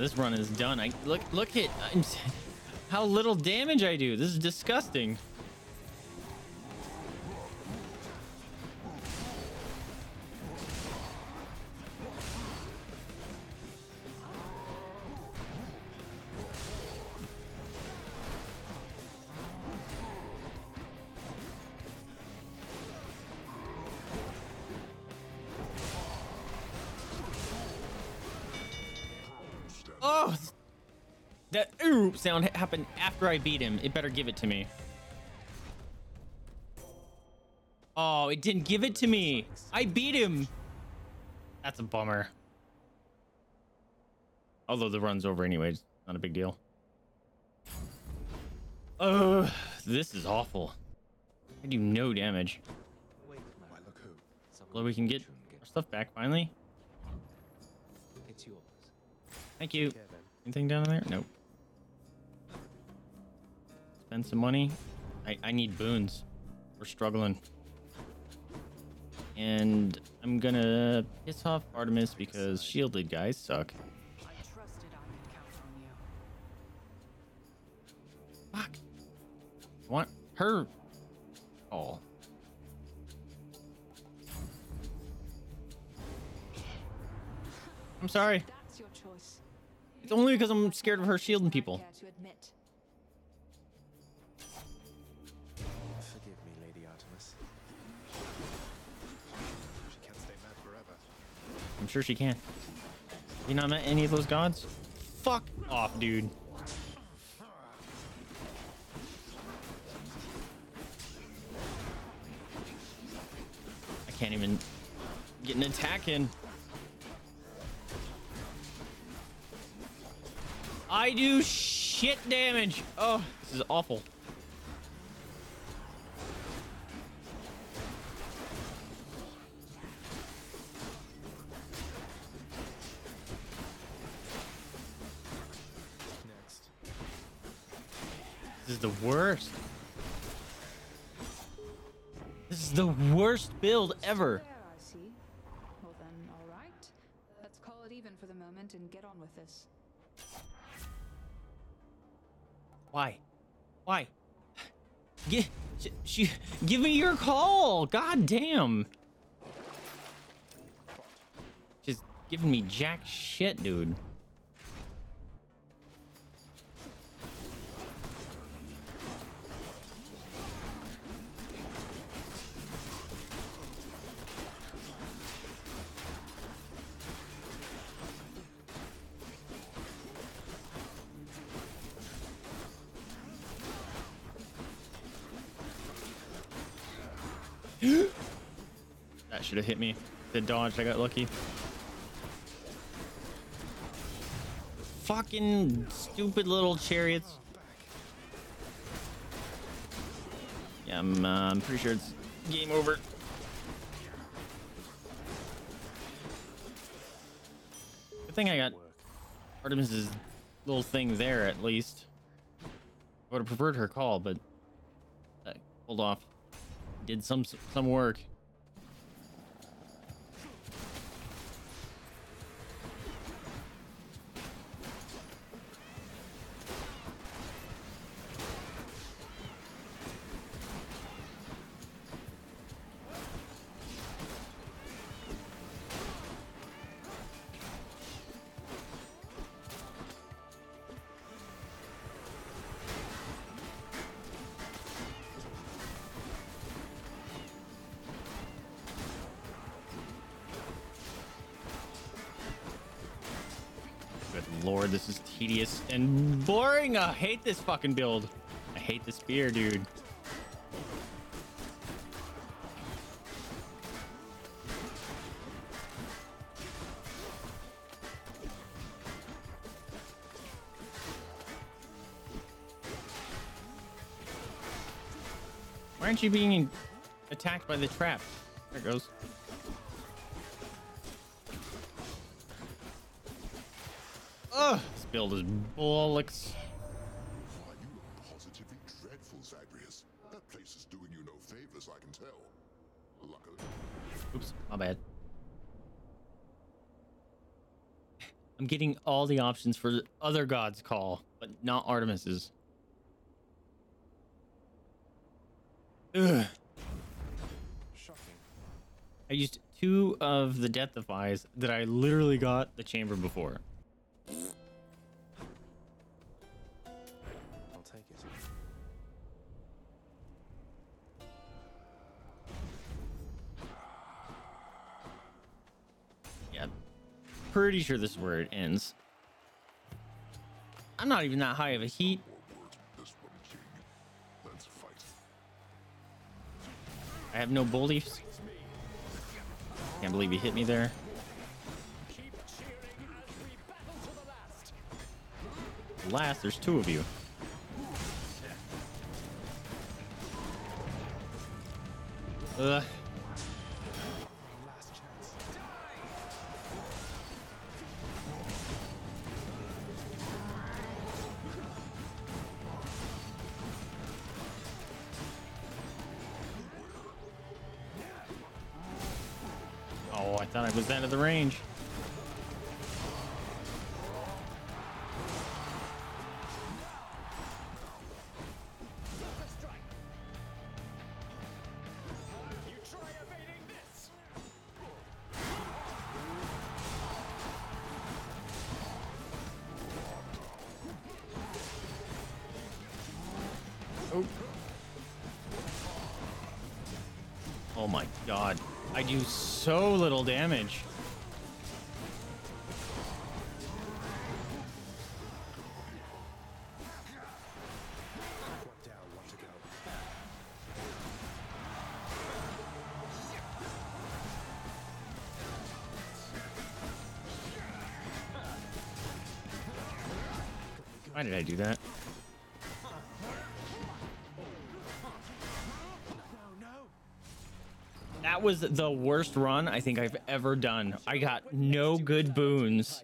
This run is done. I look look at I'm, how little damage I do. This is disgusting. Ooh sound happened after I beat him. It better give it to me. Oh, it didn't give it to me. I beat him. That's a bummer. Although the run's over anyways, not a big deal. Oh, this is awful. I do no damage. Well, we can get our stuff back finally. It's yours. Thank you. Anything down there? Nope. Spend some money. I, I need boons. We're struggling. And I'm gonna piss off Artemis because shielded guys suck. I trusted I could count on you. Fuck. I want her. Oh. I'm sorry. That's your choice. It's only because I'm scared of her shielding people. I'm sure she can. You not met any of those gods? Fuck off, dude. I can't even get an attack in. I do shit damage. Oh, this is awful. The worst. This is the worst build ever. I see. Well then, all right. Let's call it even for the moment and get on with this. Why? Why? Give, she, give me your call. God damn. Just giving me jack shit, dude. Should have hit me. The dodge, I got lucky. Fucking stupid little chariots. Yeah, I'm, uh, I'm pretty sure it's game over. Good thing I got Artemis's little thing there at least. I would have preferred her call, but uh, hold off. Did some some work. This fucking build. I hate the spear, dude. Why aren't you being attacked by the trap? There it goes. Ugh, this build is bollocks. Why, you look positively dreadful, Zagreus. That place is doing you no favors, I can tell. Luckily. Oops, my bad. I'm getting all the options for other gods' call, but not Artemis's. Ugh. Shocking. I used two of the Death Defies that I literally got the chamber before. Pretty sure this is where it ends. I'm not even that high of a heat. I have no bull leafs. Can't believe he hit me there. Last, there's two of you. Ugh. Of the range. Oh. Oh my god. I do so little damage. Did I do that? That was the worst run I think I've ever done. I got no good boons.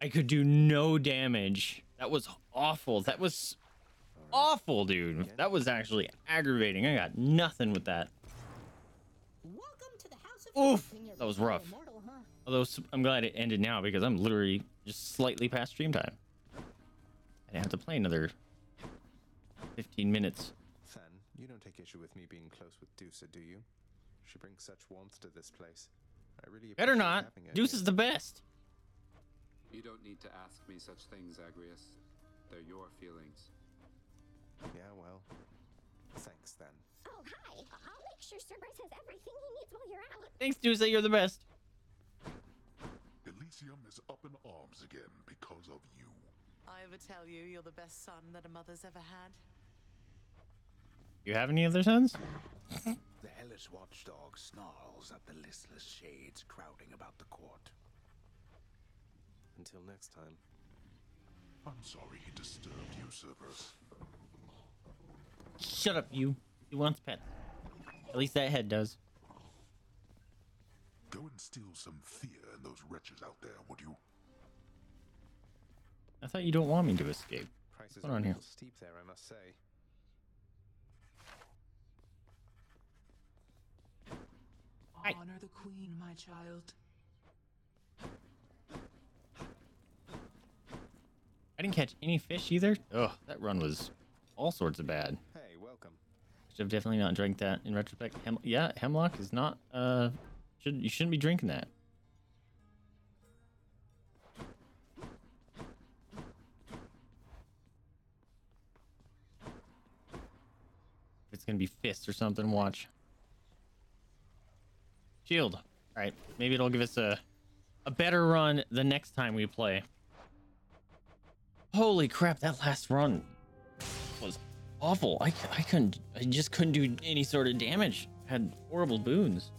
I could do no damage. That was awful. That was awful, dude. That was actually aggravating. I got nothing with that. Welcome to the House of Oof. That was rough. Although I'm glad it ended now because I'm literally just slightly past stream time. I have to play another 15 minutes. Than, you don't take issue with me being close with Dusa, do you? She brings such warmth to this place. I really Better not. having her Deuce here. is the best. You don't need to ask me such things, Zagreus. They're your feelings. Yeah, well, thanks then. Oh, hi. I'll make sure Cerberus has everything he needs while you're out. Thanks, Deuce. You're the best. Elysium is up in arms again because of you. I ever tell you you're the best son that a mother's ever had? You have any other sons? The hellish watchdog snarls at the listless shades crowding about the court. Until next time. I'm sorry he disturbed you, Cerberus. Shut up, you. He wants pets. At least that head does. Go and steal some fear in those wretches out there, would you? I thought you don't want me to escape. Prices What's going on here? steep there, I must say. Honor the queen, my child. I didn't catch any fish either. Ugh, that run was all sorts of bad. Hey, welcome. Should have definitely not drank that in retrospect. Hem- yeah, hemlock is not. Uh, should you shouldn't be drinking that. Gonna be fist or something. Watch. Shield. All right, maybe it'll give us a a better run the next time we play. Holy crap! That last run was awful. I I couldn't. I just couldn't do any sort of damage. Had horrible boons.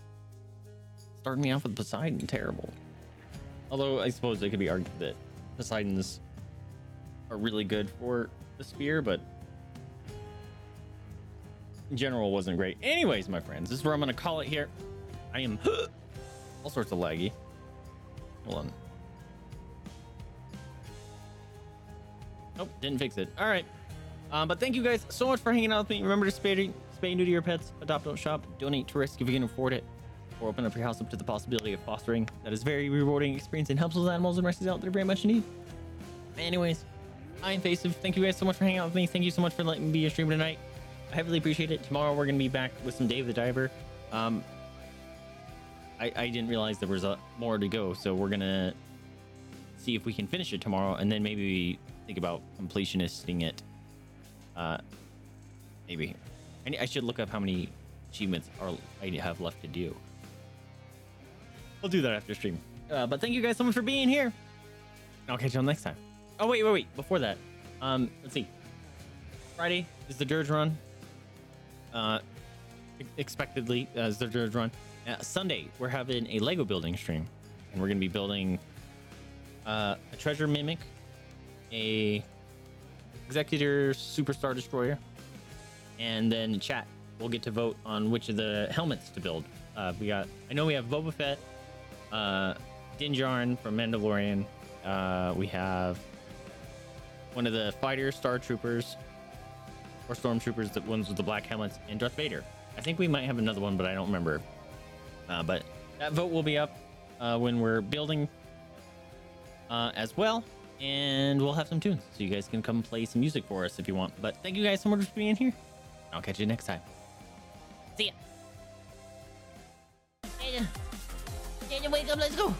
Starting me off with Poseidon, terrible. Although I suppose it could be argued that Poseidons are really good for the spear, but general wasn't great. Anyways, my friends, this is where I'm gonna call it here. I am all sorts of laggy. Hold on. Nope, didn't fix it. All right. Um, but thank you guys so much for hanging out with me. Remember to spay, spay new to your pets, adopt, don't shop, donate to risk if you can afford it. or open up your house up to the possibility of fostering. That is very rewarding experience and helps those animals and rescues out there very much in need. Anyways, I'm Vaesive. Thank you guys so much for hanging out with me. Thank you so much for letting me be your streamer tonight. I heavily appreciate it. Tomorrow we're gonna be back with some Dave the Diver. Um, I, I didn't realize there was a, more to go, so we're gonna see if we can finish it tomorrow, and then maybe think about completionisting it. Uh, maybe. I, I should look up how many achievements are I have left to do. We'll do that after stream. Uh, but thank you guys so much for being here. I'll catch you all next time. Oh wait, wait, wait! Before that, um, let's see. Friday is the Dirge run. Uh, expectedly uh, is the Dirge run. Uh, Sunday we're having a Lego building stream, and we're gonna be building uh, a treasure mimic, a executor superstar destroyer, and then in chat we'll get to vote on which of the helmets to build. Uh, we got I know we have Boba Fett, uh, Din from Mandalorian. Uh, we have one of the fighter star troopers or stormtroopers, the ones with the black helmets, and Darth Vader. I think we might have another one, but I don't remember. Uh, but that vote will be up uh, when we're building uh, as well, and we'll have some tunes, so you guys can come play some music for us if you want. But thank you guys so much for being here. I'll catch you next time. See ya. Daniel, Daniel, wake up! Let's go.